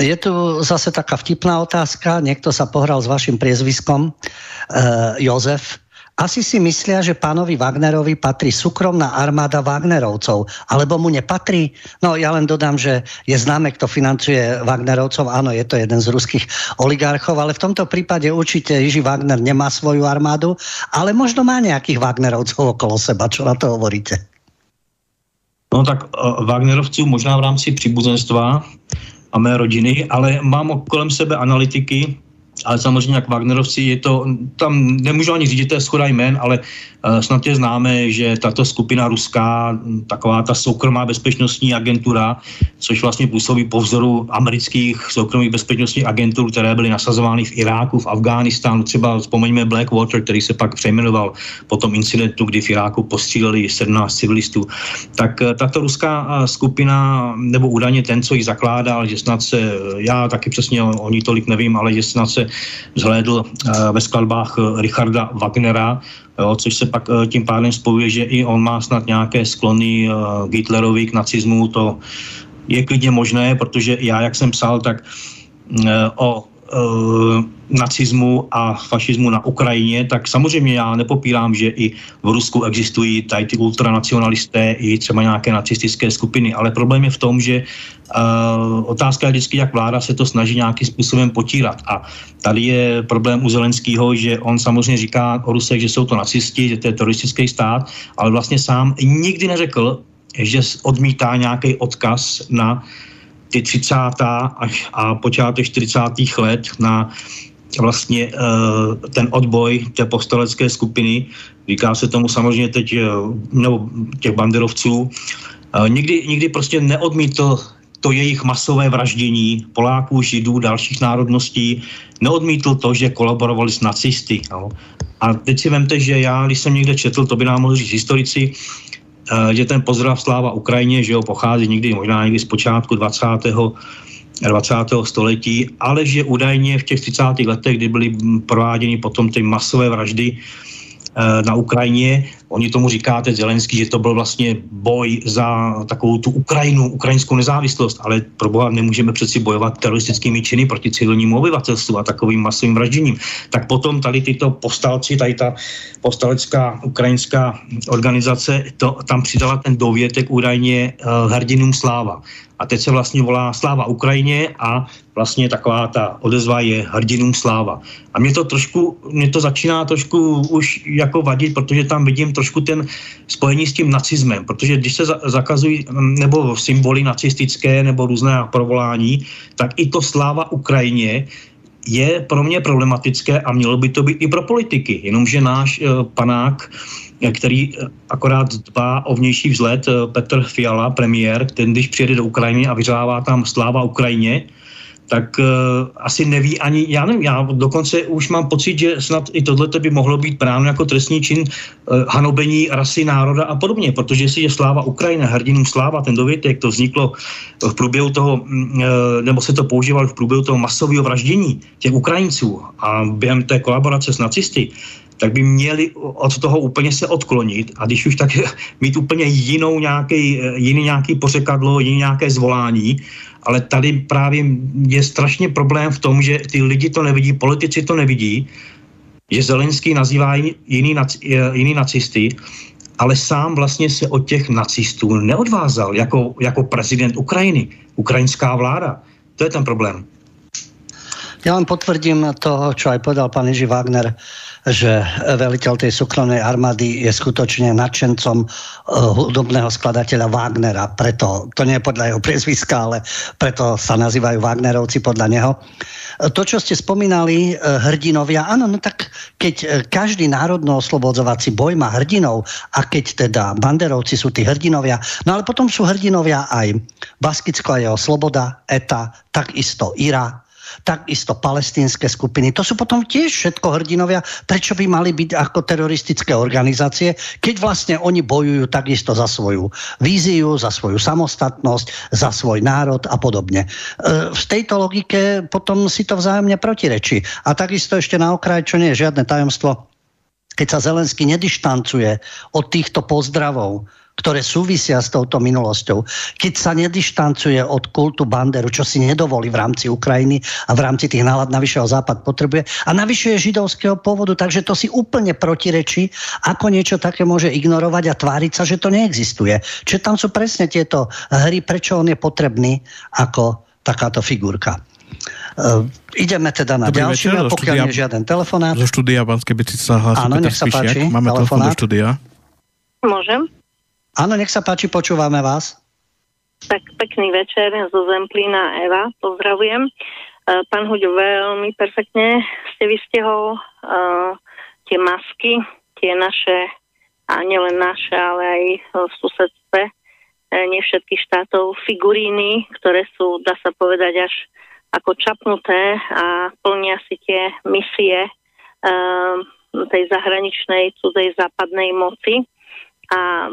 Je tu zase taká vtipná otázka. Někdo sa pohral s vaším priezviskom. Uh, Jozef asi si myslia, že pánovi Wagnerovi patrí súkromná armáda Wagnerovcov, alebo mu nepatrí. No ja len dodám, že je známe, kto financuje Wagnerovcov. Áno, je to jeden z ruských oligarchov, ale v tomto prípade určite Jiži Wagner nemá svoju armádu, ale možno má nejakých Wagnerovcov okolo seba. Čo na to hovoríte? No tak uh, Wagnerovců možná v rámci příbuzenstva a mé rodiny, ale mám kolem sebe analytiky, ale samozřejmě jak Wagnerovci je to, tam nemůžu ani říct, že to je schoda jmén, ale uh, snad je známe, že tato skupina ruská, taková ta soukromá bezpečnostní agentura, což vlastně působí po vzoru amerických soukromých bezpečnostních agentur, které byly nasazovány v Iráku, v Afghánistánu, třeba vzpomeňme Blackwater, který se pak přejmenoval po tom incidentu, kdy v Iráku postříleli 17 civilistů. Tak uh, tato ruská uh, skupina, nebo údajně ten, co ji zakládal, že snad se, já taky přesně o, o ní tolik nevím, ale že snad se zhlédl eh, ve skladbách eh, Richarda Wagnera, jo, což se pak eh, tím pádem spojuje, že i on má snad nějaké sklony k Hitlerovi, k nacismu, to je klidně možné, protože já, jak jsem psal, tak o nacismu a fašismu na Ukrajině, tak samozřejmě já nepopírám, že i v Rusku existují tady ty ultranacionalisté i třeba nějaké nacistické skupiny, ale problém je v tom, že uh, otázka je vždycky, jak vláda se to snaží nějakým způsobem potírat. A tady je problém u Zelenského, že on samozřejmě říká o Rusech, že jsou to nacisti, že to je teroristický stát, ale vlastně sám nikdy neřekl, že odmítá nějaký odkaz na ty 30. až a počátek 40. let na vlastně uh, ten odboj té povstalecké skupiny, říká se tomu samozřejmě teď, uh, nebo těch banderovců, uh, nikdy, nikdy prostě neodmítl to jejich masové vraždění Poláků, Židů, dalších národností, neodmítl to, že kolaborovali s nacisty. No. A teď si vemte, že já, když jsem někde četl, to by nám mohli říct historici, že ten pozdrav sláva Ukrajině, že jo, pochází někdy možná někdy z počátku 20. 20. století, ale že údajně v těch 30. letech, kdy byly prováděny potom ty masové vraždy eh, na Ukrajině. Oni tomu říkáte Zelenský, že to byl vlastně boj za takovou tu Ukrajinu, ukrajinskou nezávislost, ale pro boha nemůžeme přeci bojovat teroristickými činy proti civilnímu obyvatelstvu a takovým masovým vražděním. Tak potom tady tyto povstalci, tady ta povstalecká ukrajinská organizace, to, tam přidala ten dovětek údajně uh, hrdinům sláva. A teď se vlastně volá Sláva Ukrajině a vlastně taková ta odezva je hrdinům sláva. A mě to trošku, mě to začíná trošku už jako vadit, protože tam vidím trošku ten spojení s tím nacismem, protože když se zakazují mm, nebo symboly nacistické nebo různé provolání, tak i to sláva Ukrajině je pro mě problematické a mělo by to být i pro politiky. Jenomže náš uh, panák, který akorát dbá o vnější vzhled, Petr Fiala, premiér, ten když přijede do Ukrajiny a vyřává tam sláva Ukrajině, tak uh, asi neví ani, já nevím, já dokonce už mám pocit, že snad i tohle by mohlo být bráno jako trestní čin uh, hanobení rasy, národa a podobně, protože si je sláva Ukrajina, hrdinům sláva, ten dovětek, to vzniklo v průběhu toho, uh, nebo se to používalo v průběhu toho masového vraždění těch Ukrajinců a během té kolaborace s nacisty, tak by měli od toho úplně se odklonit a když už tak (laughs) mít úplně jinou nějaký, jiný nějaký pořekadlo, jiný nějaké zvolání ale tady právě je strašně problém v tom, že ty lidi to nevidí, politici to nevidí, že Zelenský nazývá jiný, jiný, nacisty, ale sám vlastně se od těch nacistů neodvázal jako, jako prezident Ukrajiny, ukrajinská vláda. To je ten problém. Já vám potvrdím toho, čo aj povedal pan Ježi Wagner, že veliteľ tej súkromnej armády je skutočne nadšencom eh, hudobného skladateľa Wagnera. Preto, to nie je podľa jeho priezviska, ale preto sa nazývajú Wagnerovci podľa neho. Eh, to, čo ste spomínali, eh, hrdinovia, áno, no tak keď každý národno-oslobodzovací boj má hrdinov a keď teda banderovci sú tí hrdinovia, no ale potom sú hrdinovia aj Baskicko a jeho sloboda, ETA, takisto IRA, takisto palestínske skupiny. To sú potom tiež všetko hrdinovia. Prečo by mali byť ako teroristické organizácie, keď vlastne oni bojujú takisto za svoju víziu, za svoju samostatnosť, za svoj národ a podobne. E, v tejto logike potom si to vzájemne protirečí. A takisto ešte na okraj, čo nie je žiadne tajomstvo, keď sa Zelensky nedištancuje od týchto pozdravov, ktoré súvisia s touto minulosťou. Keď sa nedištancuje od kultu Banderu, čo si nedovolí v rámci Ukrajiny a v rámci tých nálad navyšeho západ potrebuje a navyšuje židovského pôvodu, takže to si úplne protirečí, ako niečo také môže ignorovať a tváriť sa, že to neexistuje. Čiže tam sú presne tieto hry, prečo on je potrebný ako takáto figurka. Uh, ideme teda na Dobrý ďalší, večer, pokiaľ nie je žiaden telefonát. Zo štúdia Banskej Bystrice sa hlási Áno, nech sa páči, Máme telefon do štúdia. Môžem? Áno, nech sa páči, počúvame vás. Tak pekný večer zo Zemplína Eva, pozdravujem. E, pán Huď, veľmi perfektne ste vystihol uh, tie masky, tie naše, a nielen naše, ale aj v susedstve e, nie všetkých štátov, figuríny, ktoré sú, dá sa povedať, až ako čapnuté a plnia si tie misie uh, tej zahraničnej, cudzej západnej moci a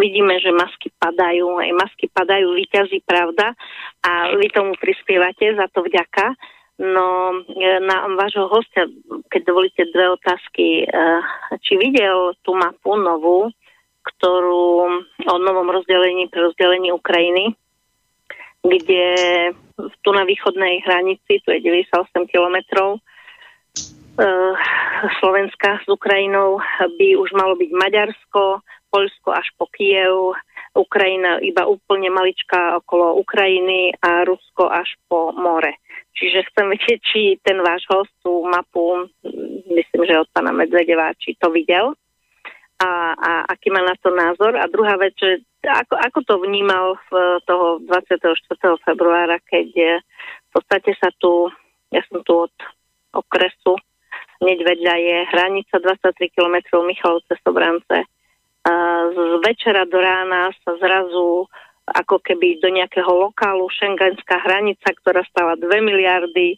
vidíme, že masky padajú, aj masky padajú, vyťazí pravda a vy tomu prispievate, za to vďaka. No na vášho hostia, keď dovolíte dve otázky, eh, či videl tú mapu novú, ktorú o novom rozdelení pre rozdelení Ukrajiny, kde tu na východnej hranici, tu je 98 kilometrov, Slovenska s Ukrajinou by už malo byť Maďarsko, Polsko až po Kiev, Ukrajina iba úplne maličká okolo Ukrajiny a Rusko až po more. Čiže chcem vedieť, či ten váš host tú mapu, myslím, že od pana Medvedeva, či to videl a, a aký má na to názor. A druhá vec, že ako, ako to vnímal v toho 24. februára, keď v podstate sa tu, ja som tu od okresu hneď vedľa je hranica 23 km Michalovce Sobrance. Z večera do rána sa zrazu ako keby do nejakého lokálu šengenská hranica, ktorá stala 2 miliardy,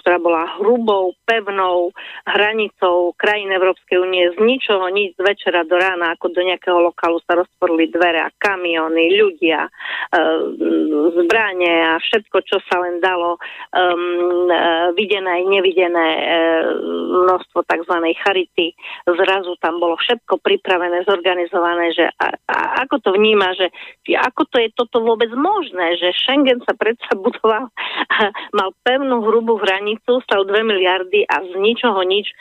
ktorá bola hrubou, pevnou hranicou krajín Európskej únie z ničoho, nič z večera do rána, ako do nejakého lokálu sa rozporili dvere a kamiony, ľudia, e, zbranie a všetko, čo sa len dalo, um, videné aj nevidené množstvo tzv. charity. Zrazu tam bolo všetko pripravené, zorganizované, že a, a ako to vníma, že ako to je toto vôbec možné, že Schengen sa predsa budoval, mal pevný pevnú hrubú hranicu, stal 2 miliardy a z ničoho nič e,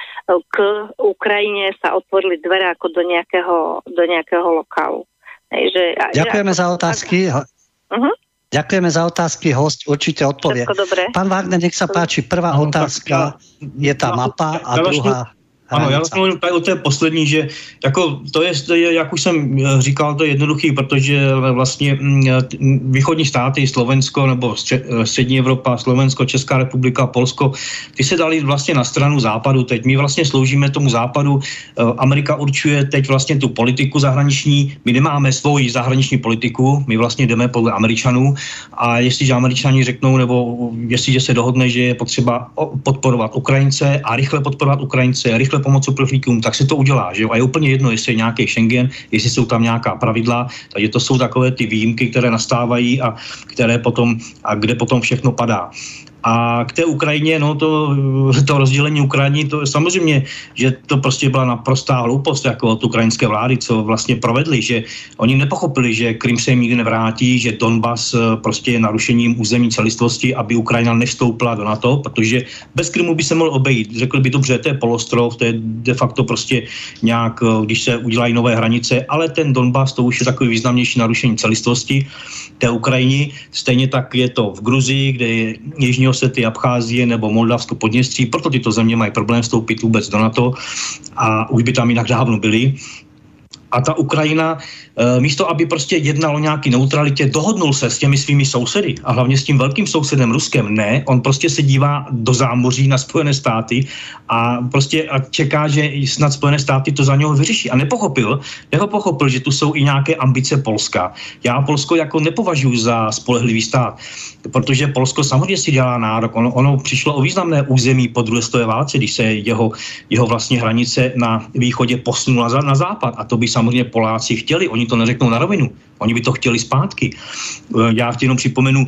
k Ukrajine sa otvorili dvere ako do nejakého, do nejakého lokálu. že, Ďakujeme ja, za otázky. Uh-huh. Ďakujeme za otázky, host určite odpovie. Pán Wagner, nech sa páči, prvá otázka je tá mapa a druhá Ano, já jsem tady o té poslední, že jako to je, to je, jak už jsem eh, říkal, to je jednoduchý, protože vlastně mm, východní státy, Slovensko nebo eh, střední Evropa, Slovensko, Česká republika, Polsko, ty se dali vlastně na stranu západu teď. My vlastně sloužíme tomu západu. Eh, Amerika určuje teď vlastně tu politiku zahraniční. My nemáme svoji zahraniční politiku, my vlastně jdeme podle Američanů a jestliže Američani řeknou, nebo jestliže se dohodne, že je potřeba podporovat Ukrajince a rychle podporovat Ukrajince, rychle pomoc uprchlíkům, tak se to udělá. Že jo? A je úplně jedno, jestli je nějaký Schengen, jestli jsou tam nějaká pravidla, takže to jsou takové ty výjimky, které nastávají a které potom, a kde potom všechno padá. A k té Ukrajině, no to, to rozdělení Ukrajiny, to samozřejmě, že to prostě byla naprostá hloupost jako od ukrajinské vlády, co vlastně provedli, že oni nepochopili, že Krym se jim nikdy nevrátí, že Donbas eh, prostě je narušením územní celistvosti, aby Ukrajina nevstoupila do NATO, protože bez Krymu by se mohl obejít. Řekli by dobře, to je polostrov, to je de facto prostě nějak, eh, když se udělají nové hranice, ale ten Donbas to už je takový významnější narušení celistvosti té Ukrajiny. Stejně tak je to v Gruzii, kde je Jižní Osety, Abcházie nebo Moldavsko, Podněstří, proto tyto země mají problém vstoupit vůbec do NATO a už by tam jinak dávno byli. A ta Ukrajina Eh, místo aby prostě jednal o nějaký neutralitě, dohodnul se s těmi svými sousedy a hlavně s tím velkým sousedem Ruskem. Ne, on prostě se dívá do zámoří na Spojené státy a prostě a čeká, že snad Spojené státy to za něho vyřeší. A nepochopil, nepochopil, že tu jsou i nějaké ambice Polska. Já Polsko jako nepovažuji za spolehlivý stát, protože Polsko samozřejmě si dělá nárok. Ono, ono přišlo o významné území po druhé světové válce, když se jeho, jeho vlastně hranice na východě posunula za, na západ. A to by samozřejmě Poláci chtěli. Oni to neřeknou na rovinu. Oni by to chtěli zpátky. Eh, já jenom připomenu,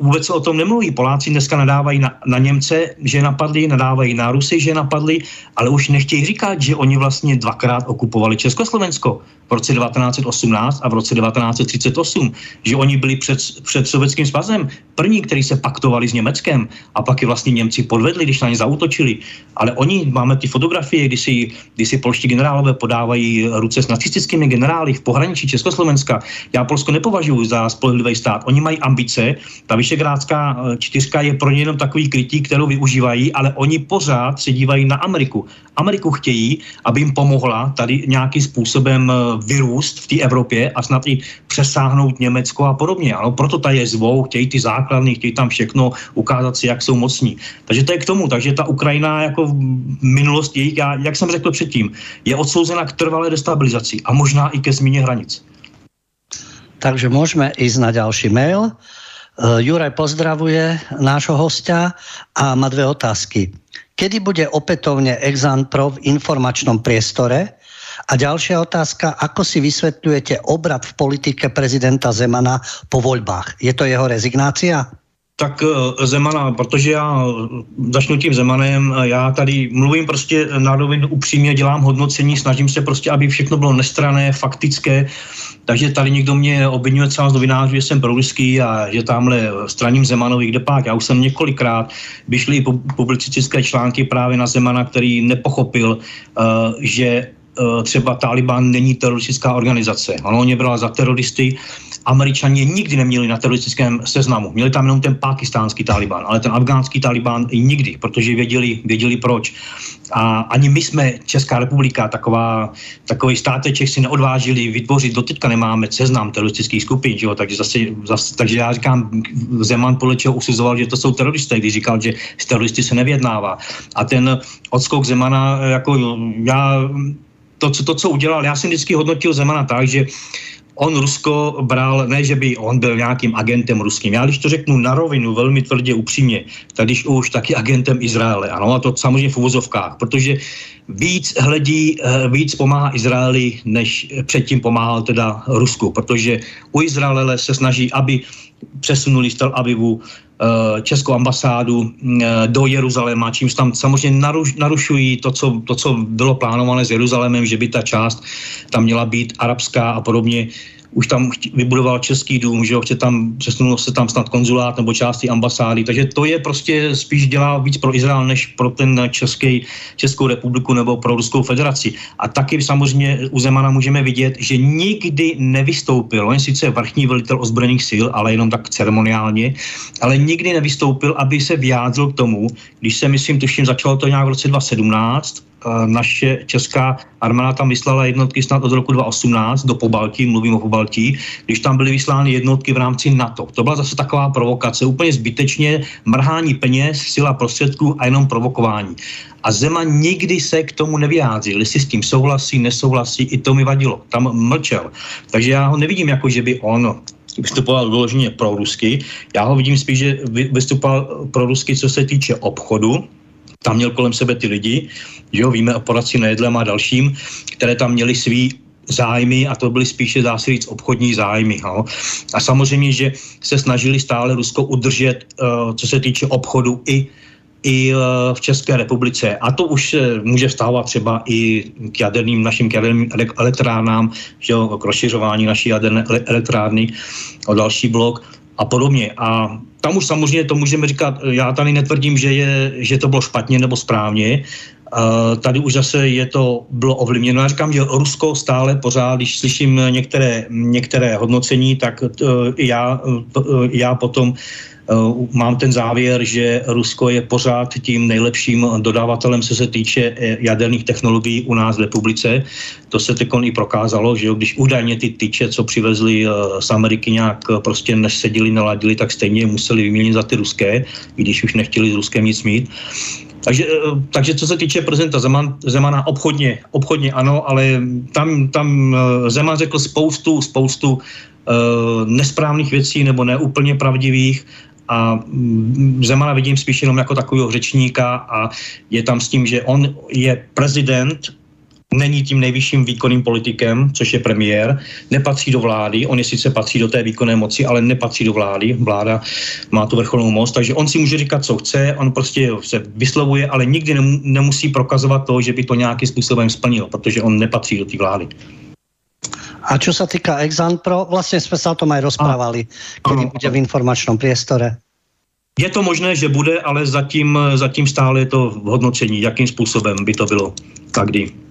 vůbec se o tom nemluví. Poláci dneska nadávají na, na Němce, že napadli, nadávají na Rusy, že napadli, ale už nechtějí říkat, že oni vlastně dvakrát okupovali Československo v roce 1918 a v roce 1938, že oni byli před, před Sovětským svazem první, který se paktovali s Německem a pak je vlastně Němci podvedli, když na ně zautočili. Ale oni, máme ty fotografie, kdy si, kdy si polští generálové podávají ruce s nacistickými generály v pohraničí Československa. Já Polsko nepovažuji za spolehlivý stát. Oni mají ambice, ta Vyšegrádská eh, čtyřka je pro ně jenom takový krytí, kterou využívají, ale oni pořád se dívají na Ameriku. Ameriku chtějí, aby jim pomohla tady nějakým způsobem eh, vyrůst v té Evropě a snad i přesáhnout Německo a podobně. Ano, proto tady je zvou, chtějí ty základny, chtějí tam všechno ukázat si, jak jsou mocní. Takže to je k tomu. Takže ta Ukrajina jako minulost jejich, jak jsem řekl předtím, je odsouzena k trvalé destabilizaci a možná i ke změně hranic. Takže můžeme ísť na další mail. Uh, Juraj pozdravuje nášho hostia a má dve otázky. Kedy bude opätovne Exan Pro v informačnom priestore a ďalšia otázka, ako si vysvetľujete obrad v politike prezidenta Zemana po voľbách? Je to jeho rezignácia? Tak eh, Zemana, protože já začnu tím Zemanem, já tady mluvím prostě na rovinu upřímně, dělám hodnocení, snažím se prostě, aby všechno bylo nestrané, faktické, takže tady někdo mě obvinuje třeba z novinářů, že jsem proruský a že tamhle straním Zemanovi, kde pak. Já už jsem několikrát vyšly publicistické články právě na Zemana, který nepochopil, že Eh, třeba Taliban není teroristická organizace. Ono mě brala za teroristy. Američani nikdy neměli na teroristickém seznamu. Měli tam jenom ten pakistánský Taliban, ale ten afgánský Taliban nikdy, protože věděli, věděli proč. A ani my jsme, Česká republika, taková, takový státeček si neodvážili vytvořit, doteďka nemáme seznam teroristických skupin, že jo? Takže, zase, zase, takže já říkám, Zeman podle čeho usuzoval, že to jsou teroristé, když říkal, že s teroristy se nevědnává. A ten odskok Zemana, jako já to, co, to, co udělal, já jsem vždycky hodnotil Zemana tak, že on Rusko bral, ne, že by on byl nějakým agentem ruským. Já když to řeknu na rovinu, velmi tvrdě, upřímně, tak když už taky agentem Izraele. Ano, a to samozřejmě v uvozovkách, protože víc hledí, eh, víc pomáhá Izraeli, než předtím pomáhal teda Rusku, protože u Izraele se snaží, aby přesunuli z Tel Avivu českou ambasádu eh, do Jeruzaléma, čímž tam samozřejmě naruš, narušují to co, to, co bylo plánované s Jeruzalémem, že by ta část tam měla být arabská a podobně už tam vybudoval český dům, že jo, chce tam, přesunul se tam snad konzulát nebo části ambasády, takže to je prostě spíš dělá víc pro Izrael, než pro ten český, Českou republiku nebo pro Ruskou federaci. A taky samozřejmě u Zemana můžeme vidět, že nikdy nevystoupil, on sice vrchní velitel ozbrojených sil, ale jenom tak ceremoniálně, ale nikdy nevystoupil, aby se vyjádřil k tomu, když se, myslím, tuším, začalo to nějak v roce 2017, naše česká armáda tam vyslala jednotky snad od roku 2018 do Pobaltí, mluvím o Pobaltí, když tam byly vyslány jednotky v rámci NATO. To byla zase taková provokace, úplně zbytečně mrhání peněz, sila prostředků a jenom provokování. A Zema nikdy se k tomu nevyjádřil, jestli s tím souhlasí, nesouhlasí, i to mi vadilo. Tam mlčel. Takže já ho nevidím jako, že by on vystupoval vyloženě pro rusky. Já ho vidím spíš, že vystupoval pro rusky, co se týče obchodu, tam měl kolem sebe ty lidi, že jo, víme o poradci Nejedlem a dalším, které tam měli svý zájmy a to byly spíše, dá se říct, obchodní zájmy. No. A samozřejmě, že se snažili stále Rusko udržet, uh, co se týče obchodu i i uh, v České republice. A to už může stávat třeba i k jaderným, našim jaderným elektrárnám, že jo, k rozšiřování naší jaderné elektrárny o další blok a podobně. A tam už samozřejmě to můžeme říkat, já tady netvrdím, že, je, že to bylo špatně nebo správně, tady už zase je to bylo ovlivněno. Já říkám, že Rusko stále pořád, když slyším některé, některé hodnocení, tak uh, já, uh, já potom Eh, mám ten závěr, že Rusko je pořád tím nejlepším dodávatelem, co se týče eh, jaderných technologií u nás v republice. To se teď i prokázalo, že když údajně ty tyče, co přivezli eh, z Ameriky nějak prostě nesedili, naladili, tak stejně museli vyměnit za ty ruské, když už nechtěli s Ruskem nic mít. Takže, takže co se týče prezidenta Zeman, Zemana, obchodně, obchodně ano, ale tam, tam Zeman řekl spoustu, spoustu uh, nesprávných věcí nebo neúplně pravdivých a mm, Zemana vidím spíš jenom jako takového řečníka a je tam s tím, že on je prezident, není tím nejvyšším výkonným politikem, což je premiér, nepatří do vlády, on je sice patří do té výkonné moci, ale nepatří do vlády, vláda má tu vrcholnou moc, takže on si může říkat, co chce, on prostě se vyslovuje, ale nikdy nemusí prokazovat to, že by to nějakým způsobem splnil, protože on nepatří do té vlády. A čo sa týka Exanpro, vlastne sme sa o tom aj rozprávali, kedy bude v informačnom priestore. Je to možné, že bude, ale zatím, zatím stále je to v hodnocení, jakým způsobem by to bylo, tak kdy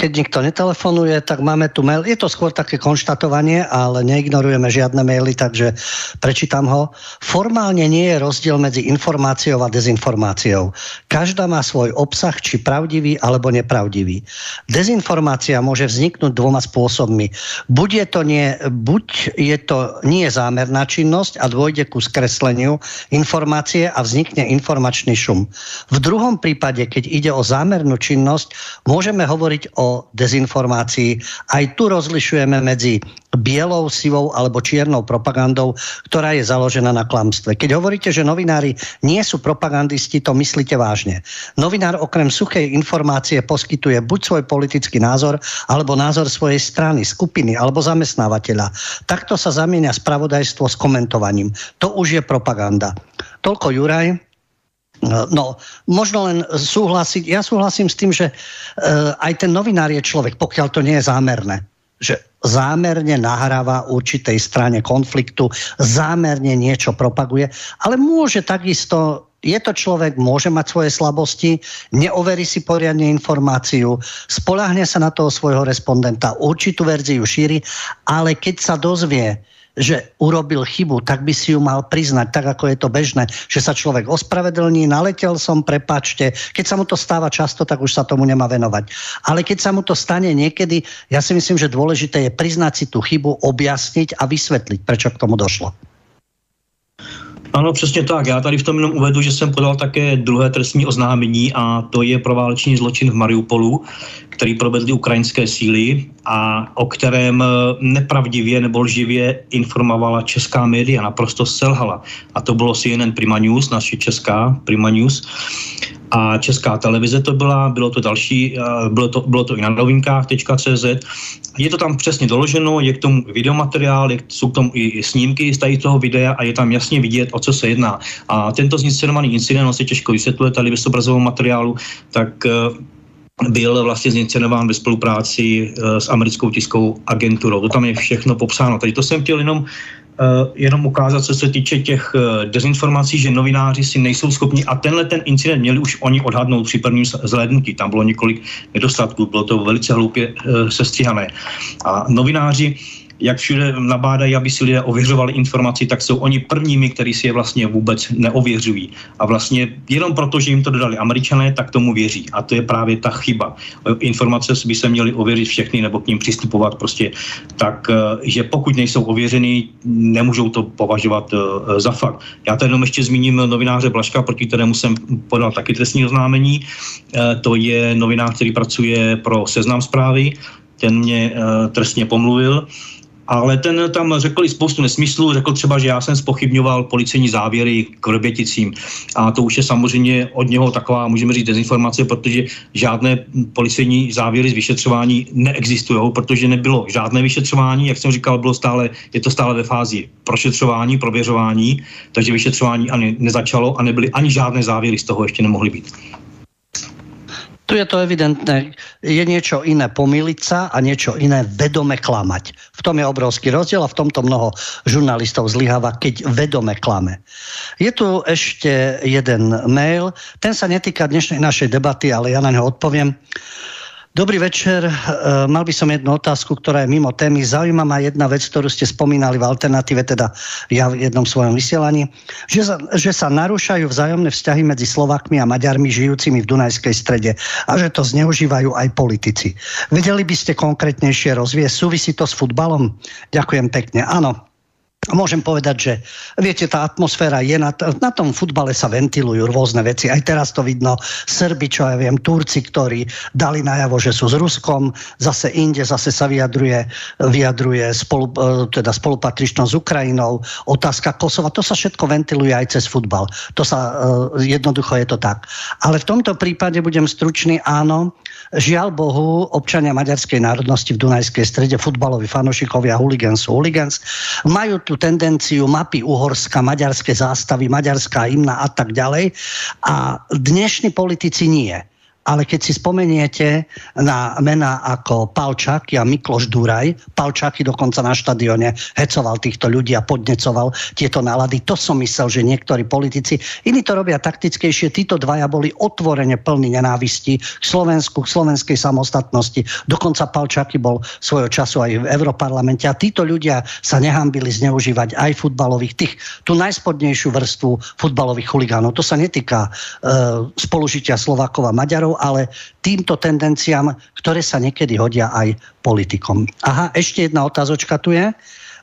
keď nikto netelefonuje, tak máme tu mail. Je to skôr také konštatovanie, ale neignorujeme žiadne maily, takže prečítam ho. Formálne nie je rozdiel medzi informáciou a dezinformáciou. Každá má svoj obsah, či pravdivý alebo nepravdivý. Dezinformácia môže vzniknúť dvoma spôsobmi. Buď je to nie, buď je to nie zámerná činnosť a dôjde ku skresleniu informácie a vznikne informačný šum. V druhom prípade, keď ide o zámernú činnosť, môžeme hovoriť o dezinformácií. Aj tu rozlišujeme medzi bielou, sivou alebo čiernou propagandou, ktorá je založená na klamstve. Keď hovoríte, že novinári nie sú propagandisti, to myslíte vážne. Novinár okrem suchej informácie poskytuje buď svoj politický názor, alebo názor svojej strany, skupiny alebo zamestnávateľa. Takto sa zamieňa spravodajstvo s komentovaním. To už je propaganda. Toľko Juraj. No, možno len súhlasiť. Ja súhlasím s tým, že uh, aj ten novinár je človek, pokiaľ to nie je zámerné. Že zámerne nahráva určitej strane konfliktu, zámerne niečo propaguje, ale môže takisto je to človek, môže mať svoje slabosti, neoverí si poriadne informáciu, spolahne sa na toho svojho respondenta, určitú verziu šíri, ale keď sa dozvie, že urobil chybu, tak by si ju mal priznať, tak ako je to bežné, že sa človek ospravedlní, naletel som, prepačte. Keď sa mu to stáva často, tak už sa tomu nemá venovať. Ale keď sa mu to stane niekedy, ja si myslím, že dôležité je priznať si tú chybu, objasniť a vysvetliť, prečo k tomu došlo. Ano, přesně tak. Já tady v tom jenom uvedu, že jsem podal také druhé trestní oznámení a to je proválečný zločin v Mariupolu, který provedly ukrajinské síly a o kterém eh, nepravdivě nebo lživě informovala česká média, naprosto selhala. A to bylo CNN Prima News, naše česká Prima News a česká televize to byla, bylo to další, eh, bylo to, bylo to i na novinkách.cz. Je to tam přesně doloženo, je k tomu videomateriál, je, jsou k tomu i snímky z tady toho videa a je tam jasně vidět, o co se jedná. A tento zinscenovaný incident, on se těžko vysvětluje tady bez obrazového materiálu, tak eh, byl vlastně zinscenován ve spolupráci eh, s americkou tiskovou agenturou. To tam je všechno popsáno. Tady to jsem chtěl jenom, jenom ukázat, co se týče těch uh, dezinformací, že novináři si nejsou schopni, a tenhle ten incident měli už oni odhadnout při prvním zhlédnutí. Tam bylo několik nedostatků, bylo to velice hloupě uh, sestříhané. A novináři jak všude nabádají, aby si lidé ověřovali informaci, tak jsou oni prvními, kteří si je vlastně vůbec neověřují. A vlastně jenom proto, že jim to dodali američané, tak tomu věří. A to je právě ta chyba. Informace by se měly ověřit všechny nebo k ním přistupovat prostě tak, eh, že pokud nejsou ověřený, nemůžou to považovat eh, za fakt. Já tady jenom ještě zmíním novináře Blaška, proti kterému jsem podal taky trestní oznámení. Eh, to je novinář, který pracuje pro seznam zprávy. Ten mě trestně pomluvil ale ten tam řekl i spoustu nesmyslů, řekl třeba, že já jsem spochybňoval policejní závěry k Vrběticím. A to už je samozřejmě od něho taková, můžeme říct, dezinformace, protože žádné policejní závěry z vyšetřování neexistují, protože nebylo žádné vyšetřování, jak jsem říkal, bylo stále, je to stále ve fázi prošetřování, prověřování, takže vyšetřování ani nezačalo a nebyly ani žádné závěry z toho ještě nemohly být. Tu je to evidentné. Je niečo iné pomýliť sa a niečo iné vedome klamať. V tom je obrovský rozdiel a v tomto mnoho žurnalistov zlyháva, keď vedome klame. Je tu ešte jeden mail. Ten sa netýka dnešnej našej debaty, ale ja na neho odpoviem. Dobrý večer. E, mal by som jednu otázku, ktorá je mimo témy. Zaujíma ma jedna vec, ktorú ste spomínali v alternatíve, teda ja v jednom svojom vysielaní, že sa, že sa narúšajú vzájomné vzťahy medzi Slovakmi a Maďarmi žijúcimi v Dunajskej strede a že to zneužívajú aj politici. Vedeli by ste konkrétnejšie rozvieť? Súvisí to s futbalom? Ďakujem pekne. Áno, Môžem povedať, že viete, tá atmosféra je, na, na tom futbale sa ventilujú rôzne veci. Aj teraz to vidno. Srbi, čo ja viem, Turci, ktorí dali najavo, že sú s Ruskom, zase inde, zase sa vyjadruje, vyjadruje spolu, e, teda spolupatričnosť s Ukrajinou, otázka Kosova, to sa všetko ventiluje aj cez futbal. To sa, e, jednoducho je to tak. Ale v tomto prípade budem stručný, áno, Žiaľ Bohu, občania maďarskej národnosti v Dunajskej strede, futbaloví fanošikovia Hooligans Hooligans, majú tú tendenciu mapy Uhorska, maďarské zástavy, maďarská hymna a tak ďalej. A dnešní politici nie ale keď si spomeniete na mená ako Palčák a Mikloš Duraj, Palčáky dokonca na štadióne hecoval týchto ľudí a podnecoval tieto nálady. To som myslel, že niektorí politici, iní to robia taktickejšie, títo dvaja boli otvorene plní nenávisti k Slovensku, k slovenskej samostatnosti. Dokonca Palčáky bol svojho času aj v Europarlamente a títo ľudia sa nehambili zneužívať aj futbalových, tých, tú najspodnejšiu vrstvu futbalových chuligánov. To sa netýka e, spolužitia Slovákov a Maďarov, ale týmto tendenciám, ktoré sa niekedy hodia aj politikom. Aha, ešte jedna otázočka tu je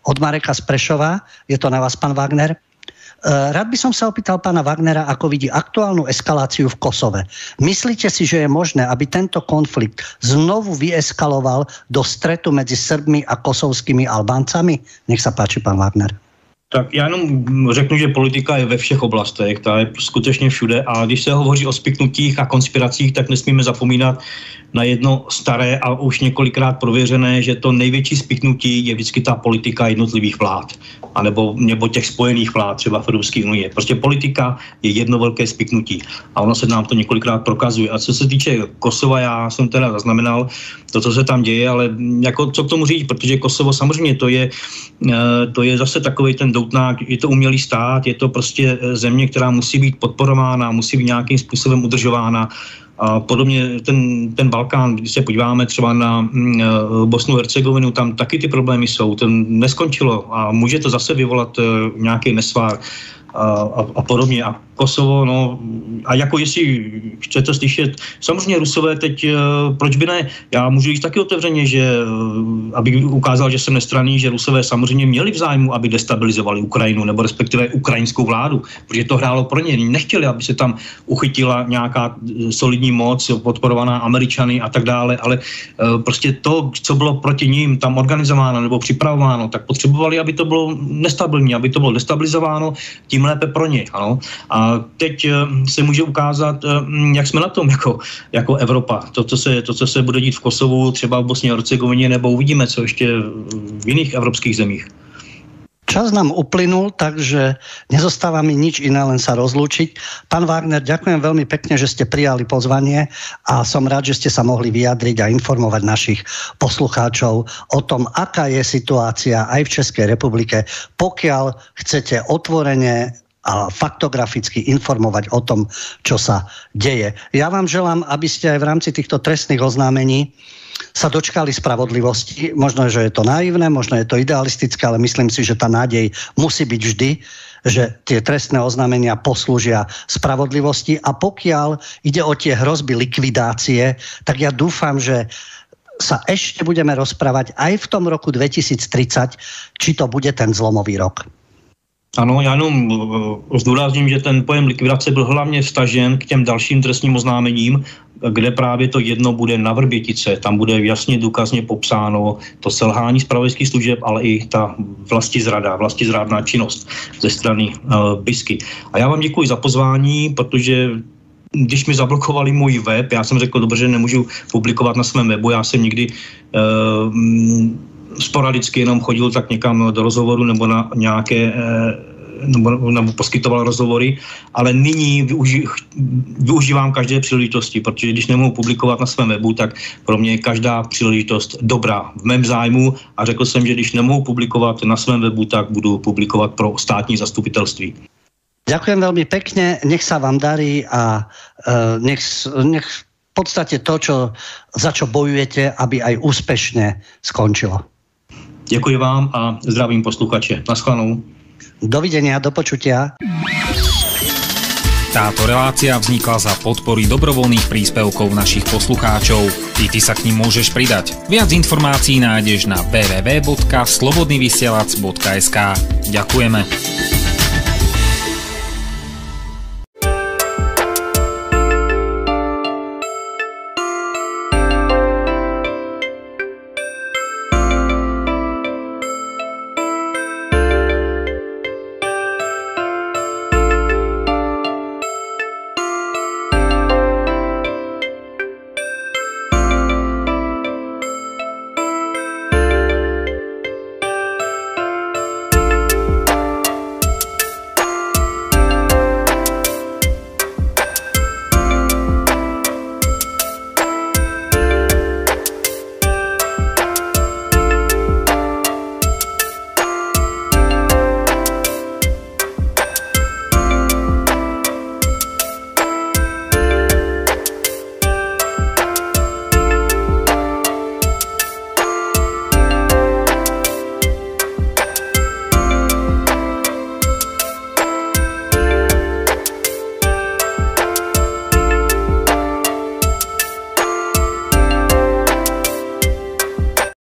od Mareka z Prešova. Je to na vás, pán Wagner. E, rád by som sa opýtal pána Wagnera, ako vidí aktuálnu eskaláciu v Kosove. Myslíte si, že je možné, aby tento konflikt znovu vyeskaloval do stretu medzi Srbmi a kosovskými Albáncami? Nech sa páči, pán Wagner. Tak já jenom řeknu, že politika je ve všech oblastech, ta je skutečně všude a když se hovoří o spiknutích a konspiracích, tak nesmíme zapomínat na jedno staré a už několikrát prověřené, že to největší spiknutí je vždycky ta politika jednotlivých vlád, anebo nebo těch spojených vlád, třeba v Evropské unii. Prostě politika je jedno velké spiknutí a ono se nám to několikrát prokazuje. A co se týče Kosova, já jsem teda zaznamenal to, co se tam děje, ale jako co k tomu říct, protože Kosovo samozřejmě to je, eh, to je zase takový ten doutnák, je to umělý stát, je to prostě země, která musí být podporována, musí být nějakým způsobem udržována a podobně ten, ten Balkán, když se podíváme třeba na mm, e, Bosnu Hercegovinu, tam taky ty problémy jsou. To neskončilo a může to zase vyvolat uh, nějaký nesvár a, a, a podobně. A Kosovo, no a jako jestli chcete slyšet, samozřejmě Rusové teď, eh, proč by ne, já můžu říct taky otevřeně, že eh, aby ukázal, že jsem nestraný, že Rusové samozřejmě měli v zájmu, aby destabilizovali Ukrajinu, nebo respektive ukrajinskou vládu, protože to hrálo pro ně. Nechtěli, aby se tam uchytila nějaká eh, solidní moc, podporovaná Američany a tak dále, ale prostě to, co bylo proti ním tam organizováno nebo připravováno, tak potřebovali, aby to bylo nestabilní, aby to bylo destabilizováno, tím lépe pro ně. Ano? A teď eh, se může ukázat, eh, jak jsme na tom jako, jako Evropa. To co, se, to, co se bude dít v Kosovu, třeba v Bosně a Hercegovině, nebo uvidíme, co ještě v jiných evropských zemích. Čas nám uplynul, takže nezostáva mi nič iné, len sa rozlúčiť. Pán Wagner, ďakujem veľmi pekne, že ste prijali pozvanie a som rád, že ste sa mohli vyjadriť a informovať našich poslucháčov o tom, aká je situácia aj v Českej republike, pokiaľ chcete otvorene a faktograficky informovať o tom, čo sa deje. Ja vám želám, aby ste aj v rámci týchto trestných oznámení sa dočkali spravodlivosti. Možno, že je to naivné, možno je to idealistické, ale myslím si, že tá nádej musí byť vždy, že tie trestné oznámenia poslúžia spravodlivosti a pokiaľ ide o tie hrozby likvidácie, tak ja dúfam, že sa ešte budeme rozprávať aj v tom roku 2030, či to bude ten zlomový rok. Ano, já jenom eh, zdůrazním, že ten pojem likvidace byl hlavně stažen k těm dalším trestním oznámením, kde právě to jedno bude na Vrbětice. Tam bude jasně důkazně popsáno to selhání spravodajských služeb, ale i ta vlasti zrada, vlasti zrádná činnost ze strany uh, BISky. A já vám děkuji za pozvání, protože když mi zablokovali můj web, já jsem řekl, dobře, že nemůžu publikovat na svém webu, já jsem nikdy uh, sporadicky jenom chodil tak někam do rozhovoru nebo na nějaké uh, nebo, nebo poskytoval rozhovory, ale nyní využi, využívám každé příležitosti, protože když nemohu publikovat na svém webu, tak pro mě je každá příležitost dobrá v mém zájmu a řekl jsem, že když nemohu publikovat na svém webu, tak budu publikovat pro státní zastupitelství. Ďakujem veľmi pekne, nech sa vám darí a uh, nech, nech v podstate to, čo, za čo bojujete, aby aj úspešne skončilo. Děkuji vám a zdravím posluchače. Naschledanou. Dovidenia, do počutia. Táto relácia vznikla za podpory dobrovoľných príspevkov našich poslucháčov. I ty sa k ním môžeš pridať. Viac informácií nájdeš na www.slobodnyvysielac.sk Ďakujeme.